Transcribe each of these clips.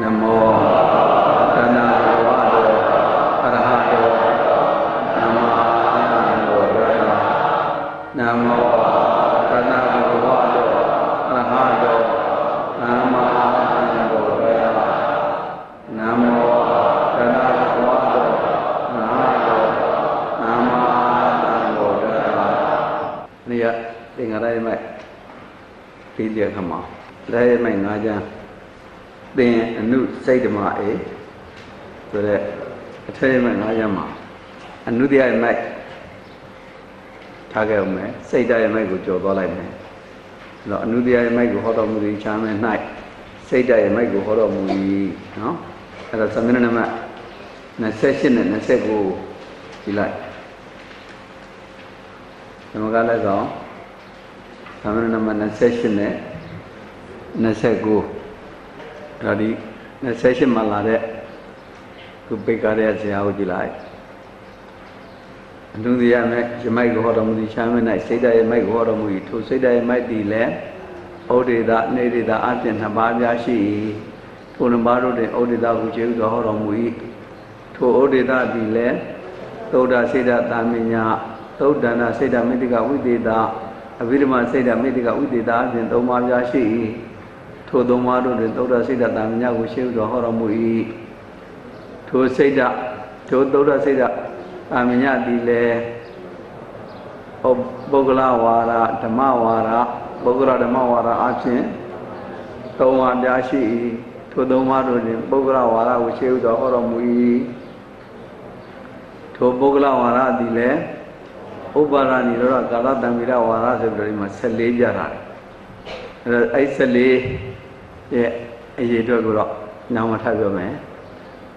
နမောတဏ္ဍဝတောအရဟတောနမဘောရတနမောတဏ္ဍဝတောအရဟတောနမဘောရတနမောတဏ္ဍဝတောအရဟတောနမဘောရတနေရသင်္ဃာရမိုက်ပြီးတဲ့အခါမှာလဲမိုက်ငါးချမ်း သင်အနုစိတ်ဓမ္မအေဆိုတဲ့အထေမဲ့ငါးချမ်းမှာအနုတ္တရမိုက်ထားခဲ့အောင်မယ်စိတ်တရမိုက်ကိုကြော်သွားလိုက်မယ်အဲ့တော့အနုတ္တရမိုက်ကိုဟောတော်မူသည်ချမ်းမဲ့၌စိတ်တရမိုက်ကိုဟောတော်မူသည်နော်အဲ့တော့သမဏနမ28နဲ့29ကြည့်လိုက်သမကလည်းကောင်သမဏနမ28နဲ့29 ဒါဒီ28မှာလာတဲ့ခုပိတ်ကားတဲ့ဆရာကိုကြည့်လိုက်အနုတရမဲ့ယမိုက်ကိုဟောတော်မူသည်ချမ်းမဲ့၌စိတ်တရမိုက်ကိုဟောတော်မူ၏ထိုစိတ်တရမိုက်တည်လည်းဩဒေတာနေဒေတာအပြင်နှစ်ပါးပြားရှိ၏ထိုနှစ်ပါးတို့တွင်ဩဒေတာကိုကျေဥစွာဟောတော်မူ၏ထိုဩဒေတာတည်လည်းသုဒ္ဓစေတတာမညာသုဒ္ဓနာစေတမိတ္တကဝိသေတာအဘိဓမ္မာစေတမိတ္တကဝိသေတာအပြင်သုံးပါးပြားရှိ၏ ထိုသုံးပါးတို့တွင်သုဒ္ဓစေတတာမညာကိုရှေးဥစွာဟောတော်မူ၏ထိုစေတထိုသုဒ္ဓစေတအာမညတိလေပုဂ္ဂလဝါရဓမ္မဝါရပုဂ္ဂလဓမ္မဝါရအဖြစ်သုံးပါးပြားရှိ၏ထိုသုံးပါးတို့တွင်ပုဂ္ဂလဝါရကိုရှေးဥစွာဟောတော်မူ၏ထိုပုဂ္ဂလဝါရသည်လည်းဥပါရဏိရောဓကာလတံမိရဝါရဆိုပြီးတော့ဒီမှာ14ပြထားတယ်အဲဒါအဲ့14 ရဲ့အရေးအတွက်ကိုတော့နောက်မှထပ်ပြောမယ်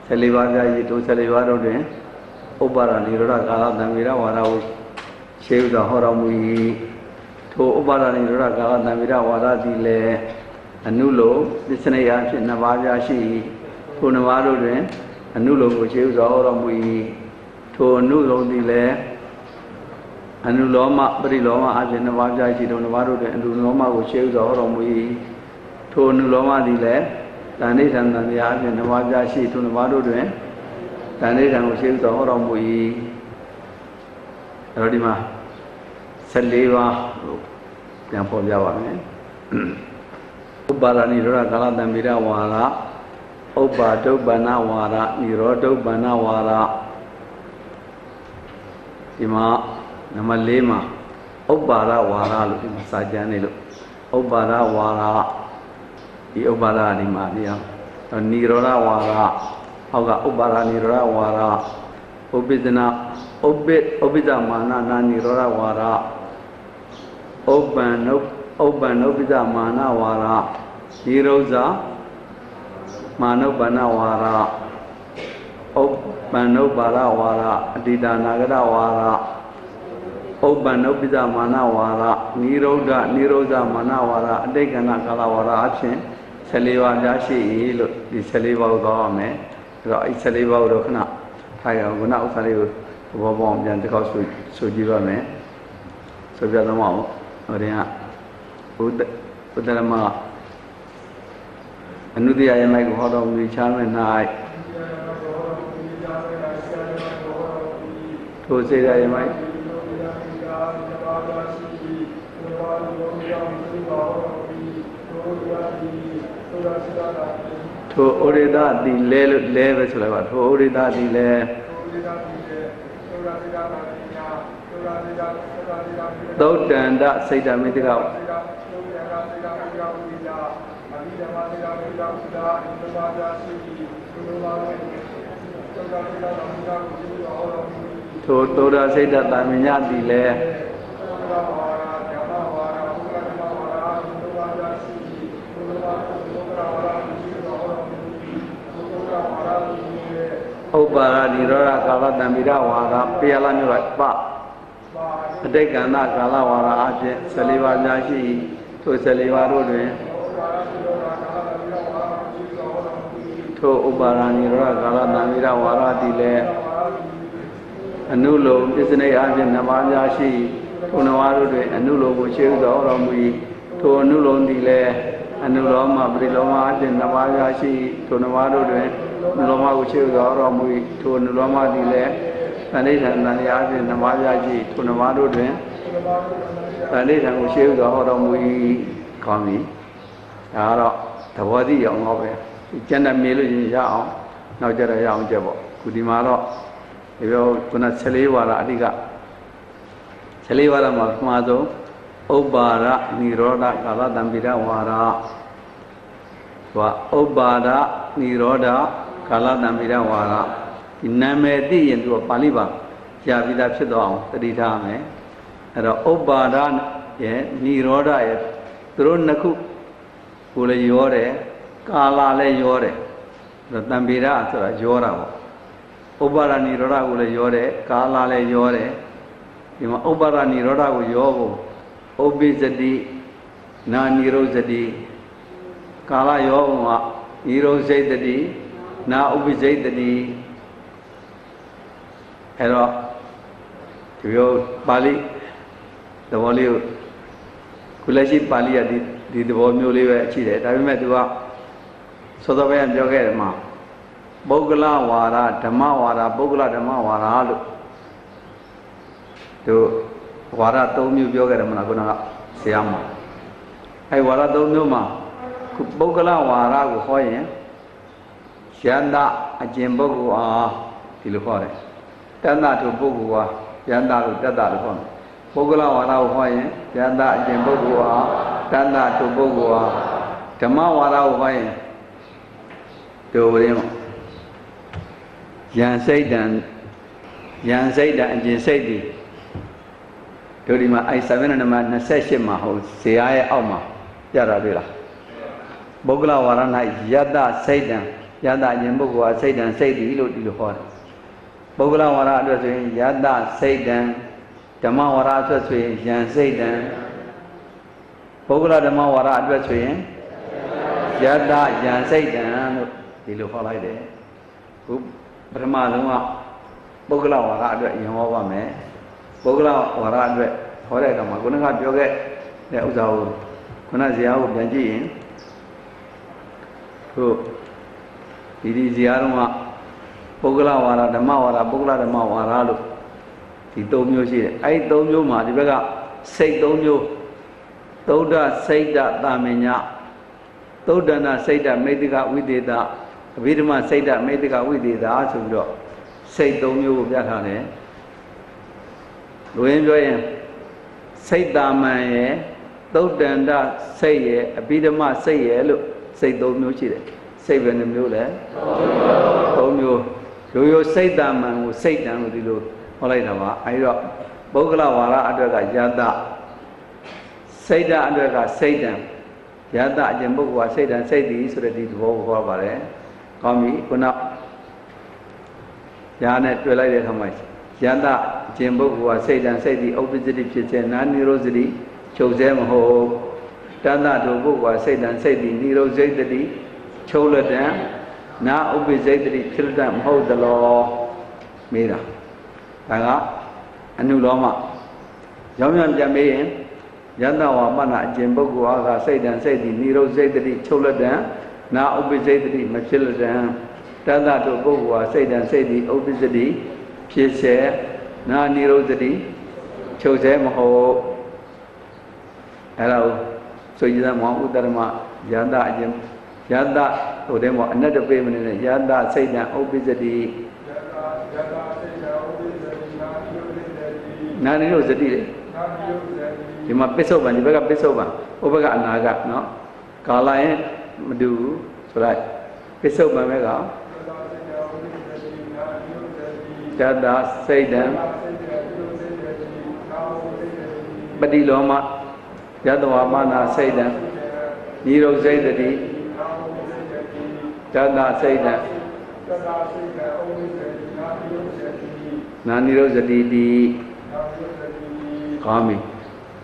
14ပါးပြားရေးထို14ပါးတို့တွင်ဥပါရဏိရောဓကာလတံမိရဝါရကိုရှေးဥစွာဟောတော်မူ၏ထိုဥပါရဏိရောဓကာလတံမိရဝါရသည်လည်းအနုလိုပစ္စနိယအဖြစ်နှစ်ပါးပြားရှိ၏ထိုနှစ်ပါးတို့တွင်အနုလိုကိုရှေးဥစွာဟောတော်မူ၏ထိုအနုလိုသည်လည်းအနုလောမပရိလောမအပြင်နှစ်ပါးပြားရှိသောနှစ်ပါးတို့တွင်အနုလောမကိုရှေးဥစွာဟောတော်မူ၏ ထိုအနုလောမသည်လည်းတဏိဋ္ဌံတန်တရားအပြင်နှစ်ပါးပြားရှိထိုနှစ်ပါးတို့တွင်တဏိဋ္ဌံကိုရှေးဥစွာဟောတော်မူ၏အဲ့တော့ဒီမှာ14ပါးလို့ပြန်ဖော်ပြပါမယ်ဥပါရဏိရောဓကာလတံမိရဝါရဥပ္ပါဒုပ္ပန္နဝါရនិရောဓုပ္ပန္နဝါရဒီမှာနံပါတ်၄မှာဥပ္ပါဒဝါရလို့ဒီမှာစာကြမ်းနေလို့ဥပ္ပါဒဝါရ ဒီဥပါဒာဒီမှာတရားနိရောဓဝါဒဟောက်ကဥပါဒာနိရောဓဝါဒဥပိသနာဥပိဥပိသမာနနာနိရောဓဝါဒဥပ္ပန်နုဥပ္ပန်နုပိသမာနဝါဒနိရောဇာမာနုပ္ပနဝါဒဥပ္ပန်နုပါရဝါဒအတိတာနာဂရဝါဒဥပ္ပန်နုပိသမာနဝါဒနိရောဓနိရောဇာမာနဝါဒအတိတ်ကဏကာလဝါဒအဖြစ် 14ပါးများရှိ၏လို့ဒီ14ပါးကိုသွားရမယ်အဲ့တော့အဲ့14ပါးကိုတော့ခဏထိုင်အောင်ခုနဥစ္စာလေးကိုဘောပေါင်းပြန်တစ်ခေါက်ဆိုဆိုကြည့်ပါမယ်ဆိုပြတော့မအောင်ဟိုတင်ကဘုဒ္ဓဘုဒ္ဓမအနုတ္တရယမိုက်ကိုဟောတော်မူချမ်းမဲ့၌ထိုစေရယမိုက် ထိုဩရိဒတိလဲလို့လဲပဲဆိုလိုက်ပါထိုဩရိဒတိလဲသုတ်တန္တစိတ်တမိတ္တကထိုသောရစိတ်တတာမညတိလဲ ဥပ္ပါရဏိရောဓကာလတံမိရဝါဒပေယလမျိုးလိုက်ပအတိတ်ကန္တကာလဝါဒအဖြစ်14ပါးများရှိထို14ပါးတို့တွင်ထိုဥပ္ပါရဏိရောဓကာလတံမိရဝါဒတိလည်းအနုလိုပစ္စနိအဖြစ်နှစ်ပါးများရှိထိုနှစ်ပါးတို့တွင်အနုလိုကိုရှေးဥစွာဟောတော်မူ၏ထိုအနုလိုသည်လည်းအနုလောမပရိလောမအပြင်နှစ်ပါးရရှိထိုနှစ်ပါးတို့တွင်အ နုလောမကိုရှေ့သောတော်မူ၏ထိုအနုလောမသည်လည်းသန္တိထံတန်ရာအပြင်နှစ်ပါးရရှိထိုနှစ်ပါးတို့တွင်သန္တိထံကိုရှေ့သောဟောတော်မူ၏ကောင်းပြီဒါကတော့သဘောတိအောင်ဟောပဲကျန်တဲ့မေးလို့ရင်ရအောင်နောက်ကြတော့ရအောင်ကြက်ပေါ့ခုဒီမှာတော့ဒီလိုခုန14ဝါဒအဓိက14ဝါဒမှာပထမဆုံးဥပ္ပါဒនិရောဓကာလတံပိရဝါဒဟောဥပ္ပါဒនិရောဓ ကာလတံပိရဝါဒဒီနာမည်သိရင်သူကပါဠိပါရပြီးသားဖြစ်တော့အောင်တတိထားမယ်အဲ့တော့ဥပ္ပါဒရဲ့និရောဓရဲ့သူတို့နှစ်ခုကိုလည်းရောတယ်ကာလလည်းရောတယ်အဲ့တော့တံပိရဆိုတာရောတာပေါ့ဥပ္ပါဒនិရောဓကိုလည်းရောတယ်ကာလလည်းရောတယ်ဒီမှာဥပ္ပါဒនិရောဓကိုရောဖို့ဥပိစတိနာနိရောဇတိကာလယောဘမှာနိရောဇိတတိ နာဥပိစိတတိအဲ့တော့ဒီလိုပါဠိသဘောလေးကိုခုလက်ရှိပါဠိကဒီဒီသဘောမျိုးလေးပဲရှိတယ်ဒါပေမဲ့သူကစောစောပဲပြောခဲ့တယ်မှာပုဂ္ဂလဝါဒဓမ္မဝါဒပုဂ္ဂလဓမ္မဝါဒလို့သူဝါဒ၃မျိုးပြောခဲ့တယ်မလားခုနကဆရာမအဲဝါဒ၃မျိုးမှာခုပုဂ္ဂလဝါဒကိုဟောရင် ယန္တအကျင့်ပုဂ္ဂိုလ်အားဒီလိုဟောတယ်တဏ္ဍထုပုဂ္ဂိုလ်အားယန္တလို့တတ္တလို့ဟောတယ်ပုဂ္ဂလဝါဒကိုဟောရင်ယန္တအကျင့်ပုဂ္ဂိုလ်အားတဏ္ဍထုပုဂ္ဂိုလ်အားဓမ္မဝါဒကိုဟောရင်ဒုဝရင်းယံစိတ်တံယံစိတ်တံအကျင့်စိတ်တည်တို့ဒီမှာအိုက်7နံပါတ်28မှာဟိုဇေယရဲ့အောက်မှာပြတာတွေ့လားပုဂ္ဂလဝါရ၌ယတ္တစိတ်တံ ယတ္တဉာဏ်ပုဂ္ဂိုလ်ဟာစိတ်တံစိတ်တည်လို့ဒီလိုဟောတယ်ပုဂ္ဂလဝါရအတွက်ဆိုရင်ယတ္တစိတ်တံဓမ္မဝါရအတွက်ဆိုရင်ယံစိတ်တံပုဂ္ဂလဓမ္မဝါရအတွက်ဆိုရင်ယတ္တယံစိတ်တံလို့ဒီလိုဟောလိုက်တယ်ခုပထမဆုံးကပုဂ္ဂလဝါရအတွက်ယံဟောပါမယ်ပုဂ္ဂလဝါရအတွက်ဟောတဲ့အခါမှာခုနကပြောခဲ့တဲ့ဥစ္စာကိုခုနဇာကိုပြန်ကြည့်ရင်ဟုတ် ဒီဒီဇာတော့ကပုဂ္ဂလဝါရဓမ္မဝါရပုဂ္ဂလဓမ္မဝါရလို့ဒီ၃မျိုးရှိတယ်အဲ့ဒီ၃မျိုးမှာဒီဘက်ကစိတ်၃မျိုးသုဒ္ဓစိတ်တတာမညသုဒ္ဓနာစိတ်တမေတ္တိကဝိသေသအဘိဓမ္မစိတ်တမေတ္တိကဝိသေသဆိုပြီးတော့စိတ်၃မျိုးကိုပြထားတယ်လူရင်းပြောရင်စိတ်တာမန်ရဲ့သုတ်တန္တစိတ်ရဲ့အဘိဓမ္မစိတ်ရဲ့လို့စိတ်၃မျိုးရှိတယ် စိတ်ပဲနှမျိုးလဲ၃မျိုးရိုးရိုးစိတ်တာမန်ကိုစိတ်တန်လို့ဒီလိုဟောလိုက်တာပါအဲဒီတော့ပုဂ္ဂလဝါရအတွက်ကယတစိတ်တအတွက်ကစိတ်တံယတအကျင့်ပုဂ္ဂိုလ်ကစိတ်တံစိတ်တည်ဆိုတဲ့ဒီသဘောကိုဟောပါတယ်ကောင်းပြီခုနညာနဲ့တွေ့လိုက်တဲ့အခါမှာယန္တကျင်ပုဂ္ဂိုလ်ကစိတ်တန်စိတ်ဒီဥပ္ပစ္စတိဖြစ်စေနာနိရောဇတိချုပ်စေမဟုတ်တဏ္ဍတို့ပုဂ္ဂိုလ်ကစိတ်တန်စိတ်ဒီနိရောဇိတတိ ချုပ်လက်တံနာဥပ္ပဇိတတိဖြစ်တတ်မဟုတ်သလောမေးတာဒါကအနုလောမရောင်းရံပြန်မေးရင်ယန္တဝါမနအကျင်ပုဂ္ဂိုလ်ကစိတ်တန်စိတ်ဒီနိရောဇိတတိချုပ်လက်တံနာဥပ္ပဇိတတိမဖြစ်လက်တံတဏ္ဍတို့ပုဂ္ဂိုလ်ကစိတ်တန်စိတ်ဒီဥပ္ပစ္စတိဖြစ်စေနာနိရောဓတိချုပ်စေမဟုတ်အဲ့ဒါကိုဆိုကြတဲ့မောင်ဥတ္တရမယန္တအကျဉ် ယတဟိုတဲ့မောအနတ္တပေမနေနဲ့ယတစိတ်တံဥပ္ပစ္စတိနာနေလို့ဇတိလေဒီမှာပစ္စုပန်ဒီဘက်ကပစ္စုပန်ဟိုဘက်ကအနာကနော်ကာလရင်မတူဘူးဆိုလိုက်ပစ္စုပန်ဘက်ကယတစိတ်တံပတိလောမယတဝါမနာစိတ်တံဤရုပ်စိတ်တတိ တ္တစိတ်တံနာနိရောဇတိတိကောင်းပြီ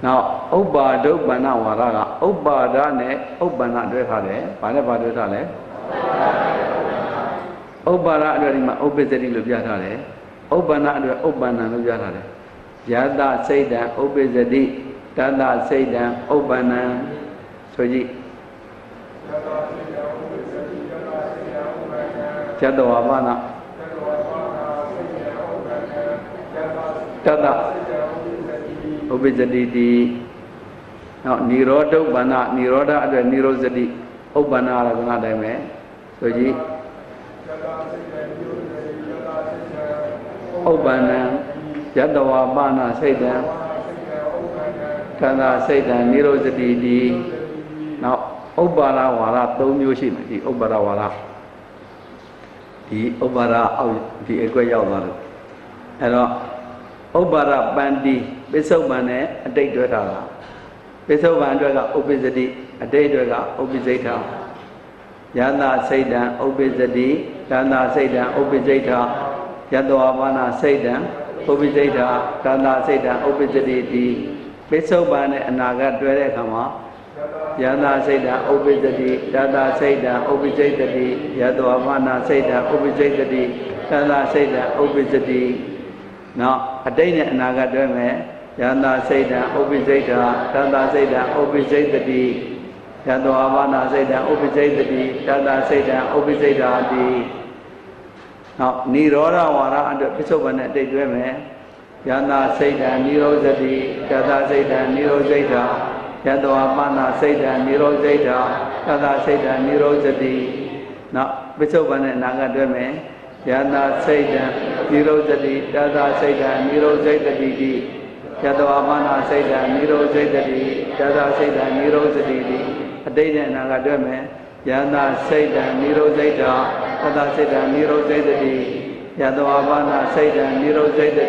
နောက်ဥပ္ပါဒုပ္ပန္နဝါရကဥပ္ပါဒနဲ့ဥပ္ပန္နတွဲထားတယ်ဘာနဲ့ဘာတွဲထားလဲဥပ္ပါဒအတွက်ဒီမှာဥပ္ပစ္စတိလို့ပြထားတယ်ဥပ္ပန္နအတွက်ဥပ္ပန္နလို့ပြထားတယ်ယတစိတ်တံဥပ္ပစ္စတိတတစိတ်တံဥပ္ပန္နဆိုကြည့်ယတဝါပါ ဏတတဥပ္ပဇတိတိနောက်និရောဓုပ္ပန္နនិရောဓအတွက်និရောဇတိဥပ္ပန္နရကနာတိုင်းပဲဆိုကြည့်ဥပ္ပန္နယတဝါပါဏစိတ်တံခန္ဓာစိတ်တံនិရောဇတိတိနောက်ဥပ္ပါရဝါရ၃မျိုးရှိမယ်ဒီဥပ္ပါရဝါရ ဒီဥပ္ပါရအောက်ဒီအကွက်ရောက်သွားလို့အဲ့တော့ဥပ္ပါရပန္တိပစ္စုပန်နဲ့အတိတ်တွေ့တာလားပစ္စုပန်အတွက်ကဥပ္ပစ္စတိအတိတ်အတွက်ကဥပ္ပစိတ်ထာယန္တာစိတ်တံဥပ္ပစ္စတိယန္တာစိတ်တံဥပ္ပစိတ်ထာယတဝါပါဏစိတ်တံဥပ္ပစိတ်ထာယန္တာစိတ်တံဥပ္ပစ္စတိဒီပစ္စုပန်နဲ့အနာဂတ်တွေ့တဲ့အခါမှာ ယန္တာစိတ်တံဥပ္ပစ္စတိယန္တာစိတ်တံဥပ္ပစိတ်တိယတဝါပါဏစိတ်တံဥပ္ပစိတ်တိယန္တာစိတ်တံဥပ္ပစ္စတိနော်အတိတ်နဲ့အနာဂတ်တွဲမယ်ယန္တာစိတ်တံဥပ္ပိစိတ်တာတတ္တစိတ်တံဥပ္ပိစိတ်တိယတဝါဘာနာစိတ်တံဥပ္ပိစိတ်တိတတ္တစိတ်တံဥပ္ပိစိတ်တာတိနောက်និရောဓဝါရအတွက်ပြစ္ဆုတ်ပန်နဲ့တိတ်တွဲမယ်ယန္တာစိတ်တံនិရောဇတိတတ္တစိတ်တံនិရောဇိတ်တာ ယတောအပနာစိတ်တံနိရောစိတ်တံသတ္တစိတ်တံနိရောဇတိနော်ပိဿုပန်နဲ့နာကတွဲမယ်ယတာစိတ်တံနိရောဇတိတတ္တစိတ်တံနိရောဇိတ်တိတိယတောအပနာစိတ်တံနိရောဇိတ်တိတတ္တစိတ်တံနိရောဇတိတိအတိတ်နဲ့နာကတွဲမယ်ယတာစိတ်တံနိရောဇိတ်တံသတ္တစိတ်တံနိရောဇိတ်တိယတောအပနာစိတ်တံနိရောဇိတ်တိ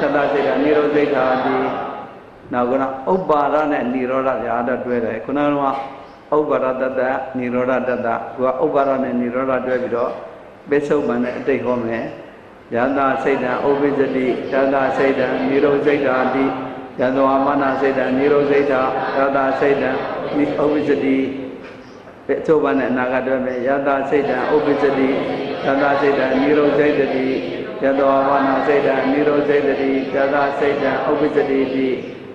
သတ္တစိတ်တံနိရောဇိတ်တာတိ နောက်ကဥပ္ပါဒနဲ့និရောဓရာတော့တွဲတယ်ခုနကဥပ္ပါဒတတ္တនិရောဓတတ္တသူကဥပ္ပါဒနဲ့និရောဓတွဲပြီးတော့ပိဿုပ္ပန်နဲ့အတိတ်ဟောမယ်ယန္တာစိတ်တံဩပိစတိယန္တာစိတ်တံនិရောစိတ်တာတိယန္တဝမနာစိတ်တံនិရောစိတ်တာယန္တာစိတ်တံဩပိစတိပေအချုပ်ပါနဲ့အနာဂတ်တွဲမယ်ယန္တာစိတ်တံဩပိစတိယန္တာစိတ်တံនិရောစိတ်တိယန္တဝမနာစိတ်တံនិရောစိတ်တိယန္တာစိတ်တံဩပိစတိတိ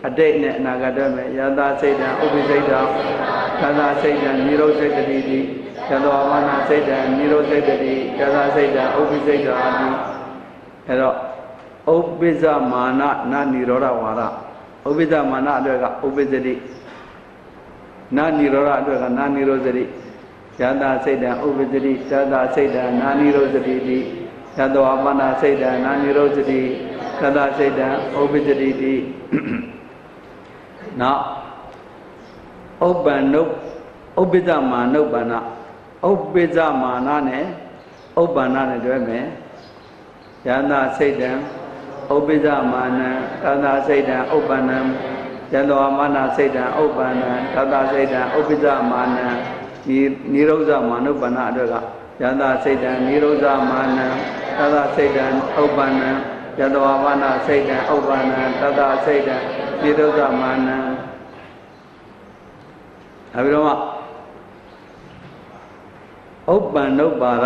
အတိတ်နဲ့အနာဂတ်တို့မဲ့ယတာစိတ်တံဥပိစိတ်တံသန္တာစိတ်တံနိရောဓစိတ်တတိတိသတောဝနာစိတ်တံနိရောဓစိတ်တတိယတာစိတ်တံဥပိစိတ်တံအာတိအဲ့တော့ဥပိစ္ဆမာနနာနိရောဓဝါဒဥပိစ္ဆမာနအတွက်ကဥပိစ္စတိနာနိရောဓအတွက်ကနာနိရောဓတိယတာစိတ်တံဥပိစ္စတိသတာစိတ်တံနာနိရောဓတိတိသတောဝနာစိတ်တံနာနိရောဓတိသတာစိတ်တံဥပိစ္စတိတိ နောက်ဥပ္ပန္နုဥပ္ပိဇမာနုပ္ပန္နဥပ္ပိဇမာနနဲ့ဥပ္ပန္နနဲ့တွဲမယ်ယန္တာစိတ်တံဥပ္ပိဇမာနံသတ္တစိတ်တံဥပ္ပန္နံယန္တောမာနစိတ်တံဥပ္ပန္နံသတ္တစိတ်တံဥပ္ပိဇမာနံဒီနိရောဇမာနုပ္ပန္နအတွက်ကယန္တာစိတ်တံနိရောဇမာနံသတ္တစိတ်တံဥပ္ပန္နံယန္တောမာနစိတ်တံဥပ္ပန္နံသတ္တစိတ်တံ နိရောဇမာနံအဲဒီတော့မှဥပ္ပန္နုပါရ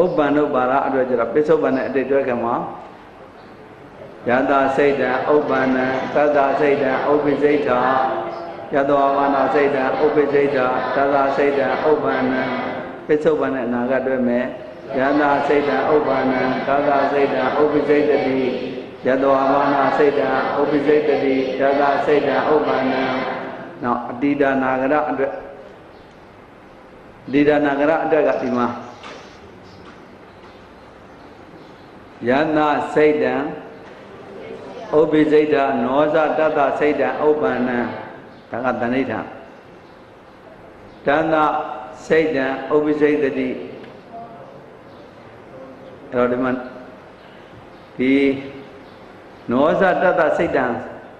ဥပ္ပန္နုပါရအတွက်ကျတော့ပစ္စုပန်နဲ့အတိတ်တွဲကမှာယတာစိတ်တံဥပ္ပန္နံသတ္တစိတ်တံဥပ္ပိစိတ်တာယတောဝါနာစိတ်တံဥပ္ပိစိတ်တာသတ္တစိတ်တံဥပ္ပန္နံပစ္စုပန်နဲ့အနာဂတ်တွဲမယ်ယတာစိတ်တံဥပ္ပန္နံသတ္တစိတ်တံဥပ္ပိစိတ်တိ ယတောဝါနာစိတ်တံဥပ္ပိစိတ်တိသတ္တစိတ်တံဥပ္ပန္နံနောက်အတိဒါနာဂရအတွက်ဒီဒါနာဂရအတွက်ကဒီမှာယနာစိတ်တံဥပ္ပိစိတ်တာနောဇတတ္တစိတ်တံဥပ္ပန္နံဒါကတဏိဋ္ဌတဏ္ဍစိတ်တံဥပ္ပိစိတ်တိအဲ့တော့ဒီမှာဒီ နောဇတတ္တစိတ်တံ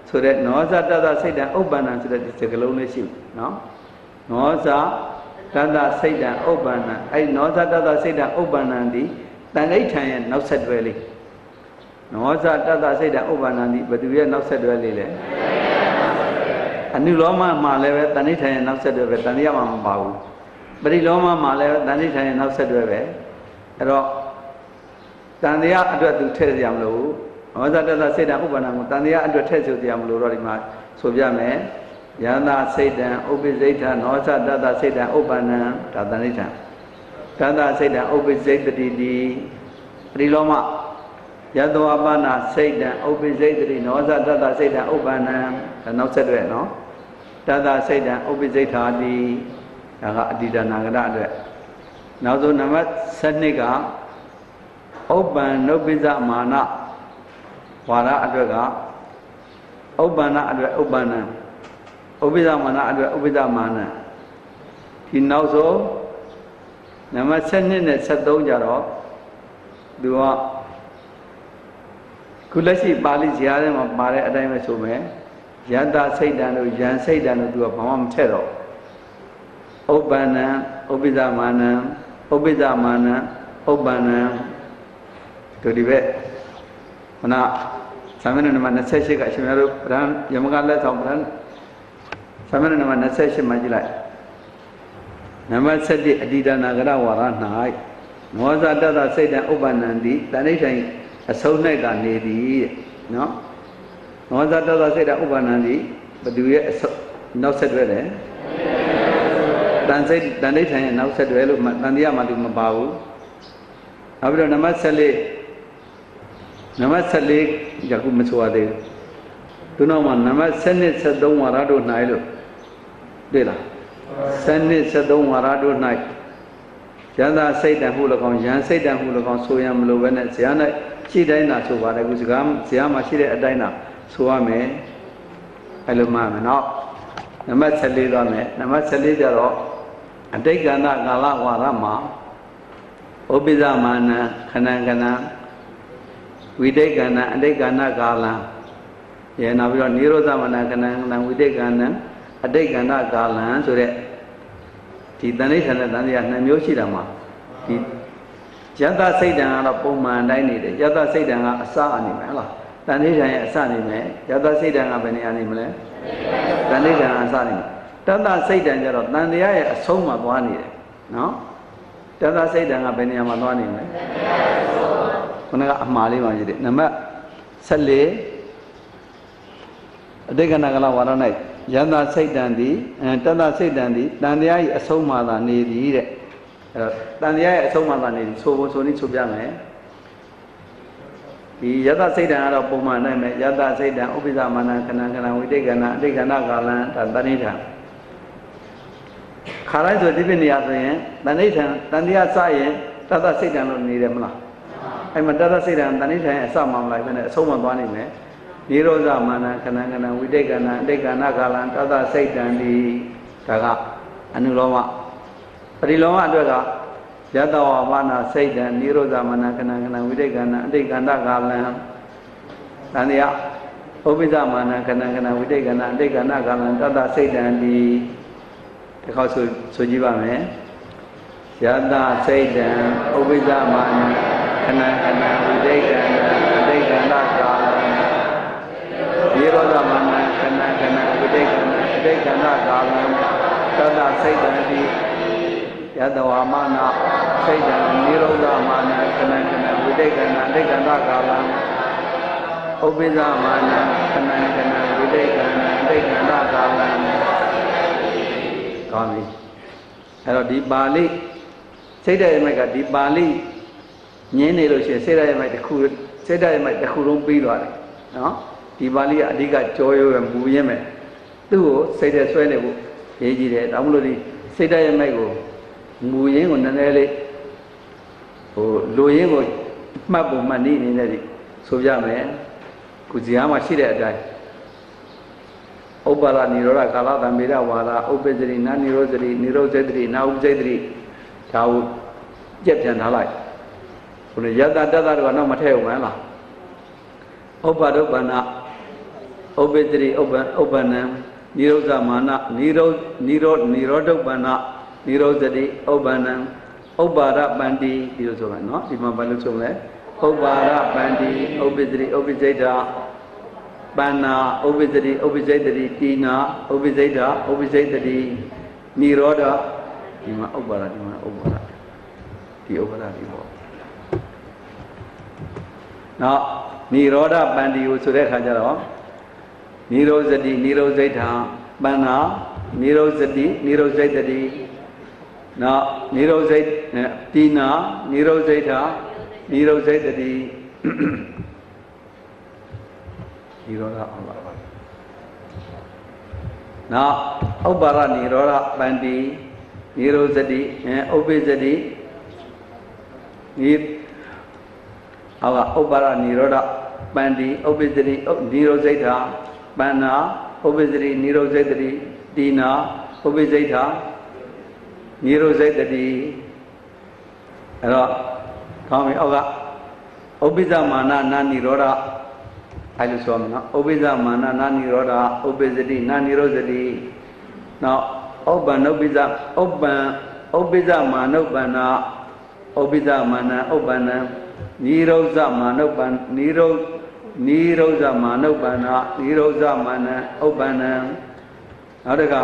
ဆိုတဲ့နောဇတတ္တစိတ်တံဥပ္ပန္နံဆိုတဲ့ဒီစကလုံးလေးရှိမယ်နော်နောဇတတ္တစိတ်တံဥပ္ပန္နံအဲ့နောဇတတ္တစိတ်တံဥပ္ပန္နံဒီတန်ဋိဌာန်ရဲ့နောက်ဆက်တွဲလေးနောဇတတ္တစိတ်တဥပ္ပန္နတိဘသူရဲ့နောက်ဆက်တွဲလေးလဲအနုလောမမှာလည်းပဲတန်ဋိဌာန်ရဲ့နောက်ဆက်တွဲပဲတန်ဋိယမှာမပါဘူးပရိလောမမှာလည်းတန်ဋိဌာန်ရဲ့နောက်ဆက်တွဲပဲအဲ့တော့တန်တရားအတွက်သူထည့်ကြမလို့ နောဇတတ္တစိတ်တဥပ္ပန္နကိုတန်တရားအတွက်ထည့်ဆိုကြမလို့တော့ဒီမှာဆိုပြမယ်ယယန္တာစိတ်တံဥပ္ပိစိတ်ထနောသတတစိတ်တံဥပ္ပန္နံဒါတဏိဋ္ဌံတတစိတ်တံဥပ္ပိစိတ်တတိတိပရိလောမယတောအပ္ပနာစိတ်တံဥပ္ပိစိတ်တတိနောသတတစိတ်တံဥပ္ပန္နံဒါနောက်ဆက်တွဲနော်တတစိတ်တံဥပ္ပိစိတ်ထာတိဒါကအတ္တိဒနာဂရအတွက်နောက်ဆုံးနံပါတ်7ကဥပ္ပန္နုပ္ပိဇမာန ဝါရအတွက်ကဥပ္ပန္နအတွက်ဥပ္ပန္နဥပ္ပိဇမာနအတွက်ဥပ္ပိဇမာနဒီနောက်ဆုံးနံပါတ်7နဲ့73ကြတော့သူကခုလက်ရှိပါဠိဇာတ်ထဲမှာပါတဲ့အတိုင်းပဲဆိုမယ်ယတစိတ်တံတို့ယံစိတ်တံတို့သူကဘာမှမထည့်တော့ဥပ္ပန္နဥပ္ပိဇမာနဥပ္ပိဇမာနဥပ္ပန္နတို့ဒီဘက် ခုနသမဏနံပါတ်28ကအရှင်မြတ်တို့ဗြဟ္မယမကလက်ဆောင်ဗြဟ္မသမဏနံပါတ်28မှာကြည့်လိုက်နံပါတ်7အတ္တိဒနာကရဝါရ၌မောဇတတစိတ်တံဥပ္ပန္နံတိတဏိဋ္ဌိအဆုံး၌ကနေသည်တဲ့နော်မောဇတတစိတ်တံဥပ္ပန္နံတိဘသူရဲ့အဆုံးနောက်ဆက်တွဲတယ်တန်စိတ်တန်ဋိဋ္ဌိရဲ့နောက်ဆက်တွဲလို့တန်တရားမှသူမပါဘူးနောက်ပြီးတော့နံပါတ်14 နံပါတ်14ယခုမဆိုရသေးဘူးသူနောက်မှာနံပါတ်7နဲ့73ဝါရတို့၌လို့တွေ့လား7နဲ့73ဝါရတို့၌ယန္တာစိတ်တံဟု၎င်းယံစိတ်တံဟု၎င်းဆိုရမလို့ပဲနဲ့ဇာနဲ့ရှိတိုင်းသာဆိုပါတယ်ခုစကားဇာမှာရှိတဲ့အတိုင်းသာဆိုရမယ်အဲ့လိုမှမယ်နော်နံပါတ်14သွားမယ်နံပါတ်14ကျတော့အတိတ်ကဏကာလဝါရမှာဥပ္ပိဇမာနခဏခဏ ဝိတိတ်ကဏအတိတ်ကဏကာလရဲနောက်ပြီးတော့နိရောဓမနခဏခဏဝိတိတ်ကဏအတိတ်ကဏကာလဆိုတဲ့ဒီတဏိဋ္ဌာန်နဲ့တန်တရားနှစ်မျိုးရှိတာမှာဒီယတစိတ်တံကတော့ပုံမှန်တိုင်းနေတယ်ယတစိတ်တံကအစအနေမယ်ဟုတ်လားတဏိဋ္ဌာန်ရဲ့အစနေမယ်ယတစိတ်တံကဘယ်နေရာနေမလဲတဏိဋ္ဌာန်အစနေမယ်တတစိတ်တံကျတော့တန်တရားရဲ့အဆုံးမှာသွားနေတယ်နော်တတစိတ်တံကဘယ်နေရာမှာသွားနေမလဲ ခုနကအမှားလေးမှရှိတယ်နံပါတ်14အတိတ်ကဏကလဝါရ၌ယန္တာစိတ်တံသည်တတစိတ်တံသည်တန်တရား၏အဆုံးမှသာနေသည်တဲ့အဲတော့တန်တရားရဲ့အဆုံးမှသာနေသည်ဆိုဖို့ဆိုနည်းဆိုပြမယ်ဒီယတစိတ်တံကတော့ပုံမှန်နိုင်မယ်ယတစိတ်တံဥပ္ပိသမာနခဏခဏဝိတိတ်ကဏအတိတ်ကဏကာလံဒါတဏိဋ္ဌာခါလိုက်ဆိုဒီပြနေရဆိုရင်တဏိဋ္ဌာတန်တရားစရင်တတစိတ်တံလို့နေတယ်မလား အဲ့မှာတတစိတ်တံတဏိဋ္ဌာရဲ့အစမှမလိုက်ဘဲနဲ့အဆုံးမှသွားနေမယ်နိရောဓမာနခဏခဏဝိတိတ်ကဏအတိတ်ကဏကာလံတတစိတ်တံဒီဒါကအနုလောမပရိလောမအတွက်ကယတဝဘာနာစိတ်တံနိရောဓမာနခဏခဏဝိတိတ်ကဏအတိတ်ကဏကာလံတန်တရားဥပ္ပိသမာနခဏခဏဝိတိတ်ကဏအတိတ်ကဏကာလံတတစိတ်တံဒီဒီခေါက်ဆိုဆိုကြည့်ပါမယ်ယတစိတ်တံဥပ္ပိသမာန ခဏခဏဝိတိတ်ကဏအတိတ်ကဏကာလံနိရောဓမာနခဏခဏဝိတိတ်ကဏအတိတ်ကဏကာလံတတစိတ်တံဒီယတဝမာနစိတ်တံနိရောဓမာနခဏခဏဝိတိတ်ကဏအတိတ်ကဏကာလံဥပ္ပိသမာနခဏခဏဝိတိတ်ကဏအတိတ်ကဏကာလံကောင်းပြီအဲ့တော့ဒီပါဠိစိတ်တရမိုက်ကဒီပါဠိ ညင်းနေလို့ရှိရင်စိတ်တရမိုက်တစ်ခုစိတ်တရမိုက်တစ်ခုလုံးပြီးသွားတယ်နော်ဒီပါဠိကအဓိကကြောရွယ်မူရင်းမဲ့သူ့ကိုစိတ်တဆွဲနေဖို့ရေးကြည့်တယ်ဒါမှမဟုတ်ဒီစိတ်တရမိုက်ကိုမူရင်းကိုနည်းနည်းလေးဟိုလူရင်းကိုမှတ်ပုံမှတ်နည်းအနေနဲ့ဆိုပြမယ်ခုဇာမှာရှိတဲ့အတိုင်းဥပ္ပါဒနိရောဓကာလသံမေရဝါဒဥပ္ပဇရိနာနိရောဇရိနိရောဇတရိနာဥပ္ပဇရိဒါကိုကြက်ပြန်ထားလိုက် ခုနယတတတတို့ကတော့မထည့်အောင်လားဥပ္ပါဒုပ္ပနာဥပ္ပဇရိဥပ္ပဥပ္ပနံနိရောဇမာနနိရောနိရောနိရောဓုပ္ပနာနိရောဇတိဥပ္ပနံဥပ္ပါဒပန္တိဒီလိုဆိုမယ်နော်ဒီမှာဘာလို့ဆိုမလဲဥပ္ပါဒပန္တိဥပ္ပဇရိဥပ္ပဇိတာပန္နာဥပ္ပဇတိဥပ္ပဇိတတိတိနာဥပ္ပဇိတာဥပ္ပဇိတတိနိရောဓဒီမှာဥပ္ပါဒဒီမှာဥပ္ပါဒဒီဥပ္ပါဒဒီပေါ့ နောက်နိရောဓပန္တိကိုဆိုတဲ့အခါကျတော့နိရောဇတိနိရောဇိတာပန္နာနိရောဇတိနိရောဇိတတိနောက်နိရောဇိတ်တိနာနိရောဇိတာနိရောဇိတတိနိရောဓအောင်ပါနောက်ဥပ္ပါရနိရောဓပန္တိနိရောဇတိဥပ္ပိဇတိနိ ဟောကဥပ္ပါရနိရောဓပန္တိဥပ္ပိဇတိနိရောဇိတာပန္နာဥပ္ပိဇတိနိရောဇိတတိတိနာဥပ္ပိဇိတာနိရောဇိတတိအဲ့တော့ကောင်းပြီအောက်ကဥပ္ပိဇမာနနာနိရောဓအဲ့လိုဆိုမှာနော်ဥပ္ပိဇမာနနာနိရောဓဥပ္ပိဇတိနာနိရောဇတိနောက်ဥပ္ပန်ဥပ္ပိဇဥပ္ပန်ဥပ္ပိဇမာနုပ္ပန္နာဥပ္ပိဇမာနဥပ္ပန္န နိရောဇမာနုပ္ပန်နိရောနိရောဇမာနုပ္ပန္နာနိရောဇမာနဥပ္ပန္နနောက်တစ်ခါ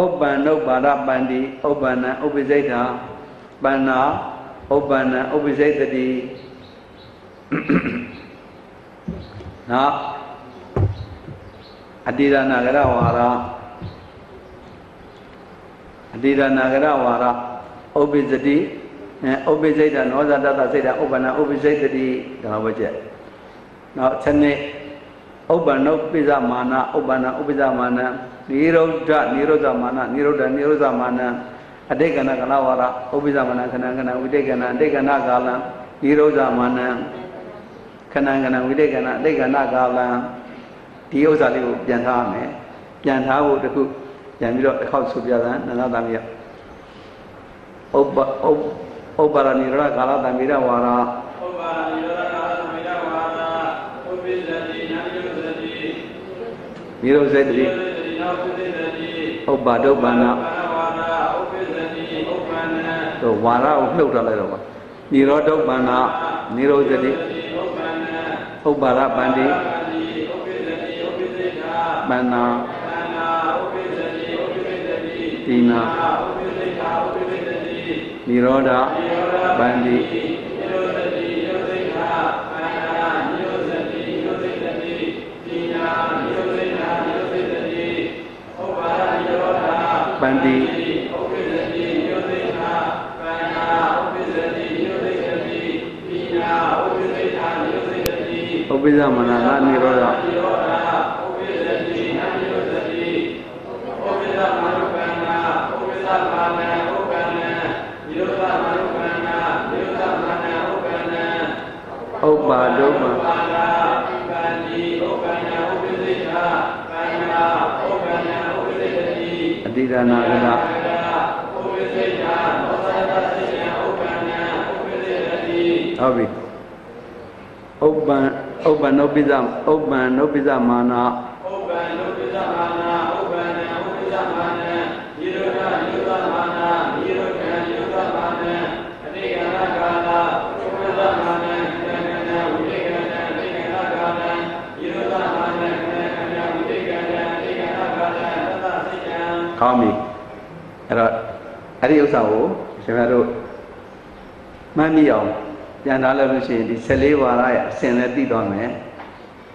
ဥပ္ပန္နုပ္ပါဒပန္တိဥပ္ပန္နဥပ္ပိစိတ်တာပန္နာဥပ္ပန္နဥပ္ပိစိတ်တိနောက်အတိဒနာကရဝါရအတိဒနာကရဝါရဥပ္ပိစတိအဲ ဥပ္ပိစိတ်တာနောဇာတတစိတ်တာဥပ္ပန္နဥပ္ပိစိတ်တိဒါလိုပဲကျက်နောက်ချက်နှစ်ဥပ္ပန္နဥပ္ပိဇမာနဥပ္ပန္နဥပ္ပိဇမာနနိရောဓနိရောဓမာနနိရောဓနိရောဓမာနအတိတ်ကဏကလဝါရဥပ္ပိဇမာနခဏခဏဝိတိတ်ကဏအတိတ်ကဏကာလံနိရောဓမာနခဏခဏဝိတိတ်ကဏအတိတ်ကဏကာလံဒီဥစ္စာလေးကိုပြန်ထားရမယ်ပြန်ထားဖို့တခုပြန်ပြီးတော့တစ်ခေါက်ဆိုပြသနန္ဒသမီးဥပ္ပဥပ္ပရဏိရကာလတံမိရဝါရဥပ္ပါနိရောဓကာသမေတဝါဒဥပ္ပိသတိနာနိရောဓတိနိရောဇိတတိနိရောဓတိနာပုသိသတိဥပ္ပါဒုပ္ပန္နဘာဝါဒဥပ္ပိသတိဥပ္ပန္နတော့ဝါရကိုနှုတ်ထားလိုက်တော့ပါနိရောဓုပ္ပန္နနိရောဇတိဥပ္ပန္နဥပ္ပါရပန္တိပါတိဥပ္ပိသတိဥပ္ပိသိတာပန္နာဘာနာဥပ္ပိသတိဥပ္ပိသတိတိနာ နိရောဓပန္တိနိရောဓတိနိရောဓိတာဘာနာနိရောဓတိနိရောဓိတတိတိနာနိရောဓိတာနိရောဓိတတိဥပ္ပါနိရောဓပန္တိဥပ္ပိသတိညုသိတာပန္သိတတိအတိဒနာကရဥပ္ပိသိတာသောသတ္တစိယဥပ္ပန္နဥပ္ပိသိတတိဟုတ်ပြီဥပ္ပံဥပ္ပနုပ္ပိဇဥပ္ပံနုပ္ပိဇမာနာဥပ္ပန္နုပ္ပိသမနာဥပ္ပန္နဥပ္ပိသမနနိရောဓနိရောဓမာနနိရောဓနိရောဓမာနအတိကရကာလဥပ္ပသမနကဏကဏဝိတေကဏအတိကရကာလနိရောဓမာနကဏကဏဝိတေကဏအတိကရကာလသတ္တစိယံ ကောင်းပြီအဲ့တော့အဲ့ဒီဥစ္စာကိုရှင်များတို့မှတ်မိအောင်ပြန်ထားလို့ရှိရင်ဒီ14ဝါရရဲ့အစဉ်လည်းသိသွားမယ်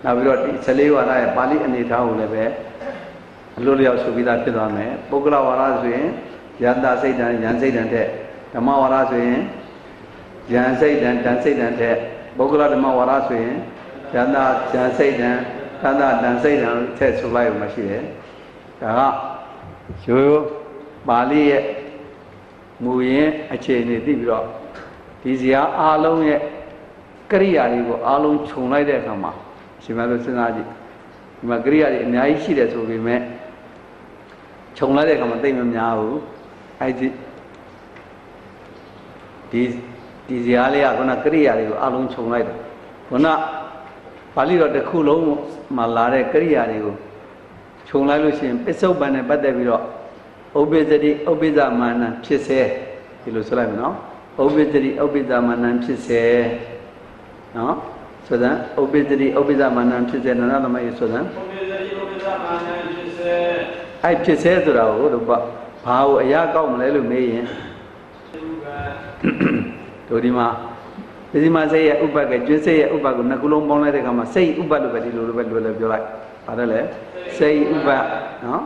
နောက်ပြီးတော့ဒီ14ဝါရရဲ့ပါဠိအနေထားကိုလည်းပဲအလိုလျောက်ဆိုပြီးသားဖြစ်သွားမယ်ပုဂ္ဂလဝါရဆိုရင်ယန္တာစိတ်တံယံစိတ်တံတဲ့ဓမ္မဝါရဆိုရင်ယံစိတ်တံတန်စိတ်တံတဲ့ပုဂ္ဂလဓမ္မဝါရဆိုရင်ယန္တာယံစိတ်တံသန္တာတန်စိတ်တံထည့်ဆိုလိုက်ရမှရှိတယ်ဒါက ရိုးရိုးပါဠိရဲ့မူရင်းအခြေအနေသိပြီးတော့ဒီဇာအားလုံးရဲ့ကရိယာတွေကိုအားလုံးခြုံလိုက်တဲ့အခါမှာရှင်မတို့စဉ်းစားကြည့်ဒီမှာကရိယာတွေအများကြီးရှိတယ်ဆိုပေမဲ့ခြုံလိုက်တဲ့အခါမှာသိမများဘူးအဲ့ဒီဒီဒီဇာလေးကခုနကရိယာတွေကိုအားလုံးခြုံလိုက်တယ်ခုနပါဠိတော်တစ်ခုလုံးမှာလာတဲ့ကရိယာတွေကို ခြုံလိုက်လို့ရှိရင်ပစ္စုပန်နဲ့ပတ်သက်ပြီးတော့ဥပ္ပဇ္ဇတိဥပ္ပဇ္ဇမာနံဖြစ်စေဒီလိုဆိုလိုက်မယ်နော်ဥပ္ပဇ္ဇတိဥပ္ပဇ္ဇမာနံဖြစ်စေနော်ဆိုတဲ့ဥပ္ပဇ္ဇတိဥပ္ပဇ္ဇမာနံဖြစ်စေနန္ဒသမယေဆိုတဲ့ဥပ္ပိသတိဥပ္ပိသမနဖြစ်စေအဲ့ဖြစ်စေဆိုတာကိုတို့ဘာဘာကိုအရာကောက်မလဲလို့မေးရင်ဥပ္ပတို့ဒီမှာပစ္စည်းမစိတ်ရဲ့ဥပ္ပတ်ကကျွန်းစိတ်ရဲ့ဥပ္ပတ်ကိုနှစ်ခုလုံးပေါင်းလိုက်တဲ့အခါမှာစိတ်ဥပ္ပတ်လို့ပဲဒီလိုလိုပဲလွယ်လွယ်ပြောလိုက် ပါတယ်လေစိတ်ဥပနော်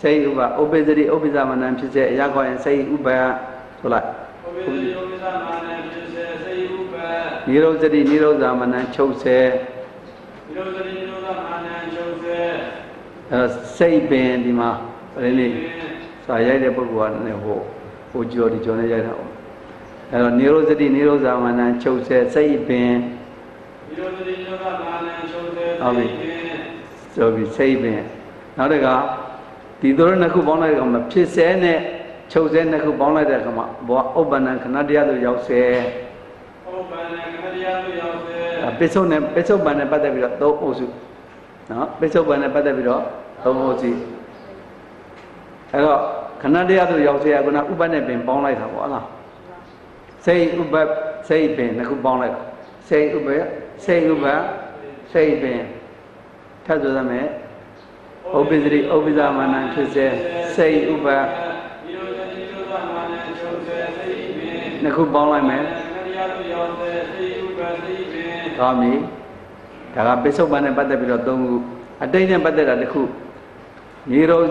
စိတ်ဥပဥပ္ပဇ္ဇတိဥပ္ပဇ္ဇမနံဖြစ်စေအရာခေါ်ရင်စိတ်ဥပဆိုလိုက်ဥပ္ပဒေယောပိသမနံဖြစ်စေစေဥပ္ပနိရောဇတိနိရောဇမနံချုပ်စေနိရောဓနိရောဓမနံချုပ်စေအဲတော့စိတ်ပင်ဒီမှာဗရင်းလေးစာရိုက်တဲ့ပုဂ္ဂိုလ်ကလည်းဟိုဟိုကြော်ဒီကြော်နဲ့ရိုက်တာပေါ့အဲတော့နိရောဇတိနိရောဇမနံချုပ်စေစိတ်ပင်နိရောဓနိရောဓမနံချုပ်စေဟုတ်ပြီ ဆိုပြီးစိတ်ပင်နောက်တစ်ခါဒီတို့နှစ်ခုပေါင်းလိုက်တဲ့အခါမှာဖြစ်စေနဲ့ချုပ်စေနှစ်ခုပေါင်းလိုက်တဲ့အခါမှာဘောဥပ္ပန္နခဏတရားတို့ရောက်စေဥပ္ပန္နကမတရားတို့ရောက်စေအဲပိဿုနဲ့ပိဿုပန်နဲ့ပတ်သက်ပြီးတော့သုံးအုပ်စုနော်ပိဿုပန်နဲ့ပတ်သက်ပြီးတော့သုံးအုပ်စုအဲ့တော့ခဏတရားတို့ရောက်စေကကဥပ္ပနဲ့ပင်ပေါင်းလိုက်တာပေါ့ဟုတ်လားစိတ်ဥပ္ပစိတ်ပင်နှစ်ခုပေါင်းလိုက်စိတ်ဥပ္ပစိတ်ဥပ္ပစိတ်ပင် ထပ်ဆိုသမယ်ဥပ္ပဇ္ဇတိဥပ္ပဇ္ဇမာနံဖြစ်စေစိတ်ဥပ္ပနိရောဓနိရောဓမနံချုပ်စေစေပင်နှစ်ခုပေါင်းလိုက်မယ်ကမတရားတို့ရောက်စေစေဥပ္ပစေပင်ကောင်းပြီဒါကပိဿုပန်နဲ့ပတ်သက်ပြီးတော့သုံးခုအတိတ်နဲ့ပတ်သက်တာတစ်ခုနိရော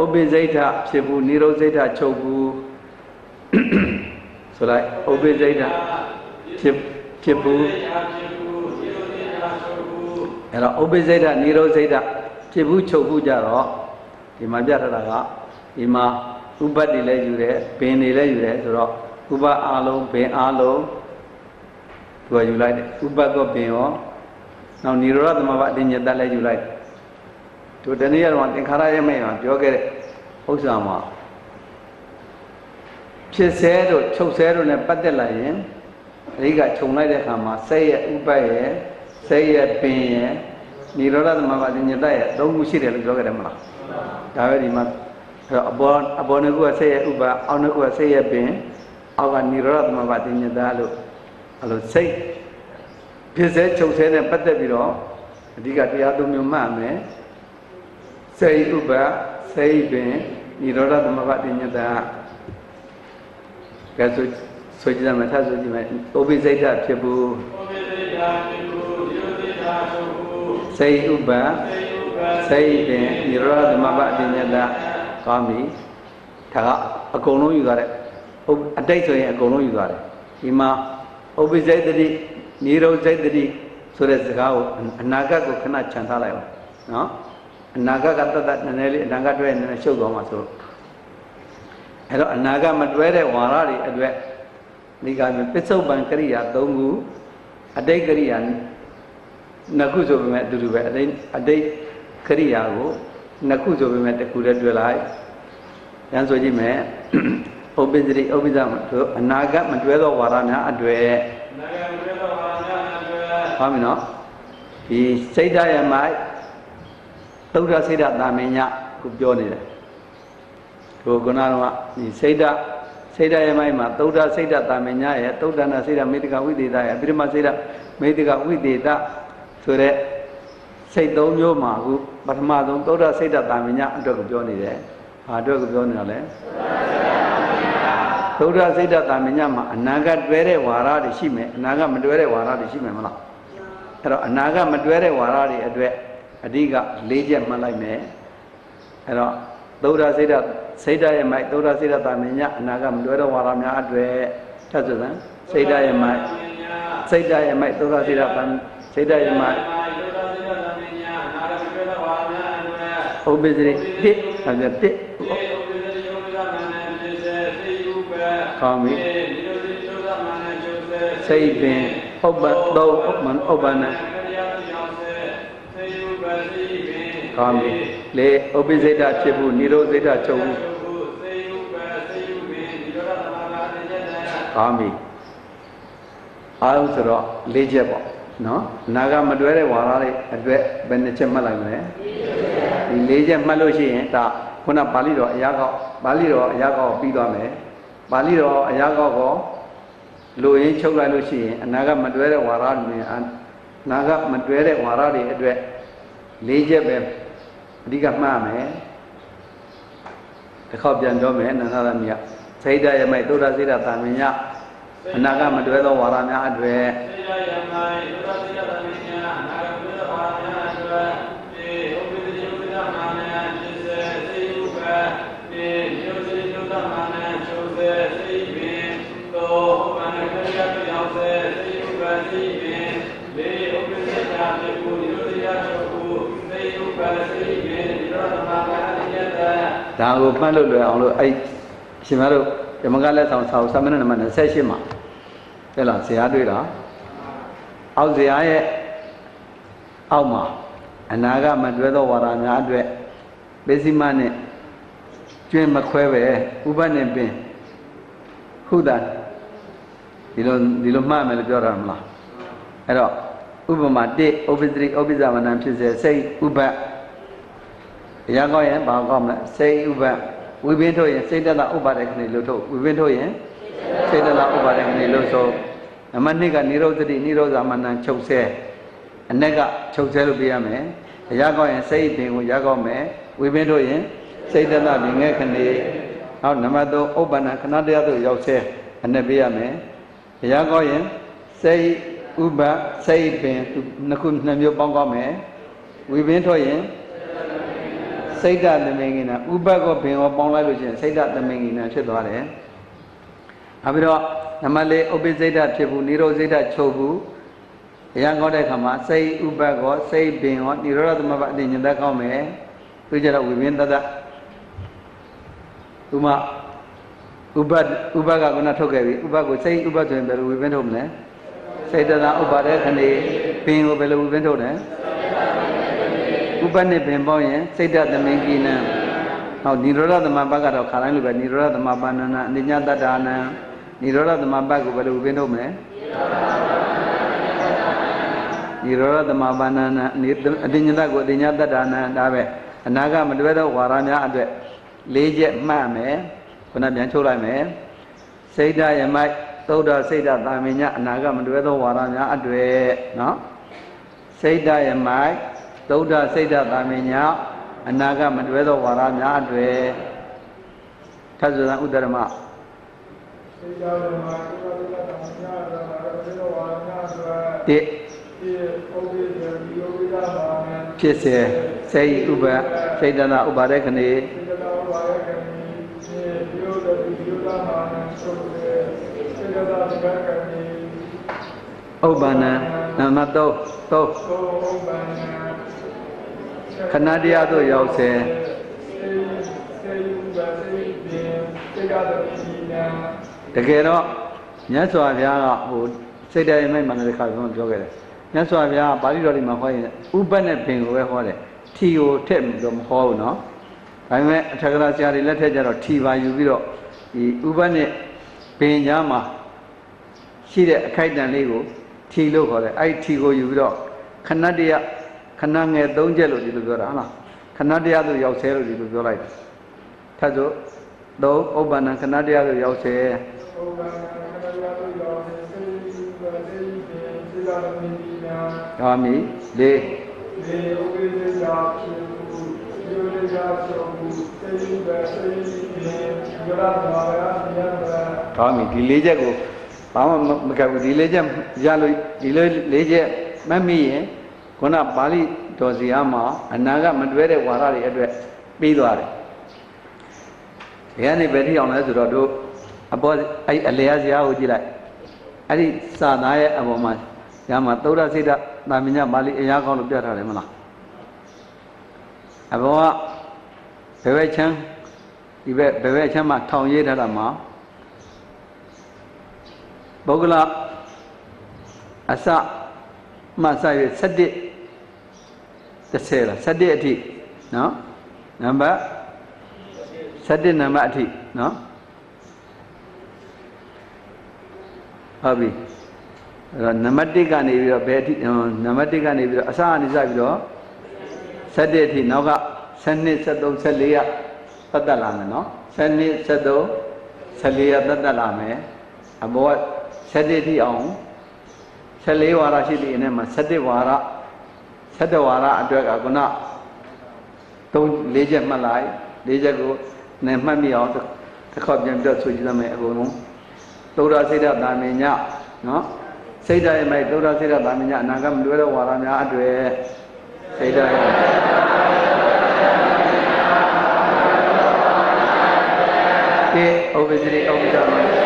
ဥပ္ပိစိတ်ထဖြစ်ဘူးနိရောဇိတ်ထချုပ်ဘူးဆိုလိုက်ဥပ္ပိစိတ်ထဖြစ်ဖြစ်ဘူး အာဖြစ်ဘူးနိရောဓနိရောဓချုပ်ဘူးအဲ့တော့ဥပ္ပိစိတ်ထနိရောဇိတ်ထဖြစ်ဘူးချုပ်ဘူးကြတော့ဒီမှာပြထားတာကဒီမှာဥပ္ပတ်တွေလည်းယူတယ်ဘင်တွေလည်းယူတယ်ဆိုတော့ဥပ္ပတ်အာလုံးဘင်အာလုံးသူကယူလိုက်တယ်ဥပ္ပတ်ကဘင်ရောနောက်နိရောဓသမဘအတင်ညတလည်းယူလိုက်တယ်သူတနည်းအားဖြင့်သင်္ခါရရဲ့မဲ့မှာပြောခဲ့တဲ့ဥစ္စာမှာဖြစ်ဆဲတို့ချုပ်ဆဲတို့ ਨੇ ပတ်သက်လာရင်အဓိကခြုံလိုက်တဲ့အခါမှာစိတ်ရဲ့ဥပ္ပတ်ရဲ့ စိတ်ရဲ့ပင်ရဲ့နိရောဓသမဘအတင်ညတရဲ့သုံးခုရှိတယ်လို့ပြောခဲ့တယ်မလားဒါပဲဒီမှာအဲ့တော့အပေါ်အပေါ်နှစ်ခုကစိတ်ရဲ့ဥပ္ပတ်အောက်နှစ်ခုကစိတ်ရဲ့ပင်အောက်ကနိရောဓသမဘအတင်ညတလို့အဲ့လိုစိတ်ဖြစ်ဆဲချုပ်ဆဲနဲ့ပတ်သက်ပြီးတော့အဓိကတရားသုံးမျိုးမှတ်မယ်စိတ်ဥပ္ပတ်စိတ်ပင်နိရောဓသမဘအတင်ညတကဲဆိုဆိုကြည့်ရမယ်ထားဆိုကြည့်မယ်ဩပိစိတ်ဓာတ်ဖြစ်ဘူးဥပ္ပဒေယာဖြစ် စိတ်ဥပ္ပတ်စေဥပ္ပစိတ်ပင်နိရောဓသမဘအတင်ညတကောင်းပြီဒါကအကုန်လုံးယူသွားတယ်ဥပ္အတိတ်ဆိုရင်အကုန်လုံးယူသွားတယ်ဒီမှာဩပိစိတ်တိနိရောဓစိတ်တိဆိုတဲ့စကားကိုအနာဂတ်ကိုခဏခြံထားလိုက်အောင်နော်အနာဂတ်ကတတ်တတ်နည်းနည်းလေးအနာဂတ်တွဲနည်းနည်းရှုပ်သွားမှာဆိုလို့အဲ့တော့အနာဂတ်မတွဲတဲ့ဝါရတွေအတွက်ဒီကမြပစ္စုပန်ကရိယာ၃ခုအတိတ်ကရိယာ နှစ်ခုဆိုပေမဲ့အတူတူပဲအတိတ်အတိတ်ကရိယာကိုနှစ်ခုဆိုပေမဲ့တစ်ခုတည်းတွေ့လိုက်ရန်ဆိုကြည့်မယ်ဥပ္ပဇ္ဇတိဥပ္ပဇ္ဇမတို့အနာဂတ်မတွဲသောဝါရများအတွေ့နိုင်ငံဝိသောဘာနာအတွက်ဟောပြီနော်ဒီစိတ်ဓာတ်ရမိုက်သုဒ္ဓစိတ်ဓာတ်တာမင်ညကိုပြောနေတယ်ကိုကနာတော့ဒီစိတ်ဓာတ်စိတ်ဓာတ်ရမိုက်မှာသုဒ္ဓစိတ်ဓာတ်တာမင်ညရဲ့သုဒ္ဓနာစိတ်ဓာတ်မေတ္တကဝိသေသရဲ့ပြိမစိတ်ဓာတ်မေတ္တကဝိသေသ ဆိုတဲ့စိတ်သုံးမျိုးမှာအခုပထမဆုံးသုဒ္ဓစိတ်ဓာတ်တာမင်ညအတွက်ကိုပြောနေတယ်ဘာအတွက်ကိုပြောနေတာလဲသုဒ္ဓစိတ်ဓာတ်တာမင်ညမှာအနာဂတ်တွဲတဲ့ဝါရတွေရှိမယ်အနာဂတ်မတွဲတဲ့ဝါရတွေရှိမယ်မလားအဲ့တော့အနာကမတွဲတဲ့ဝါရတွေအတွက်အဓိက၄ချက်မှတ်လိုက်မယ်အဲ့တော့သုဒ္ဓစိတ်ဓာတ်စိတ်ဓာတ်ရဲ့မိုက်သုဒ္ဓစိတ်ဓာတ်တာမညအနာကမတွဲတဲ့ဝါရများအတွက်ထပ်ဆိုစမ်းစိတ်ဓာတ်ရဲ့မိုက်စိတ်ဓာတ်ရဲ့မိုက်သုဒ္ဓစိတ်ဓာတ်တာစိတ် ဓာတ်ရဲ့မိုက်မာယောဓသေယသမညနာရဝိသောဘာနာအတွက်ဥပ္ပဇ္ဇရိတစ်အဲ့ဒါတစ်စေဥပ္ပဒေယောပိသမနံဖြစ်စေစေဥပ္ပကောင်းပြီနိရောဓနိရောဓမနံချုပ်စေစိတ်ပင်ဥပ္ပသောဥပ္ပန်ဥပ္ပန္နကတရားရောက်စေစေဥပ္ပစေပင်ကောင်းပြီလေဥပ္ပဇ္ဇိတဖြစ်ဘူးនិရောဇိတချုပ်ဘူးစေဥပ္ပစေဥပင်နိရောဓသမဘာတေတ္တကောင်းပြီအားလုံးဆိုတော့၄ချက်ပေါ့ နော်အနာကမတွဲတဲ့ဝါရတွေအတွက်ဘယ်နှချက်မှတ်လိုက်မလဲဒီ၄ချက်မှတ်လို့ရှိရင်ဒါခုနပါဠိတော်အရာကောက်ပါဠိတော်အရာကောက်ပြီးသွားမယ်ပါဠိတော်အရာကောက်ကိုလိုရင်းချုပ်လိုက်လို့ရှိရင်အနာကမတွဲတဲ့ဝါရတွေအနာကမတွဲတဲ့ဝါရတွေအတွက်၄ချက်ပဲအဓိကမှတ်မယ်တစ်ခေါက်ပြန်ပြောမယ်နန္ဒသမီးကစိတ်ဓာတ်ရမိုက်သုဒ္ဓစိတ်ဓာတ်တာမင်ည အနာကမတွဲသောဝါဒများအတွေ့ဒါကိုမှတ်လို့လွယ်အောင်လို့အဲ့ရှင်မတို့ဓမ္မကလက်ဆောင်စာအုပ်စာမျက်နှာနံပါတ်28မှာ တဲ့လားဇေယျတွေ့တာအောက်ဇေယျရဲ့အောက်မှာအနာကမတွဲသောဝါဒများအတွက်ပေစီမနဲ့ကျွင်းမခွဲပဲဥပနဲ့ပင်ခုတာဒီလိုဒီလိုမှတ်မယ်လို့ပြောတာမလားအဲ့တော့ဥပမာ1ဥပ္ပတိဥပ္ပဇာမဏဖြစ်စေစိတ်ဥပ္ပရကောင်းရင်ဘာကောင်းမလဲစိတ်ဥပ္ပဝိပင်းထုတ်ရင်စိတ်တလဥပ္ပါဒခဏိလို့ထုတ်ဝိပင်းထုတ်ရင် စိတ်တလဥပ္ပါဒခဏိလို့ဆိုနံပါတ်2ကនិရောဓတိនិရောဓမဏချုပ်ဆဲအ ਨੇ ကချုပ်ဆဲလို့ပြရမယ်ရကောင်းရင်စိတ်ပင်ကိုရကောင်းမယ်ဝိပင်းထုတ်ရင်စိတ်တလမြင်ငဲခဏိဟောနံပါတ်3ဥပ္ပန္နခဏတရားသို့ရောက်ဆဲအ ਨੇ ပြရမယ်ရကောင်းရင်စိတ်ဥပစိတ်ပင်နှစ်ခုနှစ်မျိုးပေါင်းကောင်းမယ်ဝိပင်းထုတ်ရင်စိတ်တသမင်္ဂိနာဥပကောဘင်ရောပေါင်းလိုက်လို့ရှိရင်စိတ်တသမင်္ဂိနာဖြစ်သွားတယ်။ နောက်ပြီးတော့နမလေးဥပိစိတ်ဓာဖြစ်ဘူးနိရောဓစိတ်ဓာချုပ်ဘူးအရန်ကောတဲ့ခါမှာစိတ်ဥပတ်ကောစိတ်ပင်ကောနိရောဓသမဘအတိညာတကောင်းမယ်သူကြတော့ဝိပင်းတတဥမဥပတ်ဥပတ်ကကနထုတ်ခဲ့ပြီဥပတ်ကိုစိတ်ဥပတ်ဆိုရင်ဘယ်လိုဝိပင်းထုတ်မလဲစိတ်တသာဥပါဒေခဏိပင်ကိုဘယ်လိုဝိပင်းထုတ်လဲဥပတ်နဲ့ပင်ပေါင်းရင်စိတ်တသမင်ကိနံဟောနိရောဓသမဘကတော့ခါတိုင်းလိုပဲနိရောဓသမပါဏနာအနိညာတတ္တာနံ និရောဓသမဘကိုဘယ်လိုဝိပင်းထုတ်မလဲនិရောဓသမပန္နနာအနိညာတကိုအနိညာတတ္တာနံဒါပဲအနာကမတွဲသောဝါရများအတွက်၄ချက်မှတ်မယ်ခုနပြန်ချုပ်လိုက်မယ်စိတ်ဓာယမိုက်သုဒ္ဓစိတ်ဓာတာမင်ညအနာကမတွဲသောဝါဒများအတွေ့နော်စိတ်ဓာယမိုက်သုဒ္ဓစိတ်ဓာတာမင်ညအနာကမတွဲသောဝါဒများအတွေ့ထပ်ဆိုတဲ့ဥဒ္ဒရမစိ တ်ကြောင့်မှာကုသလကတမညာရတာကတေဝါညာဆိုရတိဒီပုဂ္ဂိုလ်ရဲ့ဒီယောဂိတာမှာနဲ့ဖြစ်စေစေဥပစိတ်တနာဥပါဒေခဏေစိတ်တော်ဘာရဲ့ကံဒီယောဂတိယောဂမှာနဲ့ဆိုတဲ့စိတ်တော်ဒီကံကံဒီဥပ္ပန္နနံပါတ်3 3သောဘန်ခဏတရားသို့ရောက်စေစေစေယူပါစေပြင်စေကတိဒီနာ တကယ်တော့မြတ်စွာဘုရားကဟိုစိတ်တရားမိုက်မှန်တဲ့ခါကတော့ပြောခဲ့တယ်မြတ်စွာဘုရားပါဠိတော်ဒီမှာဟောရင်ဥပ္ပနဲ့ပင်ကိုပဲဟောတယ်ထီကိုထက်ပြီးတော့မဟောဘူးနော်ဒါပေမဲ့အထက်ကရာဆရာတွေလက်ထက်ကျတော့ထီပါယူပြီးတော့ဒီဥပ္ပနဲ့ပင်ကြားမှာရှိတဲ့အခိုက်အတန့်လေးကိုထီလို့ခေါ်တယ်အဲ့ဒီထီကိုယူပြီးတော့ခဏတရခဏငယ်၃ချက်လို့ဒီလိုပြောတာဟုတ်လားခဏတရားသို့ရောက်ဆဲလို့ဒီလိုပြောလိုက်တယ်ထပ်ဆိုသုံးဥပ္ပန္နခဏတရားသို့ရောက်ဆဲ သောဘန်ကံရတော့ရောစေယူပါစေပြင်စေကတိဒီနာဟောမီလေးဒီဥပ္ပိသေသာဖြစ်မှုဒီဥပ္ပိသာဖြစ်မှုသေယုပဲသေယုပြင်ရတာဘာရမြတ်ပဲဟောမီဒီလေးချက်ကိုဘာမှမကပ်ဘူးဒီလေးချက်ရလို့ဒီလေးလေးချက်မတ်မိရင်ခုနပါဠိတော်စီအားမှာအနာကမတွဲတဲ့ဝါဒတွေအတွက်ပြီးသွားတယ်။ဘယ်ကနေပဲထိအောင်လဲဆိုတော့တို့ အပေါ်အဲ့အလေရစရာကိုကြည့်လိုက်အဲ့ဒီစာသားရဲ့အပေါ်မှာရမှာသုဒ္ဓစိတ်တာမညပါဠိအရာကောင်းလို့ပြထားတယ်မလားအပေါ်ကဘယ်ဘက်ချမ်းဒီဘက်ဘယ်ဘက်ချမ်းမှာထောင်ရေးထားတာမှာပုဂ္ဂလအစမှစရ7 30လား7အထိနော်နံပါတ်7နံပါတ်အထိနော် ဟုတ်ပြီအဲ့တော့နံပါတ်1ကနေပြီးတော့ဘယ်အထိနံပါတ်1ကနေပြီးတော့အစကနေစပြီးတော့7အထိနောက်က7 73 74ကသတ်တတ်လာမယ်နော်7 73 14ကသတ်တတ်လာမယ်အဘောက7အထိအောင်14ဝါရရှိတဲ့အနေမှာ7ဝါရ7ဝါရအတွက်ကခုန3 4ချက်မှတ်လိုက်4ချက်ကိုနဲ့မှတ်မိအောင်တစ်ခေါက်ပြန်ပြတ်ဆိုကြည့်ရမယ်အကုန်လုံး သုဒ္ဓစိတ်ဓာတာမင်ညနော်စိတ်ဓာတ်ရဲ့မိုက်သုဒ္ဓစိတ်ဓာတာမင်ညအနာဂတ်မလွဲတဲ့ဝါရများအတွေ့စိတ်ဓာတ်ရဲ့ကေဩဝိဇ္ဇရိဩဝိဇ္ဇမ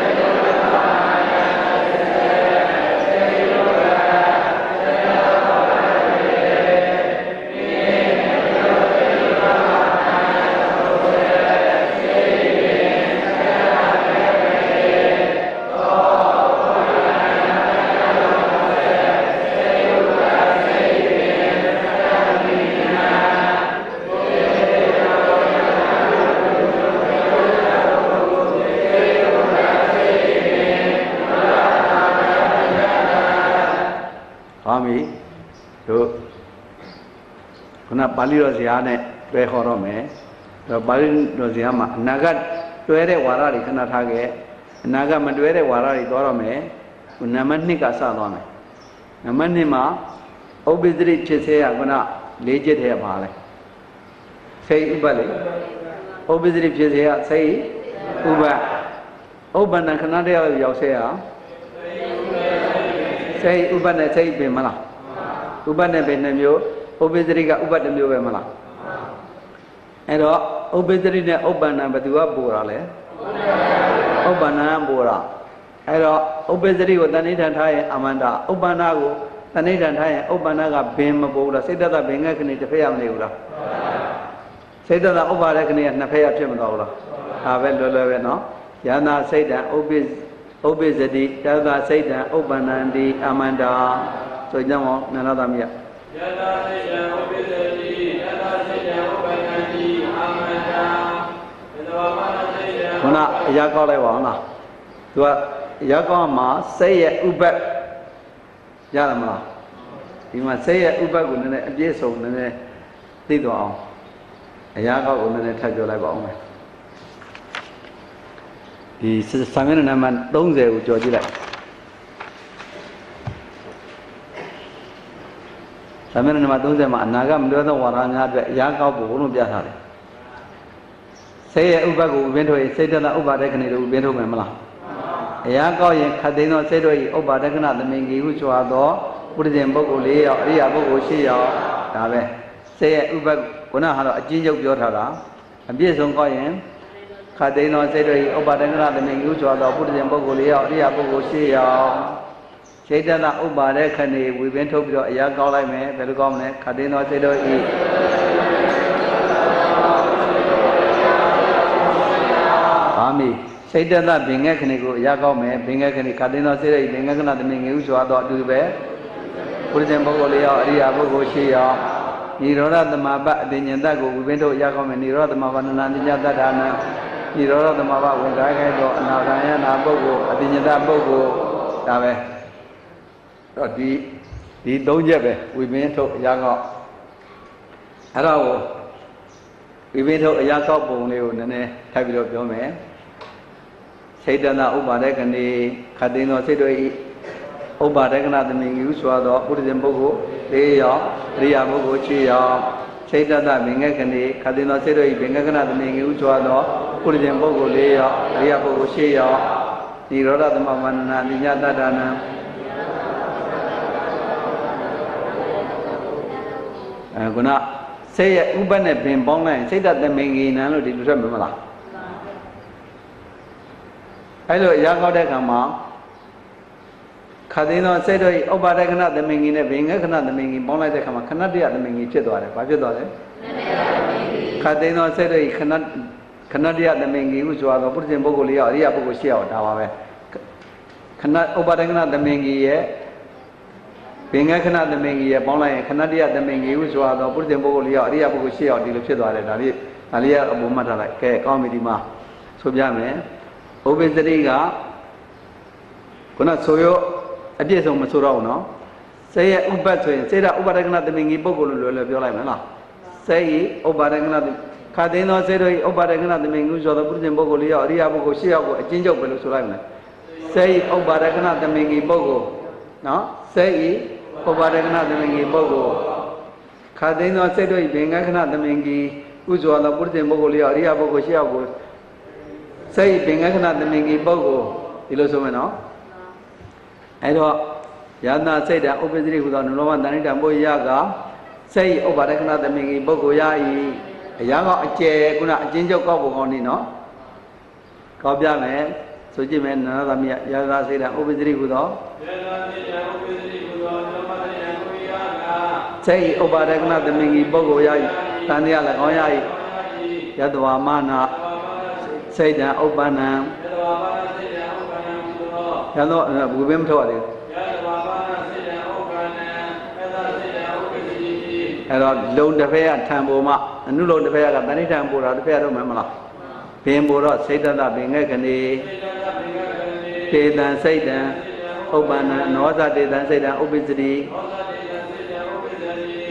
ဠိတော်ဇာတ်နဲ့တွဲဟောတော့မယ်တော့ပါဠိတော်ဇာတ်မှာအနာဂတ်တွဲတဲ့ဝါဒတွေခဏထားခဲ့အနာဂတ်မတွဲတဲ့ဝါဒတွေသွားတော့မယ်ခုနံပါတ်1ကစသွားမယ်နံပါတ်2မှာဥပ္ပဒိဖြစ်စေရခုန၄ချက်ထဲပါလဲစိတ်ဥပ္ပလေဥပ္ပဒိဖြစ်စေရစိတ်ဥပ္ပဥပ္ပန္နခဏတည်းရောက်စေရစိတ်ဥပ္ပနဲ့စိတ်ပင်မလားဥပ္ပနဲ့ပင်နှမျိုး ဥပ္ပဒိကဥပ္ပတစ်မျိုးပဲမလားအဲ့တော့ဥပ္ပဒိနဲ့ဥပ္ပန္နဘယ်သူကပူတာလဲဥပ္ပန္နပူတာအဲ့တော့ဥပ္ပဒိကိုတဏိဋ္ဌာန်ထားရင်အမန္တဥပ္ပန္နကိုတဏိဋ္ဌာန်ထားရင်ဥပ္ပန္နကဘင်မပူလားစိတ်တတဘင်ငယ်ခဏတစ်ဖက်ရမနေဘူးလားစိတ်တတဥပ္ပါဒခဏကနှစ်ဖက်ရဖြစ်မသွားဘူးလားဒါပဲလွယ်လွယ်ပဲနော်ယန္နာစိတ်တံဥပ္ပဥပ္ပဇတိတသစိတ်တံဥပ္ပန္နန္တိအမန္တာဆိုကြအောင်နန္ဒသမီး ယတာစိတ်ံဥပ္ပစ္စတိယတာစိတ်ံဥပ္ပန္နတိအာမန္တသတ္တဝါမနစိတ်ံခုနအရာကောက်လိုက်ပါအောင်လားသူကအရာကောက်မှာစိတ်ရဲ့ဥပတ်ရလားမလားဒီမှာစိတ်ရဲ့ဥပတ်ကိုနည်းနည်းအပြည့်စုံနည်းနည်းသိတော့အောင်အရာကောက်ကိုနည်းနည်းထပ်ပြောလိုက်ပါအောင်မယ်ဒီစာမျက်နှာနံပါတ်30ကိုကြော်ကြည့်လိုက် စာမျက်နှာနံပါတ်30မှာအနာဂတ်မလွဲသောဝါဒများအတွက်အရာကောက်ဖို့ဘုလို့ပြထားတယ်စိတ်ရဲ့ဥပတ်ကိုဥပင်းထုတ်ရင်စိတ်တတဥပဒေခဏတို့ဥပင်းထုတ်မယ်မလားအရာကောက်ရင်ခတ်သိမ်းသောစိတ်တို့၏ဥပဒေခဏသမင်ကြီးဟုဆိုသောပုရိသေပုဂ္ဂိုလ်၄ယောက်အရိယာပုဂ္ဂိုလ်၈ယောက်ဒါပဲစိတ်ရဲ့ဥပတ်ခုနကတော့အကျဉ်းချုပ်ပြောထားတာအပြည့်စုံကောက်ရင်ခတ်သိမ်းသောစိတ်တို့၏ဥပဒေခဏသမင်ကြီးဟုဆိုသောပုရိသေပုဂ္ဂိုလ်၄ယောက်အရိယာပုဂ္ဂိုလ်၈ယောက် စိတ်တတဥပါဒေခဏဝိပင်းထုတ်ပြီးတော့အရာကောက်လိုက်မယ်ဘယ်လိုကောက်မလဲခတ်သိမ်းသောစိတ်တို့၏ပါမီစိတ်တတဘင်ငဲခဏကိုအရာကောက်မယ်ဘင်ငဲခဏခတ်သိမ်းသောစိတ်တို့၏ဘင်ငဲခဏသမင်ကြီးဟုဆိုသောအတူပဲပုရိသေပုဂ္ဂိုလ်၄ယောက်အရိယာပုဂ္ဂိုလ်၈ယောက်နိရောဓသမဘအတင်ညတကိုဝိပင်းထုတ်အရာကောက်မယ်နိရောဓသမဘနန္တိညတ္တဒါနံနိရောဓသမဘဝင်စားခဲ့သောအနာဂံယနာပုဂ္ဂိုလ်အတင်ညတပုဂ္ဂိုလ်ဒါပဲ တော့ဒီဒီသုံးချက်ပဲဝိပင်းထုတ်အရာကောက်အဲ့တော့ဝိပင်းထုတ်အရာကောက်ပုံလေးကိုနည်းနည်းထိုက်ပြီးတော့ပြောမယ်စိတ်တနာဥပါဒကဏီခတ်သိမ်းသောစိတ်တို့ဤဥပါဒကနာသမင်ကြီးဟုဆိုသောပုရိသေပုဂ္ဂိုလ်၄ယောက်အရိယာပုဂ္ဂိုလ်၆ယောက်စိတ်တတဘင်္ဂကဏီခတ်သိမ်းသောစိတ်တို့ဤဘင်္ဂကနာသမင်ကြီးဟုဆိုသောပုရိသေပုဂ္ဂိုလ်၄ယောက်အရိယာပုဂ္ဂိုလ်၆ယောက်နိရောဓသမမန္နနာညတတ္တနာ အဲခုနစိတ်ရဲ့ဥပတ်နဲ့ပင်ပေါင်းလိုက်ရင်စိတ်တသမင်ကြီးနံလို့ဒီလိုထွက်မှာမလားအဲ့လိုအရာကောက်တဲ့ခါမှာခါသိန်းသောစိတ်တို့ဤဥပါဒကနသမင်ကြီးနဲ့ဘင်္ဂကနသမင်ကြီးပေါင်းလိုက်တဲ့ခါမှာခဏတရသမင်ကြီးဖြစ်သွားတယ်ဘာဖြစ်သွားလဲခါသိန်းသောစိတ်တို့ဤခဏခဏတရသမင်ကြီးဟုဆိုတော့ပုရိသေပုဂ္ဂိုလ်လေးရောအရိယပုဂ္ဂိုလ်ရှိအောင်ဒါပါပဲခဏဥပါဒကနသမင်ကြီးရဲ့ ဘင်္ဂခဏသမင်ကြီးရဲ့ပေါင်းလိုက်ရင်ခဏတရသမင်ကြီးဟုဆိုတော့ပုရိသေပုဂ္ဂိုလ်လေးရောအရိယပုဂ္ဂိုလ်ရှိအောင်ဒီလိုဖြစ်သွားတယ်ဒါလေးဒါလေးကအပေါ်မှတ်ထားလိုက်ကဲကောင်းပြီဒီမှာဆိုပြမယ်ဥပ္ပစ္စရိကခုနဆိုရောအပြည့်စုံမဆိုတော့ဘူးနော်စေရဥပ္ပတ်ဆိုရင်စေရဥပါဒကနာတမင်ကြီးပုဂ္ဂိုလ်လို့လွယ်လွယ်ပြောလိုက်မယ်လားစေရဥပါဒကနာခါသိန်းသောစေရဥပါဒကနာတမင်ကြီးဆိုတော့ပုရိသေပုဂ္ဂိုလ်လေးရောအရိယပုဂ္ဂိုလ်ရှစ်ယောက်ကိုအချင်းချုပ်ပဲလို့ဆိုလိုက်မယ်စေရဥပါဒကနာတမင်ကြီးပုဂ္ဂိုလ်နော်စေရ ဥပါဒကနာတမင်ကြီးပုဂ္ဂိုလ်ခါသိန်းသောစေရဘင်္ဂခဏတမင်ကြီးဥဇောသောပုရိသေပုဂ္ဂိုလ်လေးရောအရိယပုဂ္ဂိုလ်ရှစ်ယောက်ကိုစေရဘင်္ဂခဏတမင်ကြီးပုဂ္ဂိုလ်ဒီလိုဆိုမယ်နော်အဲ့တော့ယန္တာစိတ်တံဥပ္ပစ္စရိဟူသောနလောမတဏိတံပုရိယကစိတ်ဥပါဒကနာသမင်ကြီးပုဂ္ဂိုလ်ရ၏အရာကောအကျယ်ခုနအချင်းချုပ်ကောက်ပုံကောင်းနေနော်ကောက်ပြမယ်ဆိုကြည့်မယ်နန္ဒသမီးယန္တာစိတ်တံဥပ္ပစ္စရိဟူသောယတာစိတ်ံဥပ္ပစ္စတိဟူသော စိတ်ဥပါဒကနာသမင်ကြီးပုဂ္ဂိုလ်ရ၏တန်တရား၎င်းရ၏ယတဝါမနာစိတ်တံဥပ္ပန္နံယတဝါပါဏစိတ်ံဥပ္ပန္နံဟူသောယန္တောဘူပင်မထောက်ရသေးဘူးယတဝါပါဏစိတ်ံဥပ္ပန္နံယတစိတ်ံဥပ္ပစ္စတိအဲ့တော့လုံတစ်ဖက်ကထံပေါ်မှာအနုလုံတစ်ဖက်ကတဏိထံပေါ်တာတစ်ဖက်တော့မှမလားဘင်ပေါ်တော့စိတ်တတပင်ငဲ့ခဏီစိတ်တဘင်္ဂကံေကေတံစိတ်တံစိတ်ံဥပ္ဥပ္ပန္နနောဇတေတံစိတ်တံဥပ္ပစ္စတိန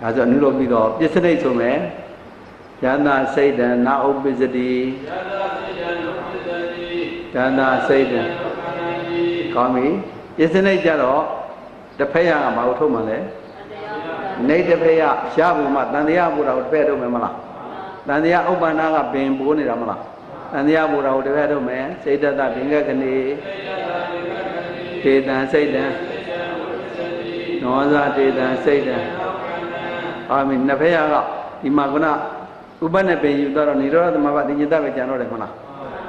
ဒါဆိုအနုလောပြီးတော့ပစ္စနိတ်ဆိုမယ်ယန္တာစိတ်တံနာဥပ္ပစ္စတိယန္တာစိတ်တံကောင်းပြီပစ္စနိတ်ကြတော့တစ်ဖက်ကမဟုတ်ထုတ်မှလဲနေတစ်ဖက်ကရဘူးမှတန်တရားပူတာကိုတစ်ဖက်ထုတ်မယ်မလားတန်တရားဥပ္ပန္နာကပင်ပိုးနေတာမလားတန်တရားပူတာကိုတစ်ဖက်ထုတ်မယ်စိတ်တတဘင်္ဂကနေဒေတံစိတ်တံနောဇဒေတံစိတ်တံ အာမင်နှစ်ဖက်ကဒီမှာကဥပ္ပနဲ့ပင်ယူတော့နိရောဓသမဘာတိညတပဲကြံတော့တယ်မလား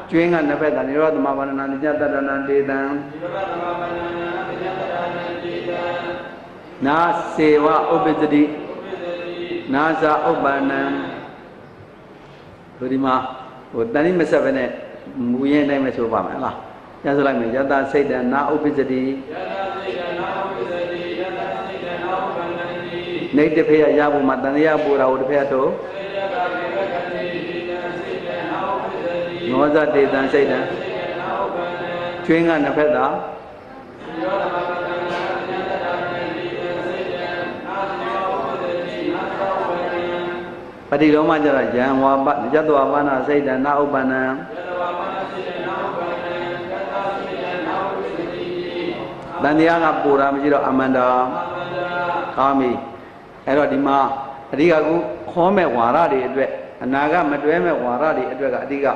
ကျွင်းကနှစ်ဖက်သာနိရောဓသမဘာနာတိညတတရဏဒေတံနာစေဝဥပ္ပစ္စတိနာဇာဥပ္ပန္နံဒီမှာဟိုတဏိမဆက်ပဲနဲ့မူရင်းတိုင်းပဲဆိုပါမယ်ဟလားညဆိုလိုက်မယ်ယတစိတ်တနာဥပ္ပစ္စတိ နေတဖေရရဖို့မှာတန်တရားပူတာကိုတစ်ဖက်တော့နောဇတေတံစိတ်တံကျွင်းကနှစ်ဖက်သာပတိလောမကျတော့ယံဝါပယတ္တဝါပနာစိတ်တံနာဥပ္ပန္နံတန်တရားကပူတာမရှိတော့အမန္တာကောင်းပြီ အဲ့တော့ဒီမှာအဓိကကူခေါ်မဲ့ဝါရတွေအတွက်အနာကမတွဲမဲ့ဝါရတွေအတွက်ကအဓိက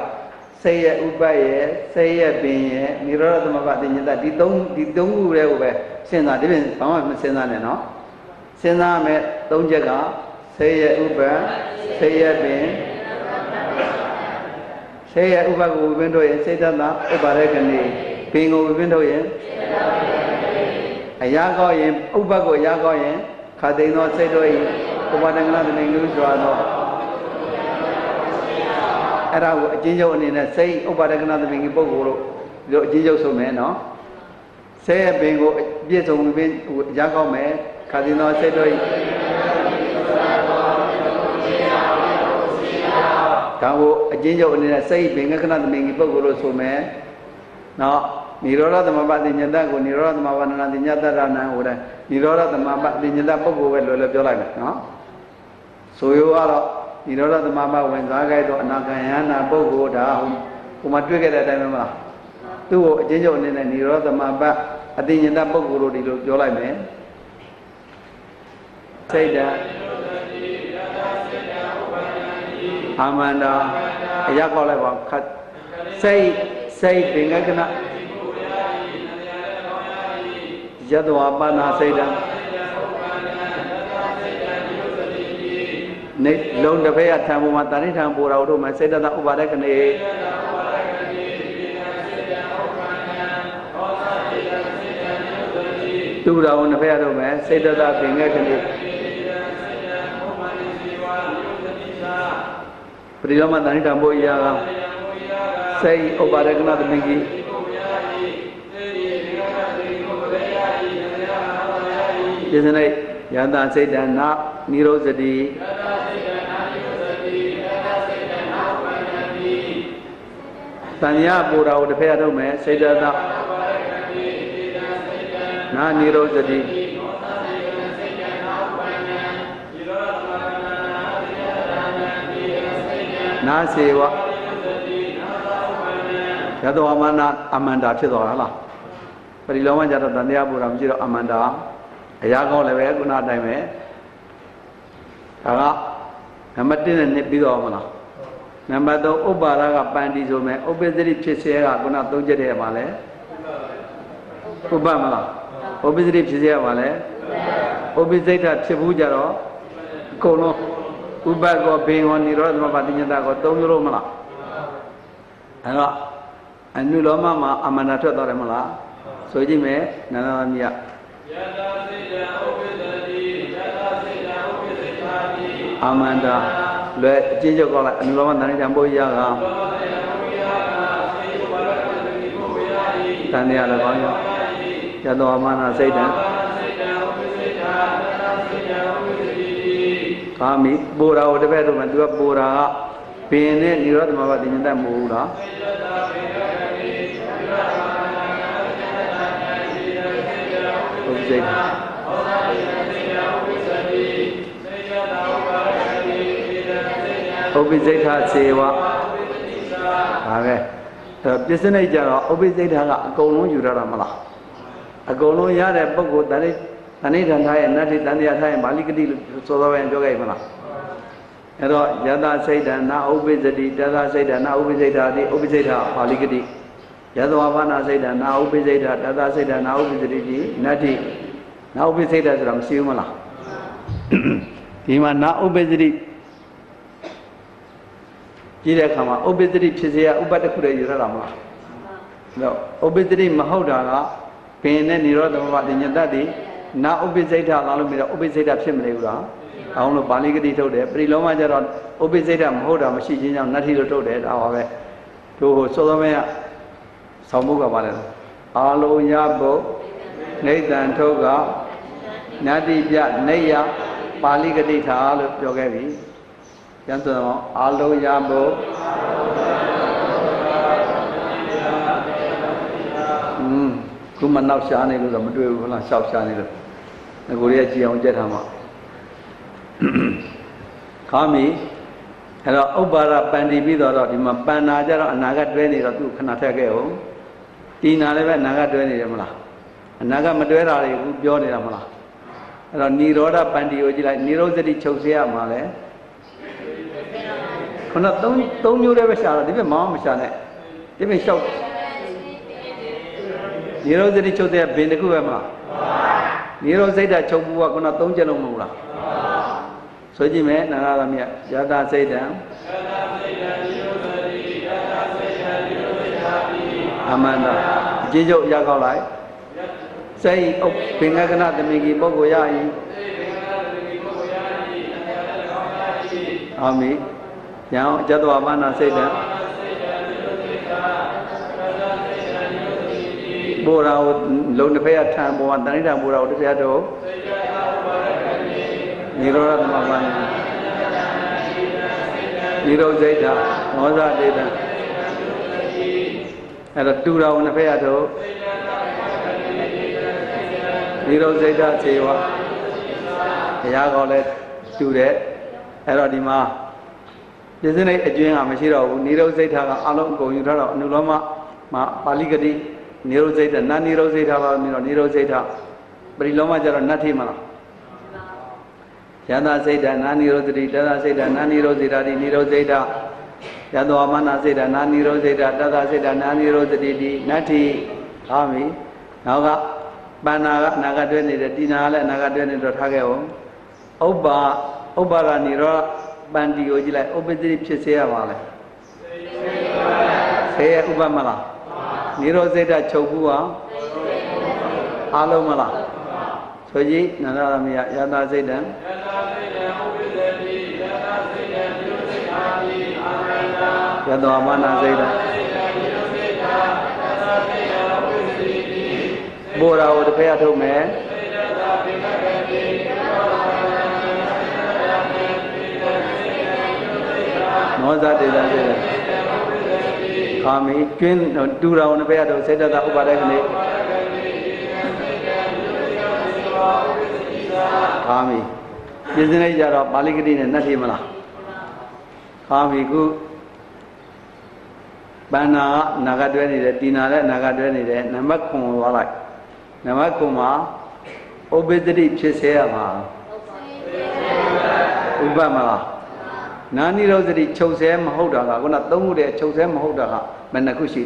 စိတ်ရဲ့ဥပတ်ရဲ့စိတ်ရဲ့ပင်ရဲ့និရောဓသမဘတိညတဒီသုံးဒီသုံးခုတွေကိုပဲစဉ်းစားဒီပြင်ဘာမှမစဉ်းစားနဲ့နော်စဉ်းစားမဲ့သုံးချက်ကစိတ်ရဲ့ဥပတ်စိတ်ရဲ့ပင်စိတ်ရဲ့ဥပတ်ကိုဝိပင်းတို့ရဲ့စိတ်တတဥပါရကနေပင်ကိုဝိပင်းတို့ရဲ့အရာကောရင်ဥပတ်ကိုအရာကောရင် ခါသိန်သောစိတ်တို့၏ဥပါဒကနာတနေလူစွာသောအဲ့ဒါကိုအချင်းချုပ်အနေနဲ့စိတ်ဥပါဒကနာသမင်ကြီးပုဂ္ဂိုလ်တို့ဒီလိုအချင်းချုပ်ဆိုမယ်နော်ဆေးရဲ့ပင်ကိုပြည့်စုံပင်ရကောက်မယ်ခါသိသောစိတ်တို့၏ဒါကိုအချင်းချုပ်အနေနဲ့စိတ်ပင်ကကနာသမင်ကြီးပုဂ္ဂိုလ်လို့ဆိုမယ်နော် နိရောဓသမပတိညတကိုနိရောဓသမဝန္ဒနာတိညတရဏံဟိုတဲ့နိရောဓသမပတိညတပုဂ္ဂိုလ်ပဲလို့လည်းပြောလိုက်မယ်နော်ဆိုရောကတော့နိရောဓသမပဝင်စားခဲ့တော့အနာဂံယနာပုဂ္ဂိုလ်ဒါဟိုမှာတွေ့ခဲ့တဲ့အတိုင်းပဲမလားသူ့ကိုအချင်းချုပ်အနေနဲ့နိရောဓသမပအတိညတပုဂ္ဂိုလ်လို့ဒီလိုပြောလိုက်မယ်စိတ်ဓာတ်အာမန္တာအရာကောက်လိုက်ပါခတ်စိတ်စိတ်ပင်ကကနာ ယတဝပါဏစိတ်တံနေလုံးတစ်ဖက်ကထံပေါ်မှာတာဏိထံပူတော်တို့မှာစေတသာဥပါဒကနေသူတော်နှစ်ဖက်တို့မှာစေတသာပင်ကကနေပရိလောမတာဏိထံပေါ်ရာကစေဥပါဒကနာသမင်ကြီး ပြစ္စနိယန္တာစိတ်တနာနိရောဇတိတန်ရပူတာကိုတစ်ဖက်ထုတ်မယ်စိတ်တနာနာနိရောဇတိနာစေဝရသောအမန္တအမန္တာဖြစ်သွားတာလားပရိလောမကြတော့တန်တရားပူတာမရှိတော့အမန္တာ အရာကောင်းလည်းပဲခုနအတိုင်းပဲဒါကနံပါတ်1နဲ့နှစ်ပြီးတော့မလားနံပါတ်3ဥပ္ပါဒကပန္တိဆိုမယ်ဥပ္ပစ္စရိဖြစ်စေကခုနသုံးချက်တည်းမှာလဲဥပ္ပမလားဥပ္ပစ္စရိဖြစ်စေကမှာလဲဥပ္ပစိတ်ထဖြစ်ဘူးကြတော့အကုန်လုံးဥပ္ပကောဘေငောនិရောဓသမပတိညတကောသုံးလို့မလားအဲ့တော့အနုလောမမှာအမန္တထွက်သွားတယ်မလားဆိုကြည့်မယ်နန္ဒသမီးကယတ စိတံဥပ္ပဒတိယတစိတံဥပ္ပစိတာတိအာမန္တာလွယ်အချင်းချုပ်ကောင်းလိုက်အနုလောမတဏိတံပုရိယကသောတေနမုယကာသေယဝရကတိဘုရားယိတန်တရားလည်းကောင်းရောယတောအမနာစိတ်တံဘာစိတံဥပ္ပစိတာယတစိတံဥပ္ပစိတိကာမိပူရာကိုတပည့်တို့မှသူကပူရာကဘင်းနဲ့និရောဓမဘတိညတတ်မဟုတ်ဘူးလားဟုတ် စိတ်ဥပ္ပိစိတ်ထာစေဝဒါပဲအဲပစ္စနိကြတော့ဥပ္ပိစိတ်ထာကအကုန်လုံးယူရတာမလားအကုန်လုံးရတဲ့ပုဂ္ဂိုလ်တဏိတဏိဌာန်ထားရဲ့နတ္ထိတန်တရားထားရဲ့မာလိကတိလို့စောစောပဲပြောခဲ့မလားအဲ့တော့ယတစိတ်တနာဥပ္ပိစတိတသစိတ်တနာဥပ္ပိစိတ်ထာတိဥပ္ပိစိတ်ထာပါဠိကတိယသဝဘာနာစိတ်တနာဥပ္ပိစိတ်ထာတသစိတ်တနာဥပ္ပိစတိတိနတ္ထိ နာဥပ္ပိစိတ်ထာဆိုတာမရှိဘူးမလားဒီမှာနာဥပ္ပိစတိကြည့်တဲ့အခါမှာဥပ္ပစ္စတိဖြစ်စေရဥပ္ပတ္တခုတည်းယူရတာမလားတော့ဥပ္ပစ္စတိမဟုတ်တာကဘင်းနဲ့និရောဓမဘတိညတတ်တိနာဥပ္ပစိတ်ထလာလို့ပြီးတော့ဥပ္ပစိတ်ထဖြစ်မနေဘူးလားအောင်လို့ပါဠိကတိထုတ်တယ်ပရိလောမကျတော့ဥပ္ပစိတ်ထမဟုတ်တာမရှိခြင်းကြောင့်နတ္ထိလို့ထုတ်တယ်ဒါပါပဲတို့ဟိုစောစောမဲကဆောင်းဖို့ကပါလေအာလုံးရဖို့နေတံထုတ်က နတ္တိပြနေယပါဠိကတိထာလို့ပြောခဲ့ပြီကျမ်းဆိုတော့အာလုံးရဖို့อืมခုမနောက်ရှားနေလို့တော့မတွေ့ဘူးဟုတ်လားရှောက်ရှားနေလို့ငကိုရီးကကြည်အောင်ကြက်ထားမှာခါမီအဲ့တော့ဥပ္ပါရပန္တိပြီးတော့ဒီမှာပန္နာကြတော့အနာကတွဲနေတော့သူခဏထက်ခဲ့အောင်တီနာလည်းပဲအနာကတွဲနေတယ်မလားအနာကမတွဲတာတွေအခုပြောနေတာမလား အဲ့တော့និရောဓပန္တိကိုကြည့်လိုက်និရောဓတိချုပ်စေရမှာလဲခုနသုံးသုံးမျိုးတည်းပဲရှာတော့ဒီဘက်မအောင်မရှာနဲ့ဒီဘက်လျှောက်និရောဓတိချုပ်တဲ့ဘင်တစ်ခုပဲမလားនិရောဓစိတ်ဓာတ်ချုပ်ဘူးကခုနသုံးချက်လုံးမဟုတ်လားဆိုကြည့်မယ်နာရသမီးယတာစိတ်တံအမန္တအကျေကျုပ်ရကောက်လိုက် စိတ်ဥပ္ပင်္ဂကနသမီးကြီးပုဂ္ဂိုလ်ရ၏အာမိညောင်အကျတဝမနာစိတ်တံဘောရာကိုလုံတစ်ဖက်ကထံပေါ်မှာတဏိတံဘောရာကိုတစ်ဖက်တော့နိရောဓသမဘာနိနိရောဇိတမောဇတေတံအဲ့တော့တူတော်နှစ်ဖက်ရတော့ နိရောဇိတခြေဝဘုရားကောလည်းတူတယ်အဲ့တော့ဒီမှာပြည့်စုံတဲ့အကျွင်းကမရှိတော့ဘူးနိရောဇိတကအလုံးအကုန်ယူထားတော့အနုလောမမှာပါဠိကတိနိရောဇိတနာနိရောဇိတပါပြီးတော့နိရောဇိတပရိလောမကျတော့နတ်ထိမလားယန္တာစိတ်တနာနိရောဓတိတသစိတ်တနာနိရောဇိတာတိနိရောဇိတာယတောမနာစိတ်တနာနိရောဇိတာတသစိတ်တနာနိရောဇတိတိနတ္ထိဟောပြီနောက်က ပန္နာကအနာဂတ်တွဲနေတယ်တိနာကလည်းအနာဂတ်တွဲနေတော့ထားခဲ့အောင်ဥပ္ပါဥပ္ပါကနိရောပန္တိကိုကြည့်လိုက်ဥပ္ပတိဖြစ်စေရပါလေဆေးရဥပ္ပမလားနိရောဇိတာချုပ်ဘူးဟာအားလုံးမလားဆိုကြည့်နန္ဒရမယယတာစိတ်တံယတောမနာစိတ်တံ ဘောရာကိုတစ်ဖက်ထုတ်မယ်နောဇတေတံစိတ်တံခါမီကျွင်းတူတော်တစ်ဖက်ထုတ်စေတသာဥပါဒကနေခါမီပြင်းစနေကြတော့ပါဠိကတိနဲ့နှက်ထိမလားခါမီခုပန္နာကနာဂတွဲနေတယ်တီနာလည်းနာဂတွဲနေတယ်နံပါတ်9ကိုသွားလိုက် နံပါတ်9မှာဥပ္ပတ္တိဖြစ်စေရမှာဥပ္ပမလားနာနိရောဓတိချုပ်ဆဲမဟုတ်တာကခုနသုံးခုတည်းချုပ်ဆဲမဟုတ်တာကဘယ်နှခုရှိ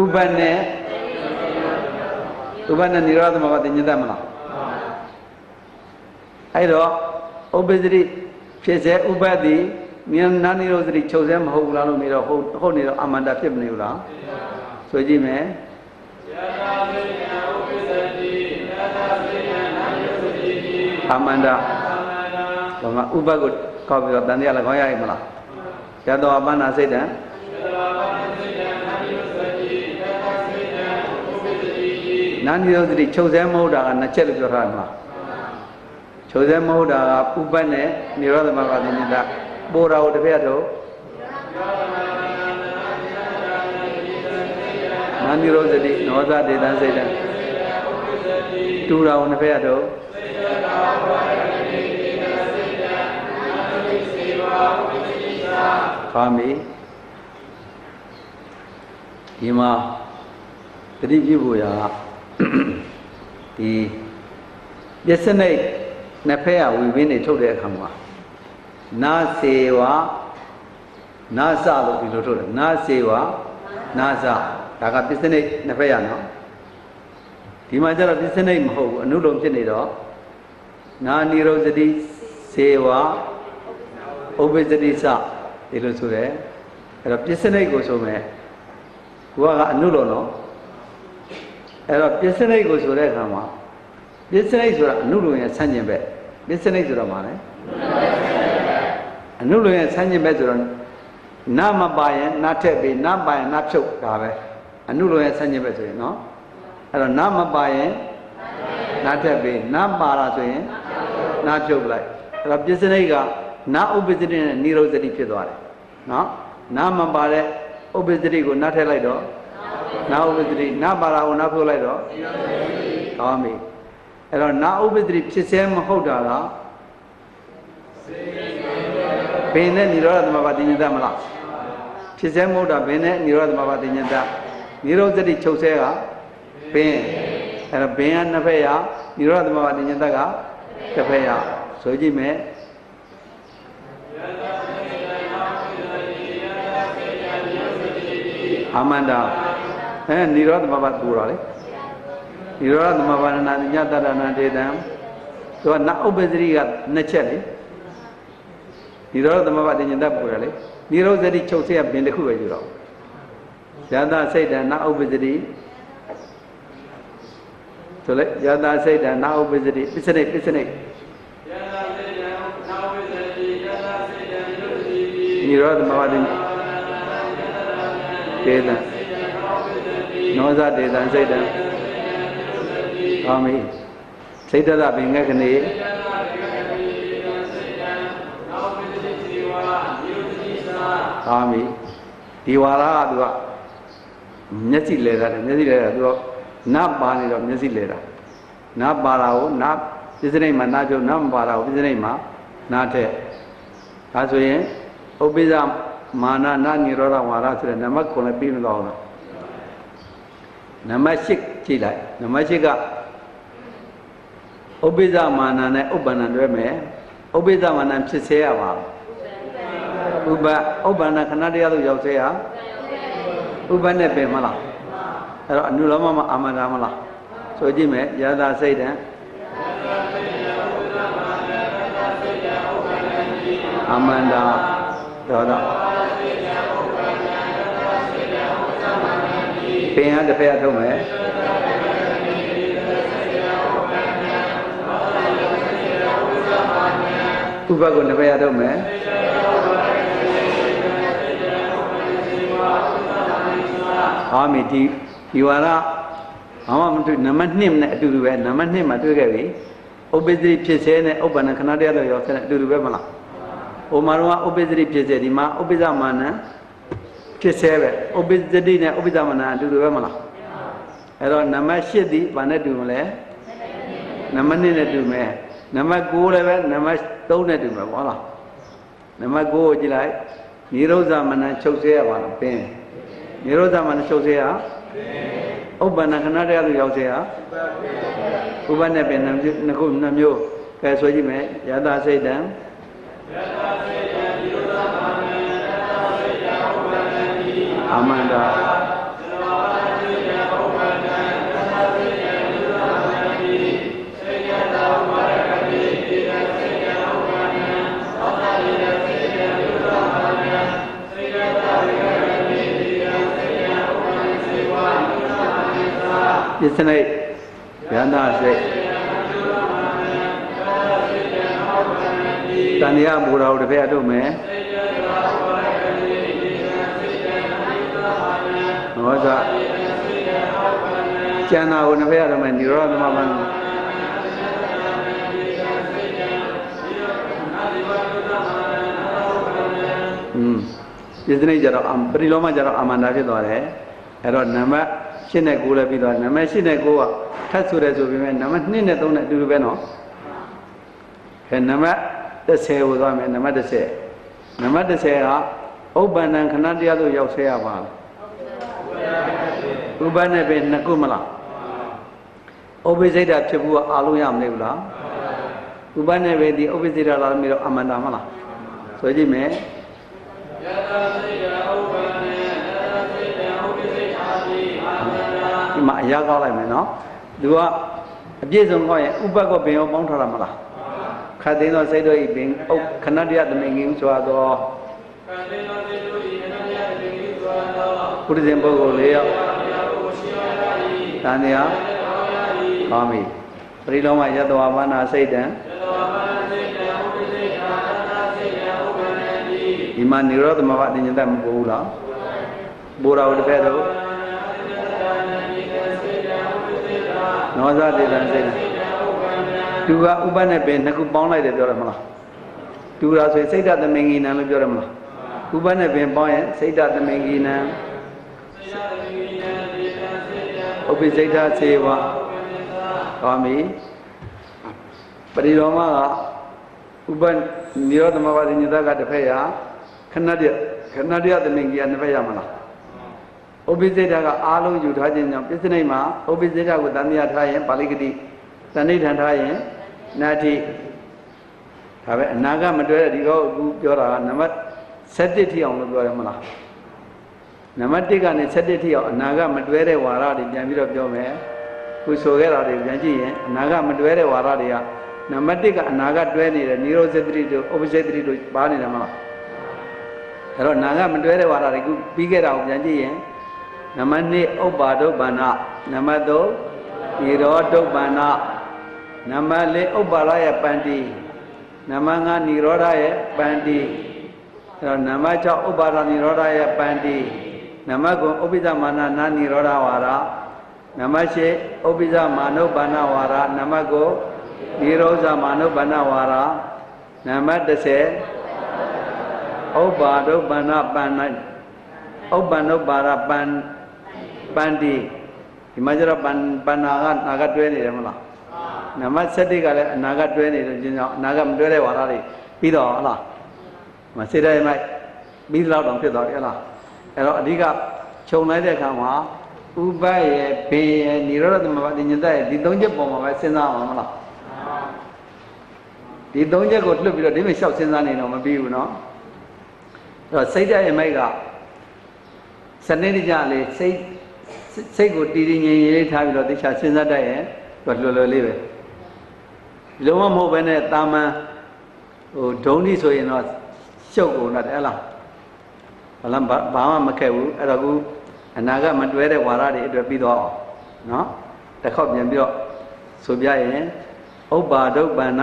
ဥပ္ပနဲ့ဥပ္ပနဲ့နိရောဓမဘတိညတတ်မလားအဲ့တော့ဥပ္ပဇ္ဇတိဖြစ်စေဥပ္ပတ္တိမြင်နာနိရောဓတိချုပ်စေမဟုတ်ဘူးလားလို့မေးတော့ဟုတ်ဟုတ်နေတော့အမန္တဖြစ်မနေဘူးလားဆိုကြည့်မယ် အမန္တဗမာဥပကုကောက်ပြီးတော့တန်တရား၎င်းရရမလားယတောအပန္နာစိတ်တံနာနိရောသတိချုပ်ဆဲမဟုတ်တာကနှစ်ချက်လို့ပြောထားတယ်မလားချုပ်ဆဲမဟုတ်တာကဥပ္ပတ်နဲ့နိရောဓမဂ္ဂသင်္ကြန်ပိုးတာကိုတစ်ဖက်တော့ နာနိရောဓတိနောသဒေတံစိတ်တံတူတာကိုတစ်ဖက်တော့ခါမီဒီမှာတတိပြုဖို့ရာဒီပစ္စနိတ်နှစ်ဖက်ကဝီဝင်းနေထုတ်တဲ့အခါမှာနာစေဝနာစလို့ဒီလိုထုတ်တယ်နာစေဝနာစ ဒါကပစ္စနိတ်နှစ်ဖက်ရနော်ဒီမှာကျတော့ပစ္စနိတ်မဟုတ်ဘူးအနုလုံးဖြစ်နေတော့နာနိရောဇတိစေဝဥပ္ပဇတိစဒီလိုဆိုတယ်အဲ့တော့ပစ္စနိတ်ကိုဆိုမယ်ကိုကအနုလုံးနော်အဲ့တော့ပစ္စနိတ်ကိုဆိုတဲ့အခါမှာပစ္စနိတ်ဆိုတာအနုလုံးရဲ့ဆန့်ကျင်ဘက်ပစ္စနိတ်ဆိုတော့မှာလေအနုလုံးရဲ့ဆန့်ကျင်ဘက်ဆိုတော့နာမပါရင်နာထက်ပြီးနာပါရင်နာဖြုတ်ဒါပဲ အနုလုံးရဲ့ဆန့်ကျင်ဘက်ဆိုရင်နော်အဲ့တော့နာမပါရင်နာထက်ပြီးနာပါတာဆိုရင်နာဖြုတ်လိုက်အဲ့တော့ပစ္စနိတ်ကနာဥပ္ပဇ္ဇတိနဲ့နိရောဇတိဖြစ်သွားတယ်နော်နာမပါတဲ့ဥပ္ပဇ္ဇတိကိုနာထည့်လိုက်တော့နာဥပ္ပဇ္ဇတိနာပါတာကိုနာဖြုတ်လိုက်တော့ကောင်းပြီအဲ့တော့နာဥပ္ပဇ္ဇတိဖြစ်စေမဟုတ်တာကဘယ်နဲ့និရောဓသမဘာတိညတမလားဖြစ်စေမဟုတ်တာဘယ်နဲ့និရောဓသမဘာတိညတ နိရောဓတိချုပ်ဆဲကဘင်းအဲ့တော့ဘင်းကနှစ်ဖက်ရနိရောဓသမဘာတင်ညတကတစ်ဖက်ရဆိုကြည့်မယ်အမန္တာအဲနိရောဓသမဘာသူတော်လေနိရောဓသမဘာနာညတရဏတေတံသူကနဥပ္ပဇရိကနှစ်ချက်လေနိရောဓသမဘာတင်ညတပူရလေနိရောဓဇတိချုပ်ဆဲကဘင်းတစ်ခုပဲယူတော့ ယတာစိတ်တနဥပ္ပဇရိဆိုလေယတာစိတ်တနဥပ္ပဇရိပစ္စနိပစ္စနိនិရောဓသမဘာတင်ဒေတံနောဇဒေတံစိတ်တံဟောမီစိတ်တရပင်ငက်ကနေဟောမီဒီဝါရကသူက မျက်စိလဲတာတယ်မျက်စိလဲတာသူကနတ်ပါနေတော့မျက်စိလဲတာနတ်ပါတာကိုနတ်ပစ္စနိမှာနာကျုံနတ်မပါတာကိုပစ္စနိမှာနာတဲ့ဒါဆိုရင်ဥပ္ပိဇမာနနာနိရောဓဝါရဆိုတဲ့နံပါတ်9လည်းပြီးမလို့တော့နံပါတ်8ကြည့်လိုက်နံပါတ်8ကဥပ္ပိဇမာနနဲ့ဥပ္ပန္နတွဲမယ်ဥပ္ပိဇမာနဖြစ်စေရပါဥပ္ပဥပ္ပန္နခဏတရားသို့ရောက်စေရ ဥပ္ပနဲ့ပင်မလားအဲ့တော့အနုလောမမအာမန္တာမလားဆိုကြည့်မယ်ယသာစိတ်တံအာမန္တာဒေါသပင်ကတစ်ဖက်ထုတ်မယ်ဥပကုတစ်ဖက်ထုတ်မယ် အာမီဒီဒီဝါရဘာမှမတွေ့နံပါတ်1နဲ့အတူတူပဲနံပါတ်2မှာတွေ့ခဲ့ပြီဥပ္ပဇ္ဇိဖြစ်စေနဲ့ဥပ္ပန္နခဏတရားတော့ရောက်စေနဲ့အတူတူပဲမလားဟိုမှာတော့ဥပ္ပဇ္ဇိဖြစ်စေဒီမှာဥပ္ပဇ္ဇမာနဖြစ်စေပဲဥပ္ပဇ္ဇတိနဲ့ဥပ္ပဇ္ဇမာနအတူတူပဲမလားအဲ့တော့နံပါတ်8ဒီဘာနဲ့တူမလဲနံပါတ်2နဲ့တူမယ်နံပါတ်9လည်းပဲနံပါတ်3နဲ့တူမယ်ဟုတ်လားနံပါတ်9ကိုကြည့်လိုက်နိရောဇမနချုပ်စေရပါလားပင် နိရောဇမနချုပ်စေရဥပ္ပန္နခဏတရားလို့ရောက်စေရဥပ္ပနဲ့ပင်နှစ်ခုနှစ်မျိုးကဲဆိုကြည့်မယ်ယတာစိတ်တံအာမန္တာ ပစ္စနိယန္တာစိတ် တန်တရားဘူရာကိုတစ်ဖက်အထုတ်မယ်ဟောသာကျန်တာကိုတစ်ဖက်အထုတ်မယ်និရောဓသမပန်อืมပြစ္စနိကြတော့ပရိလောမကြတော့အာမန္တာဖြစ်သွားတယ်အဲ့တော့နံပါတ် 8နဲ့9လည်းပြီးသွားတယ်နံပါတ်8နဲ့9ကထပ်ဆိုတယ်ဆိုပေမဲ့နံပါတ်2နဲ့3နဲ့အတူတူပဲနော်အဲနံပါတ်30ကိုသွားမယ်နံပါတ်30နံပါတ်30ကဥပ္ပန္နံခဏတရားသို့ရောက်ဆဲရပါဥပ္ပန္နဲ့ပဲနှစ်ခုမလားဥပ္ပိစိတ်တာဖြစ်ဘူးကအာလုံးရမလဲဘူးလားဥပ္ပန္နဲ့ပဲဒီဥပ္ပိစိတ်တာလာပြီးတော့အမန္တာမလားဆိုကြည့်မယ်ယတာစိတ်ဥပ္မှာအရာကောက်လိုက်မယ်နော်သူကအပြည့်စုံကောက်ရင်ဥပ္ပကောပင်ရောပေါင်းထားတာမလားခတ်သိမ်းသောစိတ်တို့ဤပင်ဥခဏတရသမင်ကြီးဆိုသောကံတေနောစေတုဤအနန္တယတိကိသောသောပုရိသင်ပုဂ္ဂိုလ်လေးယောက်ဘုရားကိုရှိရတာဤတန်တရားကောင်းပြီပရိလောမယတဝဘာနာစိတ်တံသတောဘာစိတ်ဥပ္ပစိတ်အာသနာစိတ်ဥပ္ပန္နေတိဒီမှာនិရောဓမဘအတင်ညတမပို့ဘူးလားပို့တာကိုတစ်ဖက်တော့ နောဇတေတံစိတ်တံသူကဥပ္ပနဲ့ပင်နှစ်ခုပေါင်းလိုက်တယ်ပြောတယ်မလားတူတာဆိုရင်စိတ်တသမင်္ဂီနံလို့ပြောတယ်မလားဥပ္ပနဲ့ပင်ပေါင်းရင်စိတ်တသမင်္ဂီနံဥပ္ပိစိတ်တစေဝကောင်းပြီပရိလောမကဥပ္ပနိရောဓမဘတိညတကတစ်ဖက်ရခဏတည်းခဏတည်းသမင်္ဂီကတစ်ဖက်ရမလား ဥပ္ပိစိတ်တကအားလုံးယူထားခြင်းကြောင့်ပစ္စနိမှာဥပ္ပိစိတ်တကိုတန်မြတ်ထားရင်ပါဠိကတိတဏိဋ္ဌံထားရင်နာတိဒါပဲအနာကမတွဲတဲ့ဒီတော့အခုပြောတာကနံပါတ်7ထိအောင်လို့ပြောရမလားနံပါတ်1ကနေ7ထိအောင်အနာကမတွဲတဲ့ဝါရတွေပြန်ပြီးတော့ပြောမယ်ခုဆိုခဲ့တာတွေပြန်ကြည့်ရင်အနာကမတွဲတဲ့ဝါရတွေကနံပါတ်1ကအနာကတွဲနေတယ်နိရောဇတိတို့ဥပ္ပဇတိတို့ပါနေတယ်မလားအဲ့တော့နာကမတွဲတဲ့ဝါရတွေခုပြီးခဲ့တာကိုပြန်ကြည့်ရင် နံပါတ်2ဥပ္ပါဒုပ္ပန္နနံပါတ်3နိရောဓုပ္ပန္နနံပါတ်4ဥပ္ပါဒရဲ့ပန္တိနံပါတ်5နိရောဓရဲ့ပန္တိအဲတော့နံပါတ်6ဥပ္ပါဒနိရောဓရဲ့ပန္တိနံပါတ်9ဥပိ္ပဇမာနနာနိရောဓဝါရနံပါတ်8ဥပိ္ပဇမာနုပ္ပန္နဝါရနံပါတ်9နိရောဓမာနုပ္ပန္နဝါရနံပါတ်10ဥပ္ပါဒုပ္ပန္နပန္နဥပ္ပန္နုပ္ပါရပန္န ပန္တိဒီမှာကျတော့ပန္ပန္နာကနာကတွဲနေတယ်မလားနံပါတ်7ကလည်းအနာကတွဲနေတယ်ခြင်းကြောင့်အနာကမတွဲတဲ့ဝါဒတွေပြီးတော့ဟလားမစေတဲ့မိုက်ပြီးတော့တော့ဖြစ်သွားတယ်ဟလားအဲ့တော့အဓိကခြုံလိုက်တဲ့အခါမှာဥပ္ပရဲ့ဘေးရဲ့និရောဓသမဘတိညတရဲ့ဒီသုံးချက်ပုံမှာပဲစဉ်းစားအောင်မလားဒီသုံးချက်ကိုလွတ်ပြီးတော့ဒီမဲ့လျှောက်စဉ်းစားနေတော့မပြီးဘူးเนาะအဲ့တော့စိတ်ဓာတ်ရဲ့မိုက်ကစနစ်တကျလေးစိတ် စိတ်ကိုတည်တည်ငြိမ်ငြိမ်လေးထားပြီးတော့တရားစဉ်းစားတတ်ရင်သူကလွယ်လွယ်လေးပဲလုံးဝမဟုတ်ဘဲနဲ့တာမန်ဟိုဒုံဒီဆိုရင်တော့ရှုပ်ကုန်တော့အဲ့လားဘာလဘာမှမခက်ဘူးအဲ့တော့ခုအနာကမတွဲတဲ့ဝါရတွေအတွက်ပြီးတော့နော်တစ်ခေါက်ပြန်ပြီးတော့ဆိုပြရင်ဥပ္ပါဒုပ္ပန္န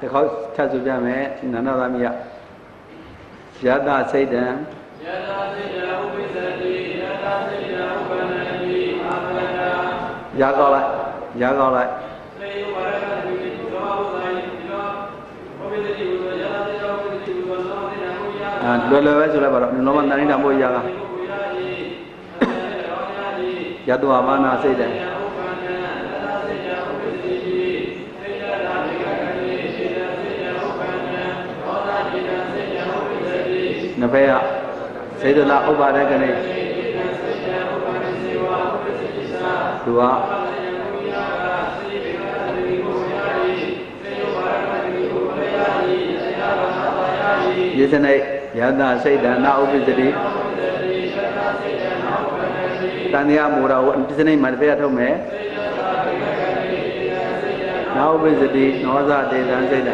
တစ်ခေါက်ထပ်ဆိုပြမယ်နန္ဒသမီးကယတစိတ်တံယတစိတ်တံဥပိသတိယတစိတ် ရကောက်လိုက်ရကောက်လိုက်စေယဝရကတိသောဘုရားယဒီလောဥပ္ပစိတ်ဥပ္ပယတာစိတ်ဥပ္ပစိတ်ဥပ္ပသောတိနာမူယာအာလွယ်လွယ်ပဲဆိုလိုက်ပါတော့လောမတဏိတမို့ရကဘုရားယိရောယာယိယတဝဘာနာစိတ်တံဥပ္ပန္နေယတာစိတ်ဥပ္ပစိတိစေယတာမိကကတိစေယစိတ်ဥပ္ပန္နေသောတာတိနာစိတ်ဥပ္ပစတိနှစ်ဖက်ကစေတလာဥပ္ပါဒကနေ သူကယေသနိယတစိတ်တနာဥပ္ပစ္စတိတန်တရားမူရာကိုပစ္စနိမှာတစ်ဖက်ကထုတ်မယ်နာဥပ္ပစ္စတိနောဇဒေသံစိတ်တ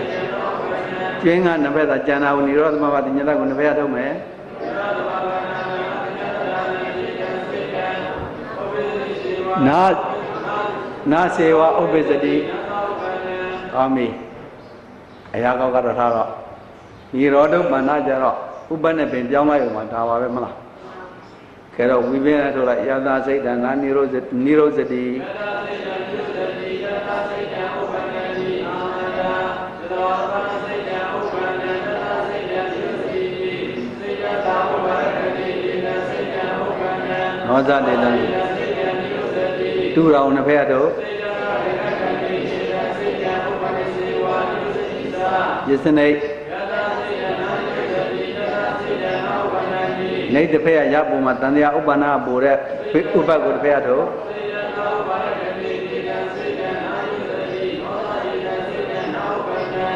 ကျွင်းကနှစ်ဖက်သာကျန်တာကိုនិရောဓမဘတိညတကိုနှစ်ဖက်ကထုတ်မယ် နာနာစေဝဥပ္ပစ္စတိကောင်းပြီအရာကောက်ကတော့ထားတော့နိရောဓပန္နကြတော့ဥပ္ပနဲ့ပင်ပြောင်းလိုက်အောင်မှာဒါပါပဲမလားခဲတော့ဝိပင်းနဲ့ဆိုလိုက်ယသာစိတ်တနာနိရောဇနိရောဇတိနောဇတေတံ တူတော်နှစ်ဖက်တို့ယစ္စနိတ်နေတစ်ဖက်ကရပုံမှာတန်တရားဥပ္ပန္နပူတဲ့ဥပ္ပကိုတစ်ဖက်တို့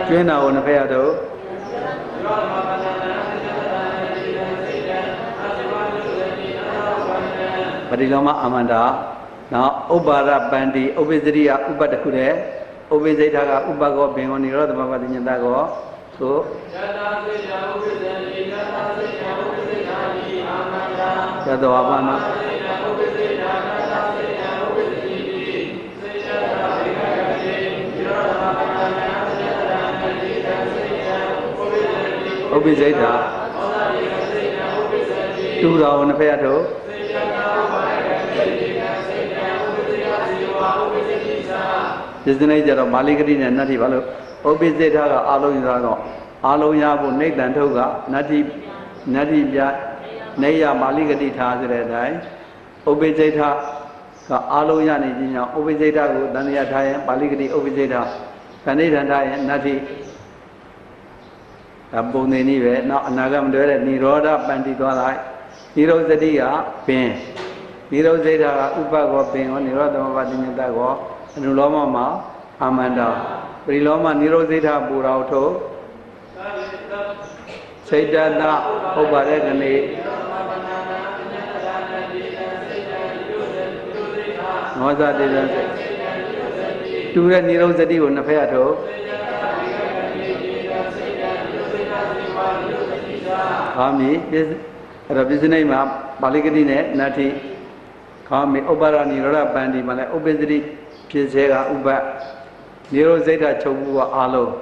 ကျွင်းတော်နှစ်ဖက်တို့ပရိလောမအာမန္တာ နောက်ဥပ္ပါရပန္တိဥပ္ပဇရိယဥပ္ပတခုတဲ့ဥပ္ပဇိထာကဥပ္ပကောဘင်္ဂောနိရောဓမပတိညတကောသို့သတ္တဝါပါဏဥပ္ပဇိထာတူတော်နှစ်ဖက်တို့ ဒီစနေကြတော့မာလိကတိနဲ့နတ္တိဘာလို့ဥပ္ပဇိထာကအာလုံးရတော့အာလုံးရဖို့နေတန်ထုတ်ကနတ္တိနတ္တိပြနေရမာလိကတိထားဆိုတဲ့အတိုင်းဥပ္ပဇိထာကအာလုံးရနေခြင်းကြောင့်ဥပ္ပဇိထာကိုတန်ရထားရင်ပါဠိကတိဥပ္ပဇိထာခဏိဋ္ဌာထားရင်နတ္တိဒါပုံနေနည်းပဲနောက်အနာဂတ်မတွဲတဲ့និရောဓပန္တိသွားလိုက်និရောဇတိကပင်និရောဇိတာကဥပကောပင်ရောនិရောဓသမပတိညတကော အနုလောမမှာအာမန္တာပရိလောမនិရောဇိတာပူရာထုတ်စိတ်တတဟုတ်ပါတယ်ခဏေမောဇတေတံတူတဲ့និရောဇတိကိုနှစ်ဖက်ထုတ်ခါမီပစ္စအဲ့တော့ပစ္စနိမှာပါဠိကတိနဲ့နတ္ထိခါမီဥပ္ပါရဏိရောဓပန္တိမှာလည်းဥပ္ပစ္စတိ ဖြစ်စေကဥပ္ပနိရောဇိတချုပ်ဘူးကအာလုံး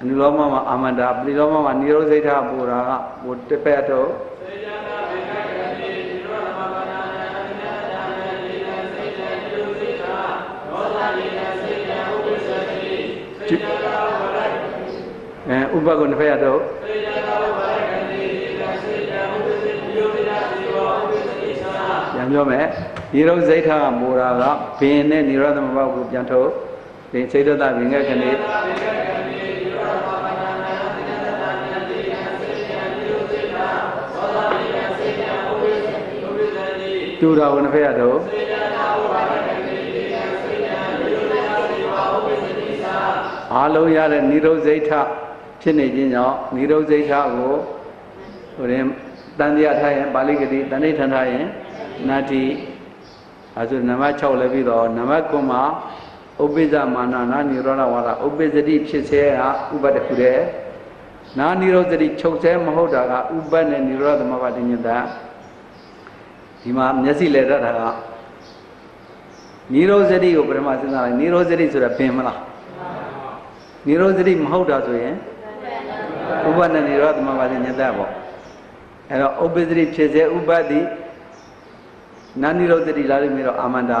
အနုလောမမှာအာမန္တာပရိလောမမှာနိရောဇိတပူရာကဟိုတစ်ပက်တော့အဲဥပ္ပကိုနှစ်ဖက်ရတော့ပြ ပြောမယ်နိရောဓစိတ်ထာမူရာကဘင်းနဲ့နိရောဓမဘောက်ကိုပြန်ထုတ်ဒီစိတ်တတဘင်းငယ်ခဏိတူတော်ဝင်ဖက်ရတော့အားလုံးရတဲ့နိရောဓစိတ်ထဖြစ်နေခြင်းကြောင့်နိရောဓစိတ်ထကိုဟိုရင်တန်တရားထားရင်ပါဠိကတိတဏိဋ္ဌာန်ထားရင် နာတိအဲဆိုနံပါတ်6လည်းပြီးတော့နံပါတ်9မှာဥပ္ပိဇမာနနာနိရောဓဝါဒဥပ္ပိဇတိဖြစ်စေကဥပ္ပတခုတည်းနာနိရောဓတိချုပ်ဆဲမဟုတ်တာကဥပ္ပနဲ့နိရောဓသမဘာတိညတဒီမှာမျက်စိလဲတတ်တာကနိရောဓတိကိုပထမစဉ်းစားလိုက်နိရောဓတိဆိုတာပင်မလားနိရောဓတိမဟုတ်တာဆိုရင်ဥပ္ပနဲ့နိရောဓသမဘာတိညတပေါ့အဲ့တော့ဥပ္ပဇတိဖြစ်စေဥပ္ပတိ နာနိရောဓတိလာလိမ့်မယ်တော့အာမန္တာ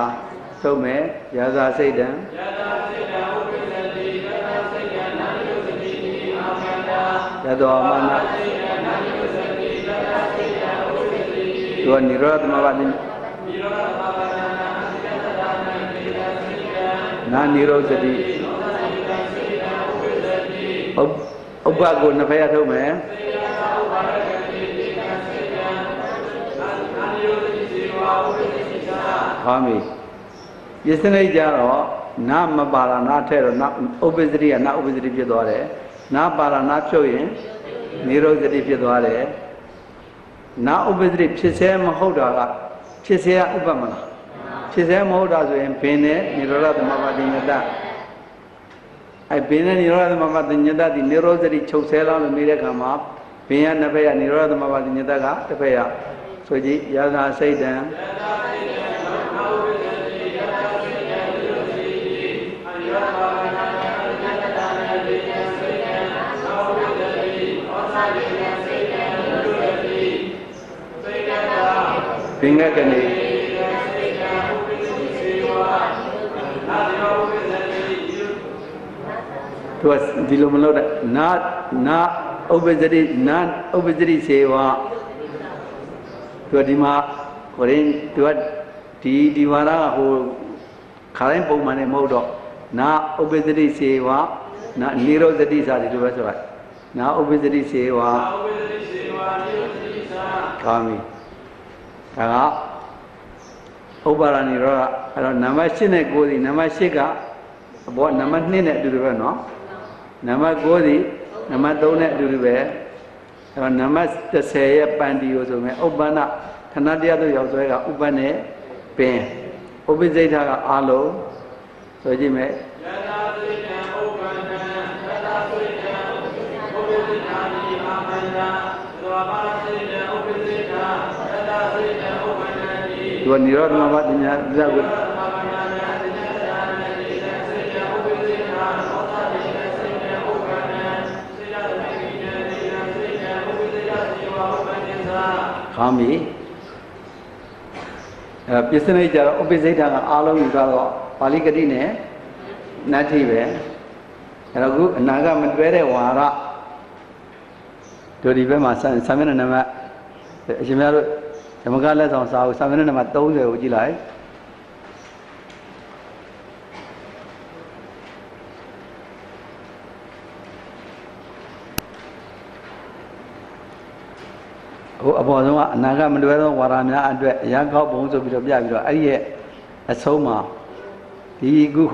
သုံးမယ်ရာဇာစိတ်တံရာဇာစိတ်တံဥပ္ပဇတိရာဇာစိတ်တံနာနိရောဓတိအာမန္တာယတောအာမန္တာစိတ်တံနာနိရောဓတိရာဇာစိတ်တံဥပ္ပဇတိသူကနိရောဓသမဘာတိနိရောဓသမဘာနာနာစိတ္တတာနာနိရောဓစိတ်တံနာနိရောဓတိဥပ္ပကိုနှစ်ဖက်ထုတ်မယ် ဟောပြီပစ္စနိကြတော့နာမပါရဏထဲတော့နာဥပ္ပဇ္ဇတိကနာဥပ္ပဇ္ဇတိဖြစ်သွားတယ်နာပါရဏဖြုတ်ရင်နိရောဓတိဖြစ်သွားတယ်နာဥပ္ပဇ္ဇတိဖြစ်စေမဟုတ်တာကဖြစ်စေကဥပ္ပမလားဖြစ်စေမဟုတ်တာဆိုရင်ဘင်းနဲ့နိရောဓသမဘာတိညတအဲဘင်းနဲ့နိရောဓသမဘာတိညတဒီနိရောဓတိချုပ်ဆဲလာလို့နေတဲ့ခါမှာဘင်းရနှစ်ဖက်ကနိရောဓသမဘာတိညတကတစ်ဖက်ကဆိုကြည့်ယာသာစိတ်တံ ဘင်္ဂကနေသူကဒီလိုမလုပ်တဲ့နာနာဥပ္ပဇရိနာဥပ္ပဇရိစေဝသူကဒီမှာဟိုရင်သူကဒီဒီဝါရကဟိုခါတိုင်းပုံမှန်နဲ့မဟုတ်တော့နာဥပ္ပဇရိစေဝနာနိရောဓတိစာဒီလိုပဲဆိုလိုက်နာဥပ္ပဇရိစေဝကောင်းပြီ ဒါကဥပ္ပါရဏိရောဓအဲ့တော့နံပါတ်8နဲ့9ဒီနံပါတ်8ကအဘောနံပါတ်2နဲ့အတူတူပဲเนาะ နံပါတ်9ဒီနံပါတ်3နဲ့အတူတူပဲအဲတော့နံပါတ်30ရဲ့ပန္တိကိုဆိုမယ်ဥပ္ပန္နခဏတရားတို့ရောက်ဆွဲကဥပ္ပနဲ့ပင်ဥပ္ပစိတ်ထားကအာလုံးဆိုကြည့်မယ်သူ ကនិရောဓမဘတညာဇဂုခေါင်းပြီအဲပစ္စနိကြတော့ဥပ္ပစိတ်ထံကအားလုံးယူသွားတော့ပါဠိကတိနဲ့နတ္ထိပဲအဲတော့ခုအနာကမတွဲတဲ့ဝါရတို့ဒီဘက်မှာဆံဆံမျက်နှာနံပါတ်အရှင်များတို့ ဓမ္မကလက်ဆောင်စာအုပ်ဆံမျက်နှာနံပါတ်30ကိုကြည့်လိုက်ဟိုအပေါ်ဆုံးကအနာဂတ်မလွဲသောဝါဒများအတွက်အရာကောက်ပုံဆိုပြီးတော့ပြပြီးတော့အဲ့ဒီရဲ့အဆုံးမှာဒီခု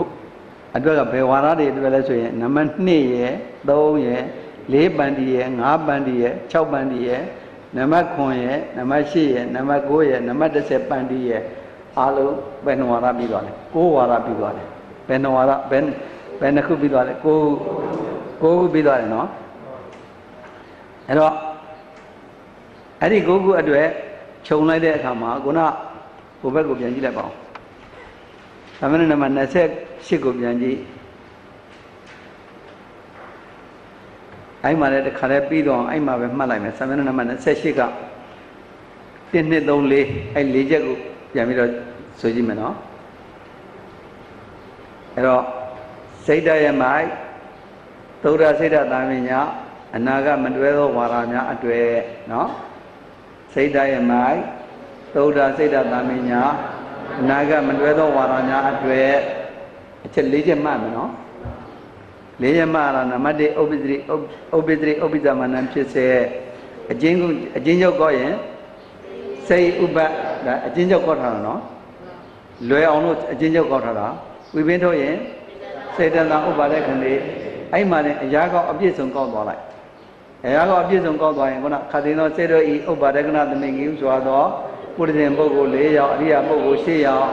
အတွက်ကဘယ်ဝါဒတွေအတွက်လဲဆိုရင်နံပါတ်2ရဲ့3ရဲ့4ပန်တီရဲ့5ပန်တီရဲ့6ပန်တီရဲ့ နံပါတ်9ရဲ့နံပါတ်8ရဲ့နံပါတ်9ရဲ့နံပါတ်10ပန်တီရဲ့အားလုံးဘယ်နှဝါဒပြီးသွားလဲ9ဝါဒပြီးသွားတယ်ဘယ်နှဝါဒဘယ်ဘယ်နှခုပြီးသွားလဲ9 9ခုပြီးသွားတယ်နော်အဲ့တော့အဲ့ဒီကိုခုအတွက်ခြုံလိုက်တဲ့အခါမှာခုနဟိုဘက်ကိုပြန်ကြည့်လိုက်ပါဦး။သမဏနံပါတ်28ကိုပြန်ကြည့်။ အဲ့မှာလည်းတစ်ခါတည်းပြီးတော့အဲ့မှာပဲမှတ်လိုက်မယ်။သမဏနံပါတ်28က1 2 3 4အဲ့၄ချက်ကိုပြန်ပြီးတော့ဆိုကြည့်မယ်နော်။အဲ့တော့စိတ်တရမိုက်သုဒ္ဓစိတ်တသာမညအနာကမတွဲသောဝါဒများအတွေ့နော်။စိတ်ဓာတ်ရဲ့မိုက်သုဒ္ဓစိတ်ဓာတ်တာမညာအနာကမတွဲသောဝါဒများအတွေ့အချက်၄ချက်မှတ်မယ်နော် ၄ချက်မှတ်ရတာနံပါတ်1ဥပ္ပဒိဥပ္ပဒိဥပ္ပဇမနံဖြစ်စေအချင်းကိုအချင်းချုပ်ကောရင်စိတ်ဥပ္ပဒါအချင်းချုပ်ကောထားတာနော်လွယ်အောင်လို့အချင်းချုပ်ကောထားတာဝိပင်းထုတ်ရင်စေတနာဥပ္ပါဒခဏေအဲ့မှာလည်းအရာကောက်အပြည့်စုံကောက်သွားလိုက်အရာကအပြည့်စုံကောက်သွားရင်ခုနခတိသောစေတောဤဥပ္ပါဒကနာသမင်ကြီးဆိုတော့ပုရိသေပုဂ္ဂိုလ်၄ယောက်အရိယာပုဂ္ဂိုလ်၈ယောက်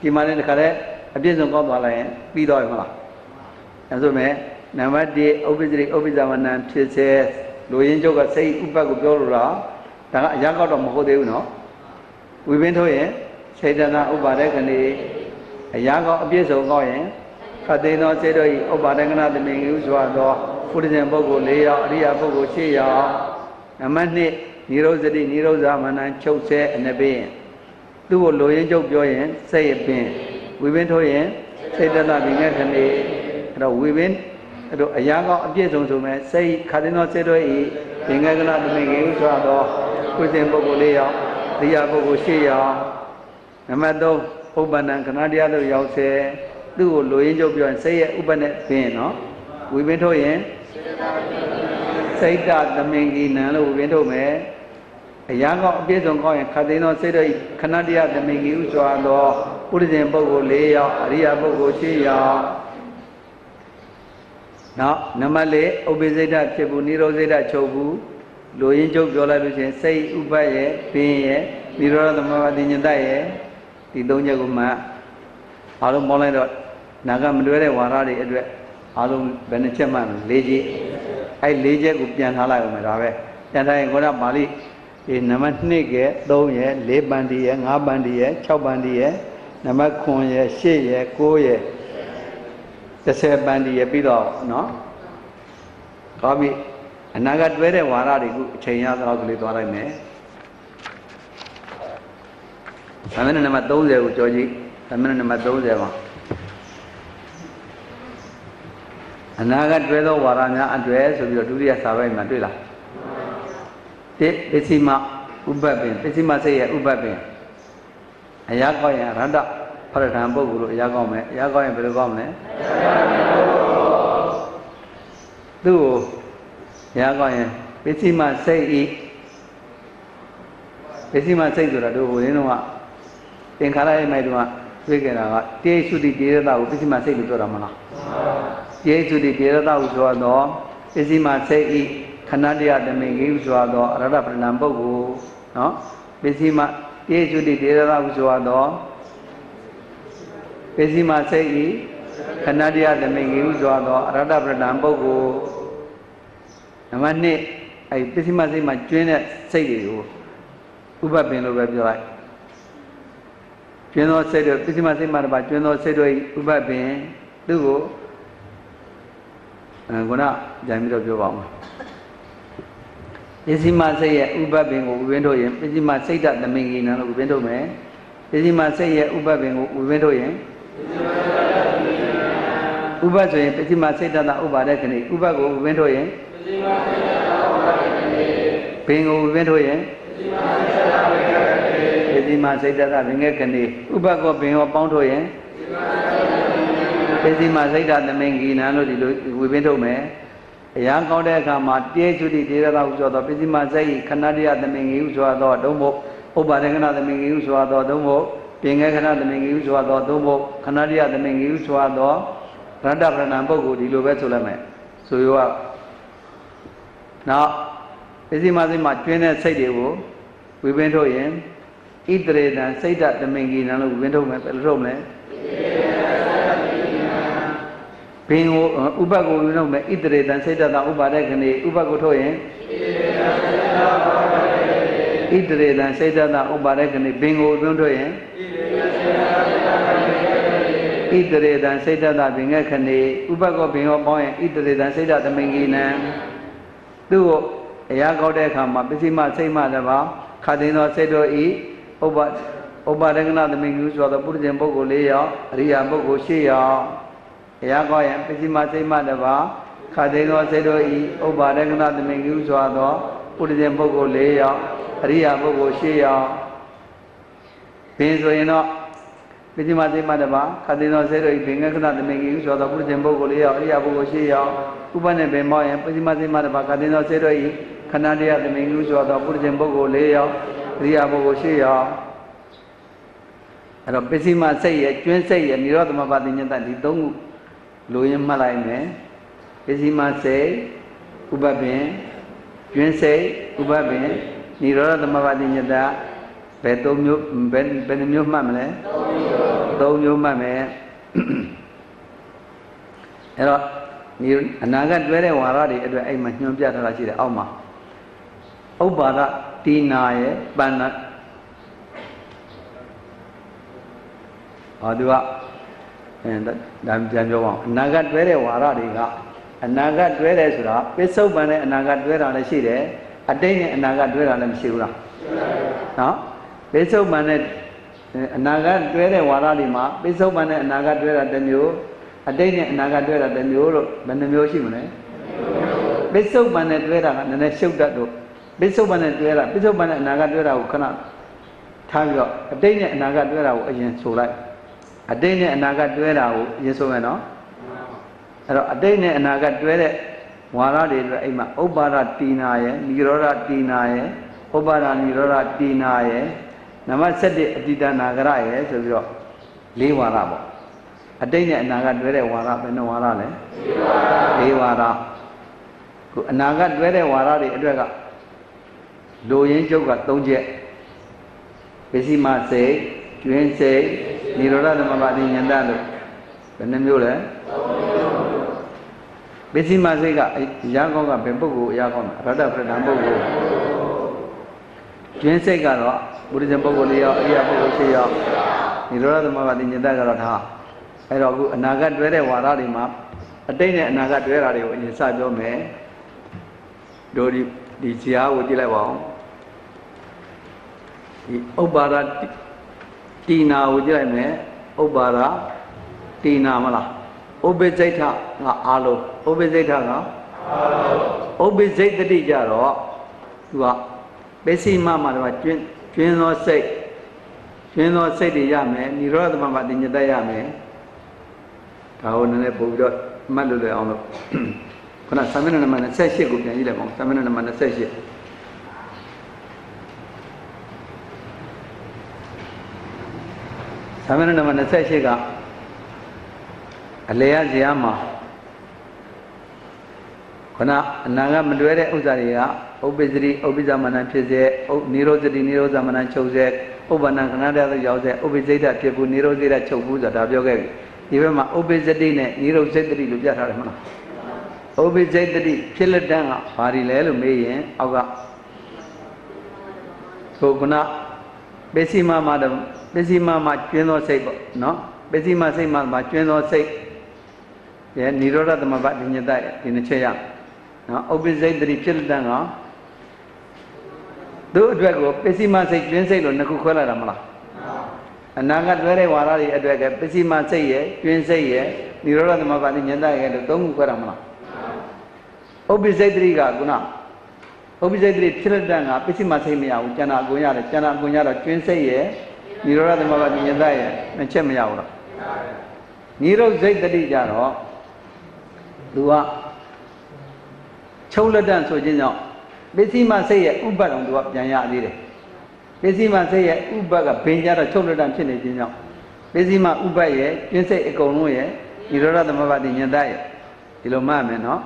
ဒီမှာလည်းတခါတည်းအပြည့်စုံကောက်သွားလိုက်ရင်ပြီးတော့ရမလား အဲဆိုမဲ့နံပါတ်1ဥပ္ပဇရိဥပ္ပဇဝနံဖြစ်စေလူရင်းချုပ်ကစိတ်ဥပ္ပတ်ကိုပြောလို့လားဒါကအရာကောက်တော့မဟုတ်သေးဘူးနော်ဝိပင်းထုတ်ရင်စေတနာဥပ္ပါဒကနေအရာကောက်အပြည့်စုံကောက်ရင်ခတိသောစေတောဤဥပ္ပါဒကနာသမင်ကြီးဆိုတော့ပုရိသေပုဂ္ဂိုလ်၄ယောက်အရိယာပုဂ္ဂိုလ်၈ယောက်နံပါတ်2နိရောဇတိနိရောဇမနံချုပ်ဆဲအနပင်သူ့ကိုလိုရင်းချုပ်ပြောရင်စိတ်အပင်ဝိပင်းထုတ်ရင်စိတ်တတပင်နဲ့ခဏေ အဲ့တော့ဝိပင်းအဲ့တော့အရာကောင်းအပြည့်စုံဆိုမဲ့စိတ်ခါတင်သောစေတို့ဤပင်ငယ်ကနာသမင်ကြီးဆိုတော့ပုရိသေပုဂ္ဂိုလ်၄ယောက်အရိယာပုဂ္ဂိုလ်၈ယောက်နံပါတ်3ဥပ္ပန္နခဏတရားတို့ရောက်ဆဲသူ့ကိုလိုရင်းချုပ်ပြောရင်စိတ်ရဲ့ဥပ္ပနဲ့ပင်နော်ဝိပင်းထုတ်ရင်စိတ်တသမင်ကြီးနံလို့ဝိပင်းထုတ်မယ်အရာကောင်းအပြည့်စုံကောင်းရင်ခတ်သိမ်းသောစိတ်တို့ခဏတရားသမင်ကြီးဥစွာသောပုရိသေပုဂ္ဂိုလ်၄ယောက်အရိယာပုဂ္ဂိုလ်၈ယောက် နောက်နံပါတ်၄ဥပ္ပိစိတ်တဖြစ်ဘူးနိရောဓစိတ်တချုပ်ဘူးလူရင်းချုပ်ပြောလိုက်လို့ချင်းစိတ်ဥပတ်ရဲ့ပင်ရဲ့နိရောဓသမဘာတိညတရဲ့ဒီသုံးချက်ကိုမှအားလုံးပေါင်းလိုက်တော့နာကမလွဲတဲ့ဝါရတွေအတွက်အားလုံးဘယ်နှချက်မှ၄ချက်အဲ့၄ချက်ကိုပြန်ထားလိုက်အောင်မယ်ဒါပဲပြန်ထားရင်ခေါင်းကပါဠိဒီနံပါတ်2က3ရဲ့4ပန်တီရဲ့5ပန်တီရဲ့6ပန်တီရဲ့နံပါတ်9ရဲ့8ရဲ့9ရဲ့ 30ပန်တီရဲ့ပြီးတော့နော်ကောင်းပြီအနာကတွဲတဲ့ဝါရတွေကိုအချိန်ရသလောက်ကလေးသွားလိုက်မယ်ဗမဏနံပါတ်30ကိုကြောကြည့်ဗမဏနံပါတ်30ပါအနာဂတ်တွဲသောဝါဒများအတွေ့ဆိုပြီးတော့ဒုတိယစာပိုက်မှာတွေ့လားတိပစ္စည်းမဥပ္ပပင်ပစ္စည်းမစိတ်ရဲ့ဥပ္ပပင်အရာကောင်းရင်ရတ္တ ဖရထံပုဂ္ဂိုလ်လို့အရာကောင်းမယ်အရာကောင်းရင်ဘယ်လိုကောင်းမလဲသူ့ကိုအရာကောင်းရင်ပစ္စည်းမစိတ်ဤပစ္စည်းမစိတ်ဆိုတာတို့ဟိုရင်းတော့ကသင်္ခါရရဲ့မိုက်တုန်းကတွေ့ကြတာကတေရှုတိတေရတကိုပစ္စည်းမစိတ်လို့ပြောတာမလားတေရှုတိတေရတကိုဆိုတော့ပစ္စည်းမစိတ်ဤခဏတရားတမိန်ကြီးဆိုတော့အရဟတပရဏံပုဂ္ဂိုလ်နော်ပစ္စည်းမတေရှုတိတေရတကိုဆိုတော့ ပစ္စည်းမစိတ်ဤခဏတရားတမိန်ကြီးဆိုတော့အရဟတပရဏံပုဂ္ဂိုလ်နံပါတ်1အဲပစ္စည်းမစိတ်မှာကျွင်းတဲ့စိတ်တွေကိုဥပပင်လို့ပဲပြောလိုက်ကျွင်းသောစိတ်တို့ပစ္စည်းမစိတ်မှာတပါကျွင်းသောစိတ်တို့ဥပပင်သူ့ကိုအဲခုနကြံပြီးတော့ပြောပါဦးပစ္စည်းမစိတ်ရဲ့ဥပပင်ကိုဝိပင်းထုတ်ရင်ပစ္စည်းမစိတ်တသမင်ကြီးနံလို့ဝိပင်းထုတ်မယ်ပစ္စည်းမစိတ်ရဲ့ဥပပင်ကိုဝိပင်းထုတ်ရင် ဥပဆိုရင်ပစ္စည်းမစိတ်တဥပါဒခဏိဥပကိုဝိပင်းထုတ်ရင်ဘင်ကိုဝိပင်းထုတ်ရင်ပစ္စည်းမစိတ်တဘင်ငယ်ခဏိဥပကောဘင်ရောပေါင်းထုတ်ရင်ပစ္စည်းမစိတ်တသမင်ကြီးနံလို့ဒီလိုဝိပင်းထုတ်မယ်အရာကောင်းတဲ့အခါမှာတေကျွတိတေရတာဟုဆိုတော့ပစ္စည်းမစိတ်ခဏတရသမင်ကြီးဟုဆိုတော့ဒုံမို့ဥပ္ပါဒကနာသမင်ကြီးဟုဆိုတော့ဒုံမို့ ပြင်ငယ်ခဏသမင်ကြီးဟုဆိုတော့ဒုံမို့ခဏတရသမင်ကြီးဟုဆိုတော့ရတ္တပရဏံပုဂ္ဂိုလ်ဒီလိုပဲဆိုလိုက်မယ်ဆိုရောနောက်ပစ္စည်းမစိတ်မှာကျွင်းတဲ့စိတ်တွေကိုဝိပင်းထုတ်ရင်ဣတရေတံစိတ်တသမင်ကြီးနံလို့ဝိပင်းထုတ်မယ်ဘယ်လိုထုတ်မလဲဘင်ကိုဥပကိုဝိပင်းထုတ်မယ်ဣတရေတံစိတ်တတဥပါဒခဏိဥပကိုထုတ်ရင်ဣတရေတံစိတ်တ တဥပါဒခဏိဘင်ကိုဝိပင်းထုတ်ရင်ဣတရေတံစိတ်တတဘင်ငယ်ခဏိဥပကောဘင်ရောပေါင်းရင်ဣတရေတံစိတ်တသမင်ကြီးနံသူ့ကိုအရာကောက်တဲ့အခါမှာပစ္စည်းမစိတ်မတပါခတ်သိန်းသောစိတ်တို့ဤဥပဥပါဒကနာသမင်ကြီးဆိုတော့ပုရိသေပုဂ္ဂိုလ်၄ယောက်အရိယာပုဂ္ဂိုလ်၈ယောက်အရာကောက်ရင်ပစ္စည်းမစိတ်မတပါခတ်သိန်းသောစိတ်တို့ဤဥပါဒကနာသမင်ကြီးဆိုတော့ပုရိသေပုဂ္ဂိုလ်၄ယောက် အရိယာပုဂ္ဂိုလ်၈ယောက်ဘင်းဆိုရင်တော့ပစ္စည်းမသိမတပါခတ်သိသောစေတို့ဤဘင်္ဂကနသမင်ကြီးဆိုသောပုရိသေပုဂ္ဂိုလ်လေးယောက်အရိယာပုဂ္ဂိုလ်ရှိယောက်ဥပနဲ့ပင်မောရင်ပစ္စည်းမသိမတပါခတ်သိသောစေတို့ဤခဏတရားသမင်ကြီးဆိုသောပုရိသေပုဂ္ဂိုလ်လေးယောက်အရိယာပုဂ္ဂိုလ်ရှိယောက်အဲ့တော့ပစ္စည်းမစိတ်ရဲ့ကျွင်းစိတ်ရဲ့និရောဓမပါတိညတဒီသုံးခုလိုရင်းမှတ်လိုက်မယ်ပစ္စည်းမစိတ်ဥပပင်ကျွင်းစိတ်ဥပပင် និရောဓမပါတိညတဘယ်သုံးမျိုးဘယ်ဘယ်နှမျိုးမှတ်မလဲသုံးမျိုးမှတ်မယ်အဲ့တော့ဒီအနာဂတ်တွဲတဲ့ဝါရတွေအတွက်အဲ့မှာညွှန်ပြထားတာရှိတယ်အောက်မှာဥပ္ပါဒတိနာရဲ့ပဏ္ဏဟောသူကအဲဒါပြန်ပြောပါအောင်အနာဂတ်တွဲတဲ့ဝါရတွေကအနာဂတ်တွဲတယ်ဆိုတာပစ္စုပန်နဲ့အနာဂတ်တွဲတာလည်းရှိတယ် အတိတ်နဲ့အနာဂတ်တွဲတာလည်းမရှိဘူးလားနော်ပိဿုပန်နဲ့အနာဂတ်တွဲတဲ့ဝါဒတွေမှာပိဿုပန်နဲ့အနာဂတ်တွဲတာတစ်မျိုးအတိတ်နဲ့အနာဂတ်တွဲတာတစ်မျိုးလို့ဘယ်နှမျိုးရှိမလဲပိဿုပန်နဲ့တွဲတာကနည်းနည်းရှုပ်တတ်လို့ပိဿုပန်နဲ့တွဲတာပိဿုပန်နဲ့အနာဂတ်တွဲတာကိုခဏထားပြီးတော့အတိတ်နဲ့အနာဂတ်တွဲတာကိုအရင်ဆိုလိုက်အတိတ်နဲ့အနာဂတ်တွဲတာကိုအရင်ဆိုမယ်နော်အဲ့တော့အတိတ်နဲ့အနာဂတ်တွဲတဲ့ ဝါဒတွေအတွက်အိမ်မှာဥပ္ပါဒတိနာယနိရောဓတိနာယဥပ္ပါဒနိရောဓတိနာယနံပါတ်7အတ္တနာဂရယဆိုပြီးတော့၄ဝါဒပေါ့အတိတ်နဲ့အနာဂတ်တွဲတဲ့ဝါဒဘယ်နှဝါဒလဲ၄ဝါဒခုအနာဂတ်တွဲတဲ့ဝါဒတွေအတွက်ကလိုရင်းကျုပ်က၃ချက်ပစ္စည်းမစိတ်ကျွင်းစိတ်និရောဓသမဘာတိညန္တလို့ဘယ်နှမျိုးလဲ ပစ္စည်းမစိတ်ကအရာကောင်းကဘယ်ပုဂ္ဂိုလ်အရာကောင်းလဲရတ္တပရဒံပုဂ္ဂိုလ်ကျွင်းစိတ်ကတော့ဘုရားပုဂ္ဂိုလ်လေးရောအရိယပုဂ္ဂိုလ်ရှိရောនិရောဓသမဘာတိညတကတော့ထားအဲ့တော့အခုအနာဂတ်တွဲတဲ့ဝါဒတွေမှာအတိတ်နဲ့အနာဂတ်တွဲတာတွေကိုအရင်စပြောမယ်တို့ဒီဒီဇာကိုကြည့်လိုက်ပါဦးဒီဥပ္ပါဒတီနာကိုကြည့်လိုက်မယ်ဥပ္ပါဒတီနာမလားဥပ္ပစိတ်ထကအာလုံး ဥပ္ပစိတ်ထကအာလုံးဥပ္ပစိတ်တတိကြတော့သူကပစ္စည်းမမှာတော့ကျွင်းကျွင်းသောစိတ်ကျွင်းသောစိတ်တွေရမယ်និရောဓသမမတင်ညတတ်ရမယ်ဒါကိုနည်းနည်းပို့ပြီးတော့မှတ်လို့လည်းအောင်လို့ခုနသမဏနံပါတ်28ကိုပြန်ကြည့်လိုက်ပါဦးသမဏနံပါတ်28သမဏနံပါတ်28ကအလေရဇရာမှာ ခဏအနာကမလွဲတဲ့ဥစ္စာတွေကဥပ္ပစ္စရိဥပ္ပဇမနံဖြစ်စေဥနိရောဓတိနိရောဓမနံချုပ်စေဥပ္ပန္နခဏတည်းသိရောက်စေဥပ္ပစိတ်တဖြစ်ဘူးနိရောဓိတချုပ်ဘူးဆိုတာဒါပြောခဲ့ပြီဒီဘက်မှာဥပ္ပစတိနဲ့နိရောဓစိတ်တတိလို့ပြထားတယ်မလားဥပ္ပစိတ်တတိဖြစ်လက်တန်းကဘာတွေလဲလို့မေးရင်အောက်ကဆိုကနာပစ္စည်းမမှာပစ္စည်းမမှာကျွင်းသောစိတ်ပေါ့နော်ပစ္စည်းမစိတ်မှာကျွင်းသောစိတ်ရဲ့និရောဓသမဘဒီညတရဲ့ဒီနှစ်ချက်ရ နော်ဥပ္ပစိတ်တိဖြစ်တဲ့ကသူ့အတွက်ကိုပစ္စည်းမစိတ်တွင်းစိတ်လို့နှစ်ခုခွဲလိုက်တာမလားအနာဂတ်တွဲတဲ့ဝါရတွေအတွက်ကပစ္စည်းမစိတ်ရဲ့တွင်းစိတ်ရဲ့និရောဓသမဘာတိဉာဏ်တရဲ့လို့သုံးခုခွဲတာမလားဥပ္ပစိတ်တိကကုနာဥပ္ပစိတ်တိဖြစ်တဲ့ကပစ္စည်းမစိတ်မရဘူးကျန်တာအကုန်ရတယ်ကျန်တာအကုန်ရတော့တွင်းစိတ်ရဲ့និရောဓသမဘာတိဉာဏ်တရဲ့နှစ်ချက်မရဘူးလားနိရောဓစိတ်တိကြတော့သူက ချုပ်လက်တန့်ဆိုခြင်းကြောင့်ပစ္စည်းမစိတ်ရဲ့ဥပတ်တော်သူကပြန်ရသေးတယ်ပစ္စည်းမစိတ်ရဲ့ဥပတ်ကဘင်ကြတော့ချုပ်လက်တန့်ဖြစ်နေခြင်းကြောင့်ပစ္စည်းမဥပတ်ရဲ့ကျင်းစိတ်အကုန်လုံးရဲ့និရောဓသမဘတိညတရဲ့ဒီလိုမှတ်မယ်နော်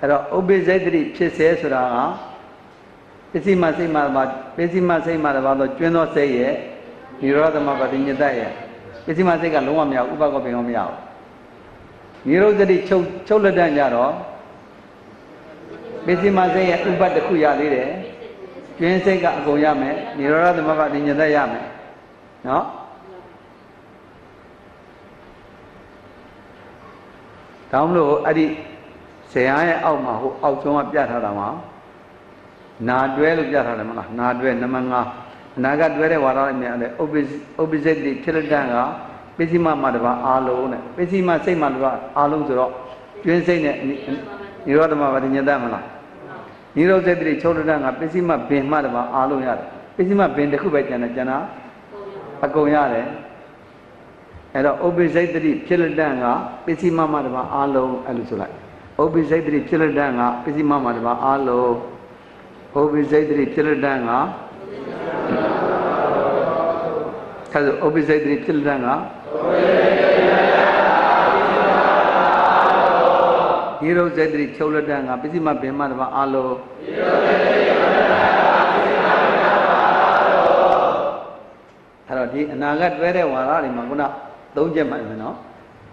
အဲ့တော့ဥပ္ပိစိတ်တိဖြစ်စေဆိုတာကပစ္စည်းမစိတ်မှာပစ္စည်းမစိတ်မှာတပါတော့ကျွင်းသောစိတ်ရဲ့និရောဓသမဘတိညတရဲ့ပစ္စည်းမစိတ်ကလုံးဝမရဘူးဥပတ်ကဘင်ရောမရဘူးနိရောဓတိချုပ်ချုပ်လက်တန့်ကြတော့ ပစ္စည်းမစိတ်ရဲ့ဥပတ်တစ်ခုရသေးတယ်ကျွင်းစိတ်ကအကုန်ရမယ်နိရောဓသမဘတိညတရမယ်နော်ဒါမှမဟုတ်အဲ့ဒီဇေယျရဲ့အောက်မှာဟိုအောက်ဆုံးကပြထားတာမှာနာတွဲလို့ပြထားတယ်မလားနာတွဲနမငါအနာကတွဲတဲ့ဝါဒနဲ့မြန်တယ်ဥပ္ပဥပ္ပစိတ်တိဖြစ်လက်တန်ကပစ္စည်းမမှာတပါအာလုံးနဲ့ပစ္စည်းမစိတ်မှာတပါအာလုံးဆိုတော့ကျွင်းစိတ်နဲ့ နိရောဓမဘာတိညတမလားနိရောဓစိတ်တိချုပ်လက်တန်ကပစ္စည်းမဘင်မှတပါအာလုံးရတယ်ပစ္စည်းမဘင်တစ်ခုပဲကျန်တယ်ကျန်တာအကုန်ရတယ်အဲ့တော့ဥပ္ပစိတ်တိဖြစ်လက်တန်ကပစ္စည်းမမှာတပါအာလုံးအဲ့လိုဆိုလိုက်ဥပ္ပစိတ်တိဖြစ်လက်တန်ကပစ္စည်းမမှာတပါအာလုံးဥပ္ပစိတ်တိဖြစ်လက်တန်ကအဲဆိုဥပ္ပစိတ်တိဖြစ်လက်တန်က ဒီရုပ်စိတ်တိချုပ်လက်တန်ကပစ္စည်းမဘင်မတပါအာလုံးအဲ့တော့ဒီအနာဂတ်တွဲတဲ့ဝါဒတွေမှာခုနသုံးချက်မှန်မယ်နော်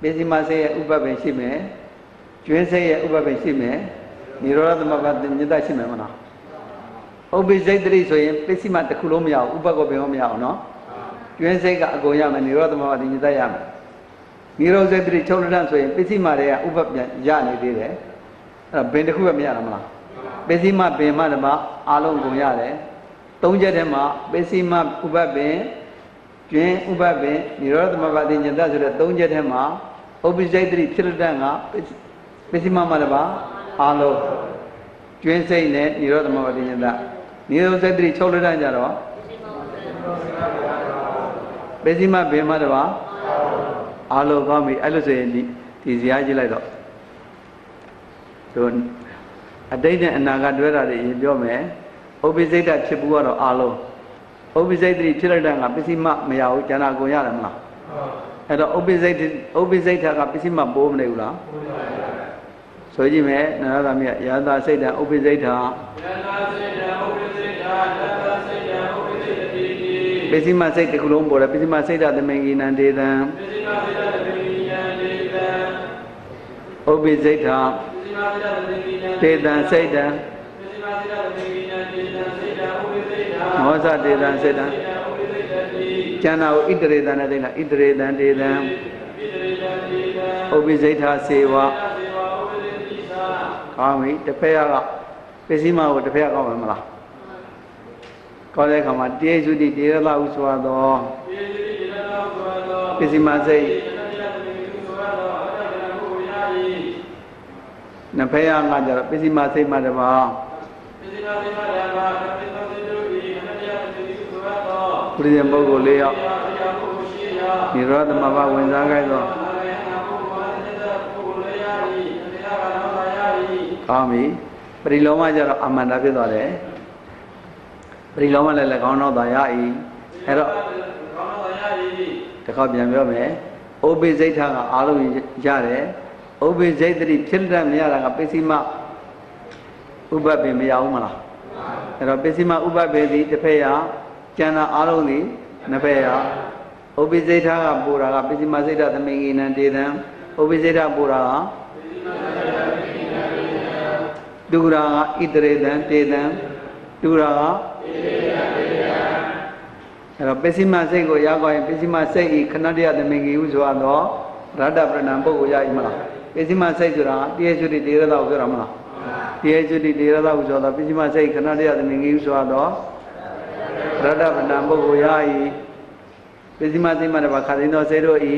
ပစ္စည်းမစိတ်ရဲ့ဥပ္ပပင်ရှိမယ်ကျွင်းစိတ်ရဲ့ဥပ္ပပင်ရှိမယ်និရောဓသမဘတညတရှိမယ်မလားဥပ္ပိစိတ်တိဆိုရင်ပစ္စည်းမတစ်ခုလုံးမရဘူးဥပ္ပကောပင်ရောမရအောင်နော်ကျွင်းစိတ်ကအကုန်ရမယ်និရောဓသမဘတညတရမယ် နိရောဇတိချုပ်လက်ဆိုရင်ပစ္စည်းမတွေကဥပပရနေသေးတယ်အဲ့တော့ဘင်တစ်ခုပဲမရတာမလားပစ္စည်းမဘင်မဓမ္မအလုံးကုန်ရတယ်သုံးချက်ထဲမှာပစ္စည်းမဥပပင်ကျွင်းဥပပင်နိရောဓသမဘာတိညတဆိုတဲ့သုံးချက်ထဲမှာဥပ္ပဇိတ်တိဖြစ်လက်တန်ကပစ္စည်းမမဓမ္မအလုံးကျွင်းစိတ်နဲ့နိရောဓသမဘာတိညတနိရောဇတိချုပ်လက်တန်ကြတော့ပစ္စည်းမဘင်မဓမ္မ အားလုံးကောင်းပြီအဲ့လိုဆိုရင်ဒီဒီဇာတ်ကြည့်လိုက်တော့တို့အတိတ်နဲ့အနာဂတ်တွဲတာတွေရင်ပြောမယ်ဥပ္ပိစိတ်တဖြစ်ဘူးကတော့အားလုံးဥပ္ပိစိတ်တိဖြစ်လိုက်တဲ့ကပစ္စည်းမမရဘူးကျန်တာကိုရတယ်မလားအဲ့တော့ဥပ္ပိစိတ်ဥပ္ပိစိတ်ကပစ္စည်းမပိုးမနေဘူးလားဆိုကြည့်မယ်နာရသမီးရာသာစိတ်တဥပ္ပိစိတ်တာယနာစေတဥ ပစ္စည်းမစိတ်တစ်ခုလုံးပေါ်တယ်ပစ္စည်းမစိတ်တသမင်္ဂိနံဒေသံပစ္စည်းမစေတသတိယံဒေတံဥပ္ပိစိတ်တာပစ္စည်းမစေတသတိယံဒေသံစိတ်တံပစ္စည်းမစေတသတိယံဒေတံစေတဥပ္ပစေတမောဇဒေသံစိတ်တံဥပ္ပစေတတိကျန်တာကိုဣတရေတံနဲ့သိလားဣတရေတံဒေသံပိတရေတံဒေတံဥပ္ပိစိတ်တာစေဝစေဝဥပ္ပစေတိသာကောင်းပြီတစ်ဖက်ကပစ္စည်းမကိုတစ်ဖက်ကကောင်းမှာမလား ကောင်းတဲ့အခါမှာတေစုတိတေရလဟုဆိုသောပိစိတိဒေတပစ္စည်းမစိတ်နှစ်ဖက်ရငါကြတော့ပစ္စည်းမစိတ်မှတပါဘုရားပုဂ္ဂိုလ်လေးယောက်နိရောဓမဘဝင်စားခိုင်းတော့ကောင်းပြီပရိလောမကြတော့အမန္တဖြစ်သွားတယ် ပရိလောမလည်းလည်းကောင်းတော့သာရ၏အဲ့တော့တစ်ခါပြန်ပြောမယ်ဩပိစိတ်ထကအာလုံးရတယ်ဩပိစိတ်တိဖြစ်တတ်မရတာကပစ္စည်းမဥပ္ပပေမရဘူးမလားအဲ့တော့ပစ္စည်းမဥပ္ပပေသည်တစ်ဖက်ရကျန်တာအာလုံးသည်နှစ်ဖက်ရဩပိစိတ်ထကပူတာကပစ္စည်းမစိတ်ထသမင်္ဂိနံတေတံဩပိစိတ်ထပူတာကဒုရာကဣတရေတံတေတံဒုရာက အဲ့တော့ပစ္စည်းမစိတ်ကိုရောက်ရင်ပစ္စည်းမစိတ်ဤခဏတရသမင်္ဂိဟုဆိုတော့ရတ္တပရဏံပုဂ္ဂိုလ်ရည်မလားပစ္စည်းမစိတ်ဆိုတာတရားကျွတိတေရသောပြောတာမလားတရားကျွတိတေရသောဆိုတော့ပစ္စည်းမစိတ်ခဏတရသမင်္ဂိဟုဆိုတော့ရတ္တပရဏံပုဂ္ဂိုလ်ရည်ပစ္စည်းမစိတ်မှတပါခါသိသောစေတို့ဤ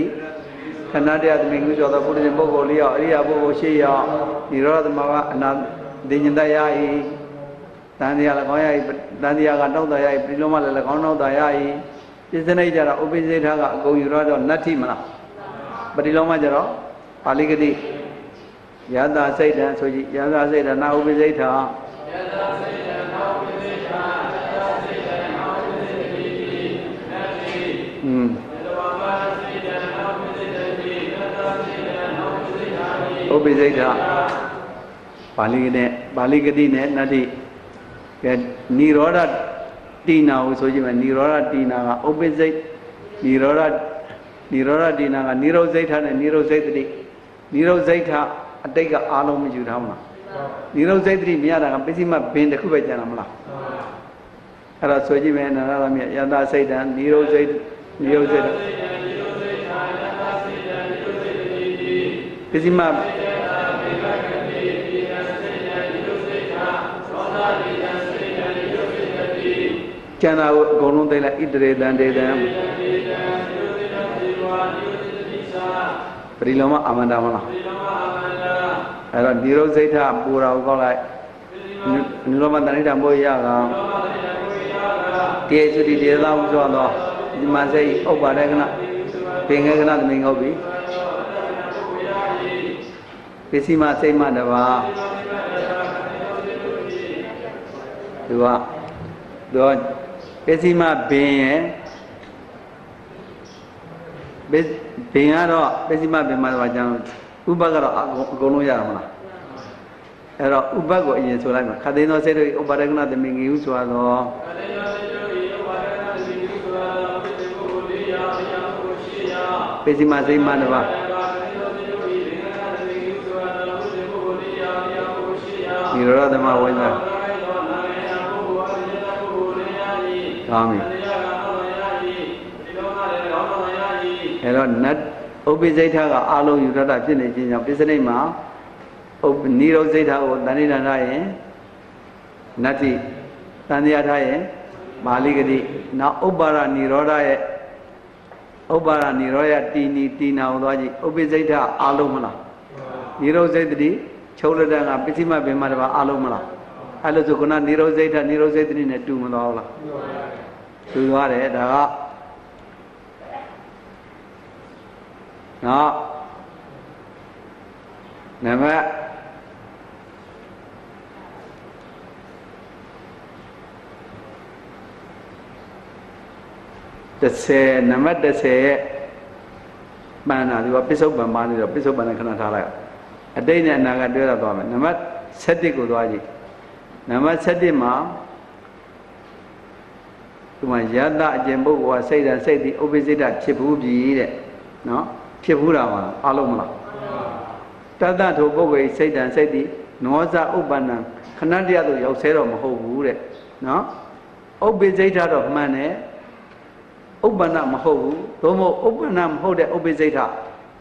ခဏတရသမင်္ဂိဟုဆိုတော့ပုရိသေပုဂ္ဂိုလ်လေးရောအရိယာပုဂ္ဂိုလ်ရှိရောនិရောဓသမကအနာဒိညတရည် တန်တရားလည်းကောင်းရည်တန်တရားကတောက်တာရည်ပြိလုံးမလည်းလည်းကောင်းတောက်တာရည်ပြစ္စနိကြတော့ဥပိ္ပစေထကအကုန်ယူရတော့နတ္ထိမလားပရိလုံးမကြတော့ပါဠိကတိယတာစိတ်တံဆိုကြည့်ယတာစိတ်တံနာဥပိ္ပစေထอืมဥပိ္ပစေထပါဠိကနဲ့ပါဠိကတိနဲ့နတ္ထိ ကဲនិရောဓတိနာဟုဆိုကြည့်မယ်និရောဓတိနာကဥပ္ပစိတ်និရောဓនិရောဓတိနာကនិရောဇိဋ္ဌနဲ့និရောဇိတ္တိនិရောဇိဋ္ဌအတိတ်ကအာလုံးမယူထားမလားនិရောဇိတ္တိမရတာကပစ္စည်းမဘင်တစ်ခုပဲကျန်တာမလားအဲ့ဒါဆိုကြည့်မယ်နာရသမီးယတစိတ်တံនិရောဇိတ္និရောဇိတ္တပစ္စည်းမ ကျန်တာကိုအကုန်လုံးသိလိုက်ဣတရေတံတေတံပရိလောမအာမန္တာမလားအဲ့တော့និရောဇိဋ္ဌပူရာကိုကောက်လိုက်နိရောမတဏိတံဘောရကတေသုတိတေသာဟုဆိုတော့ဒီမှာစိတ်ဥပ္ပါဒကနာပင်ငယ်ကနာသမင်ဟုတ်ပြီပစ္စည်းမစိတ်မတပါသူကသူက ပစ္စည်းမဘင်ရဲ့ဘင်ကတော့ပစ္စည်းမဘင်မှာတော့ကျန်ဥပကတော့အကုန်လုံးရမှာမလားအဲ့တော့ဥပကိုအရင်ဆိုလိုက်မှာခသိန်းသောစေတို့ဥပါဒကနာသမင်ကြီးဟုဆိုတော့ပစ္စည်းမစိတ်မတပါဒီရောသမဝိဇ္ဇာ ကောင်းပြီအဲ့တော့နတ်ဥပ္ပိစိတ်ထကအာလုံးယူရတာဖြစ်နေခြင်းကြောင့်ပစ္စနိမှာဥပ္ပနိရောဇိတ်ထကိုတဏိဒန္ထရင်နတ္တိတန်တရားထားရင်မာလိကတိနောက်ဥပ္ပါရနိရောဓရဲ့ဥပ္ပါရနိရောဓတီနီတီနာကိုသွားကြည့်ဥပ္ပိစိတ်ထအာလုံးမလားနိရောဇိတ်တိချုပ်လက်တန်ကပစ္စည်းမပင်မတပါအာလုံးမလားအဲ့လိုဆိုခုနနိရောဇိတ်ထနိရောဇိတ်တိနဲ့တူမသွားဘူးလား တူသွားတယ်ဒါကနော်နံပါတ်30နံပါတ်30ရဲ့ပန္နာဒီကပစ္စုပန်ပါနေတော့ပစ္စုပန်နဲ့ခဏထားလိုက်အတိတ်နဲ့အနာကတွဲရသွားမယ်နံပါတ်7ကိုသွားကြည့်နံပါတ်7မှာ ဒီမှာယတအကျင့်ပုဂ္ဂိုလ်ကစိတ်ဓာတ်စိတ်ဒီဥပ္ပစိတ္တဖြစ်ဘူးပြီတဲ့နော်ဖြစ်ဘူးတာပါအလုံးမလားတတ္တထိုပုဂ္ဂိုလ်စိတ်ဓာတ်စိတ်ဒီနောဇဥပ္ပန္နခဏတရားတို့ရောက်ဆဲတော့မဟုတ်ဘူးတဲ့နော်ဥပ္ပစိတ္တတော့မှန်တယ်ဥပ္ပန္နမဟုတ်ဘူးသို့မဟုတ်ဥပ္ပန္နမဟုတ်တဲ့ဥပ္ပစိတ္တ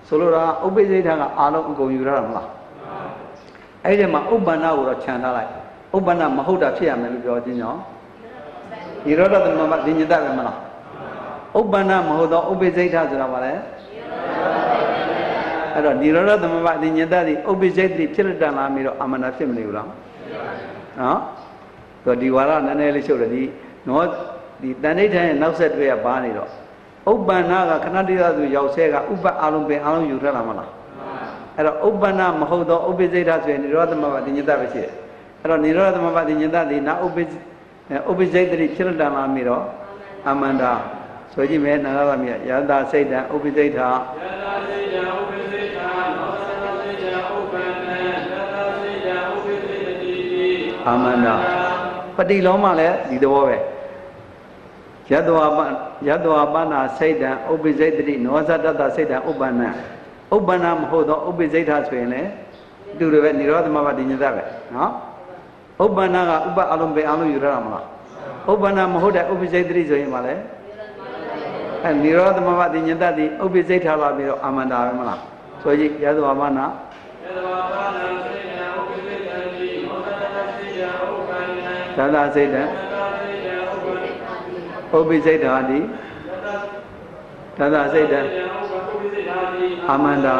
ဆိုလိုတာဥပ္ပစိတ္တကအာလုံးအကုန်ယူရတာမလားအဲ့ဒီမှာဥပ္ပန္နကိုတော့ခြံထားလိုက်ဥပ္ပန္နမဟုတ်တာဖြစ်ရမယ်လို့ပြောခြင်းကြောင့် နိရောဓသမ္မာဒိညတပဲမလားဥပ္ပန္နမဟုတ်သောဥပ္ပိစိတ်ထဆိုတာပါလေအဲ့တော့နိရောဓသမ္မာဒိညတသည်ဥပ္ပိစိတ်တိဖြစ်လက်တန်လာပြီးတော့အမနာဖြစ်မနေဘူးလားနော်ဆိုတော့ဒီဝါရနည်းနည်းလေးရှုပ်တယ်ဒီနော်ဒီတန်ဋိဌာန်ရဲ့နောက်ဆက်တွဲကဘာနေတော့ဥပ္ပန္နကခဏတည်းသာသူရောက်ဆဲကဥပ္ပအာလုံးပင်အာလုံးယူထွက်လာမလားအဲ့တော့ဥပ္ပန္နမဟုတ်သောဥပ္ပိစိတ်ဓာတ်ဆိုရင်និရောဓသမဘာတိညတပဲရှိတယ်အဲ့တော့និရောဓသမဘာတိညတဒီနာဥပ္ပိ ဥပ္ပိစိတ်တိဖြစ်လက်တန်လာပြီးတော့အမန္တာဆိုကြည့်မယ်နာဂသမီးယန္တာစိတ်တံဥပ္ပိစိတ်ထယတာစိတ်တံဥပ္ပစိတ်တာနောသနာစိတ်တံဥပ္ပန္နယတာစိတ်တံဥပ္ပစိတ်တိတိအာမန္တာပฏิလောမလည်းဒီသဘောပဲယတ္တဝပယတ္တဝပနာစိတ်တံဥပ္ပိစိတ်တိနောဇတတစိတ်တံဥပ္ပန္နဥပ္ပန္နမဟုတ်သောဥပ္ပိစိတ်ထဆိုရင်လည်းတူတယ်ပဲនិရောဓမဘတိညတပဲနော် ဥပ္ပန္နကဥပအလုံးပဲအလုံးယူရတာမလားဥပ္ပန္နမဟုတ်တဲ့ဥပ္ပိစိတ်တိဆိုရင်ပါလေအဲនិရောဓမဘတိညတတိဥပ္ပိစိတ်ထလာပြီးတော့အာမန္တာပဲမလားဆိုကြည့်ယတ္တဝပနာယတဝပါဏစိတ်တံဥပ္ပစိတ်တိနောသနာစိတ်တံဥပ္ပန္နယသတ္တစိတ်တံတာစိတ်တံဥပ္ပန္နဥပ္ပိစိတ်တာတိသတ္တစိတ်တံယဥပ္ပကုစိတ်တာတိအာမန္တာ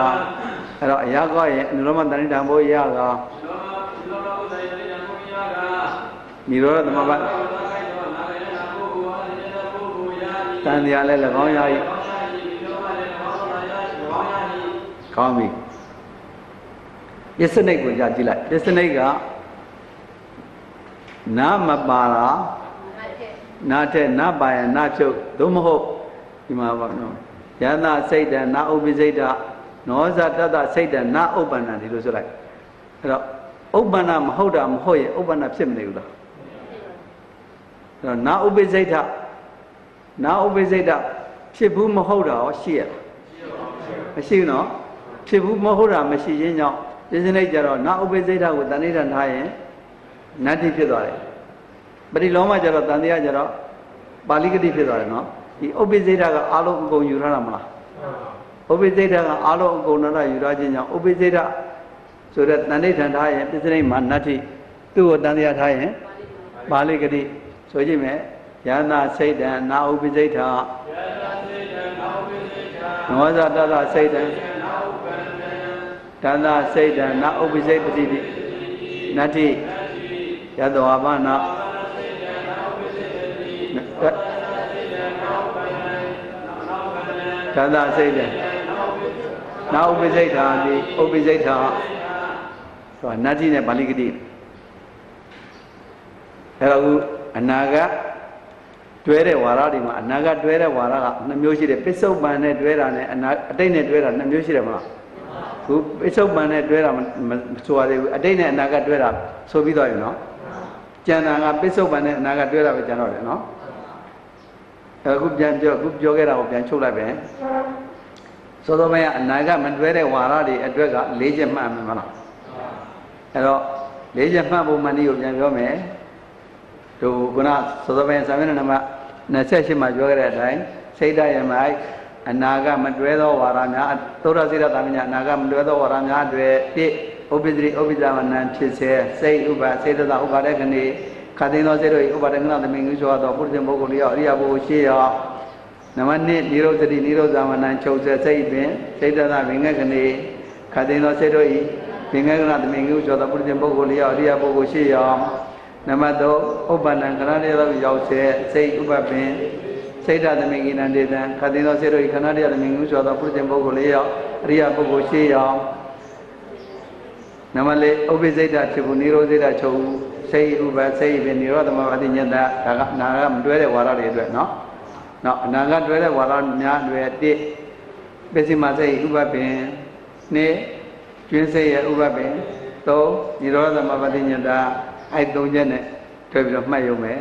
အဲ့တော့အရာကောရဲ့အနုရမတဏိတံဘိုးရက လောလောဥဒ္ဒယတိယမုညက និရောဓသမဘသာခိုင်သောနာဂယနာပုဂ္ဂိုလ်ဝါဒိတပုဂ္ဂိုလ်ယာတိတန်တရားလည်း၎င်းရ၏ကောင်းပြီပစ္စနိတ်ကိုကြာကြည့်လိုက်ပစ္စနိတ်ကနာမပါတာနာတဲ့နာပါယနာဖြုတ်သို့မဟုတ်ဒီမှာပါနော်ယန္တာစိတ်တနာဥပ္ပိစိတ်တနောဇတတစိတ်တနာဥပ္ပန္နဒီလိုဆိုလိုက်အဲ့တော့ဥပ္ပန္နမဟုတ်တာမဟုတ်ရင်ဥပ္ပန္နဖြစ်မနေဘူးလားအဲ့ တော့နာဥပ္ပိစိတ်တနာဥပ္ပိစိတ်တဖြစ်ဘူးမဟုတ်တာရောရှိရလားမရှိဘူးနော်ဖြစ်ဘူးမဟုတ်တာမရှိခြင်းကြောင့်ပြင်းစနိတ်ကြတော့နာဥပ္ပိစိတ်တကိုတဏိဋ္ဌာန်ထားရင်နတ္တိဖြစ်သွားတယ်ပရိလောမကြတော့တန်တရားကြတော့ပါဠိကတိဖြစ်သွားတယ်နော်ဒီဥပ္ပိစိတ်တကအာလုံးအကုန်ယူရတာမလားဥပ္ပိစိတ်တကအာလုံးအကုန်တော့ယူရခြင်းကြောင့်ဥပ္ပိစိတ်တဆိုတဲ့တန်ဋိဋ္ဌာန်ထားရင်ပြင်းစနိတ်မှာနတ္တိသူ့ကိုတန်တရားထားရင်ပါဠိကတိ ဆိုကြည့်မယ်ယန္နာစိတ်တံနာဥပ္ပိစိတ်တနောဇတတစိတ်တံတန္တာစိတ်တံနာဥပ္ပိစိတ်တိတိနတ္တိယတဝါဘာနာတန္တာစိတ်တံနာဥပ္ပိစိတ်ထာတိဥပ္ပိစိတ်ထာဆိုတာနတ္တိနဲ့ပါဠိကတိအဲ့တော့ခု အနာကတွဲတဲ့ဝါရတွေမှာအနာကတွဲတဲ့ဝါရကနှစ်မျိုးရှိတယ်ပစ္စုပန်နဲ့တွဲတာနဲ့အနာအတိတ်နဲ့တွဲတာနှစ်မျိုးရှိတယ်မလားခုပစ္စုပန်နဲ့တွဲတာမမဆိုရသေးဘူးအတိတ်နဲ့အနာကတွဲတာဆိုပြီးတော့ရင်နော်ကျန်တာကပစ္စုပန်နဲ့အနာကတွဲတာပဲကျန်တော့တယ်နော်အခုပြန်ပြောအခုပြောခဲ့တာကိုပြန်ချုပ်လိုက်ပဲစောစောပိုင်းကအနာကမတွဲတဲ့ဝါရတွေအတွက်က၄ချက်မှတ်မယ်မလားအဲ့တော့၄ချက်မှတ်ဖို့မှန်နည်းကိုပြန်ပြောမယ် တို့ခုနစောစောပိုင်းစာမျက်နှာနံပါတ်28မှာပြောခဲ့တဲ့အတိုင်းစိတ်ဓာတ်ရမိုက်အနာကမတွဲသောဝါရများသုဒ္ဓစေတသာမညာအနာကမတွဲသောဝါရများတွေတိဥပ္ပဒိဥပ္ပဇာမနံဖြစ်စေစိတ်ဥပစေတသာဥပါဒကနေခတိသောစေတို့ဥပါဒကနာသမင်ကြီးဆိုသောပုရိသေပုဂ္ဂိုလ်ရောအရိယပုဂ္ဂိုလ်ရှိရောနမနိနိရောဓတိနိရောဓမနံချုပ်စေစိတ်ပင်စေတသာဝိင္ကကနေခတိသောစေတို့ဤဝိင္ကနာသမင်ကြီးဆိုသောပုရိသေပုဂ္ဂိုလ်ရောအရိယပုဂ္ဂိုလ်ရှိရော နမတောဥပ္ပန္နံခရဏေသောရောက်စေစိတ်ဥပပင်စိတ်ဓာသမင်္ဂိနံဒေတံခတိသောစေတို့ဤခဏတည်းသမင်ကြီးဆိုသောပုရိသေပုဂ္ဂိုလ်ရောအရိယပုဂ္ဂိုလ်ရှိရောနမလေးဥပ္ပိစိတ်တဖြစ်ဘူးနိရောဓိတချုပ်စိတ်ဥပစိတ်ပဲနိရောဓမဘာတိညတဒါကနာကမတွဲတဲ့ဝါဒတွေအတွက်နော်နော်အနာကတွဲတဲ့ဝါဒများတွေတစ်ပစ္စည်းမစိတ်ဥပပင်နှစ်ကျွင်းစိတ်ရဲ့ဥပပင်သုံးနိရောဓမဘာတိညတ အဲ့သုံးချက်နဲ့တွဲပြီးတော့မှတ်ရုံပဲ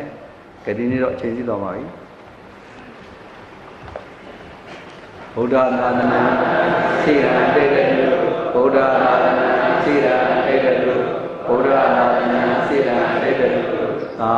ကတိနေ့တော့အချိန်စီတော်ပါပြီဗုဒ္ဓသာသနာသိရတဲ့တဲ့ဗုဒ္ဓသာသနာသိရတဲ့တဲ့ဗုဒ္ဓသာသနာသိရတဲ့တဲ့သာ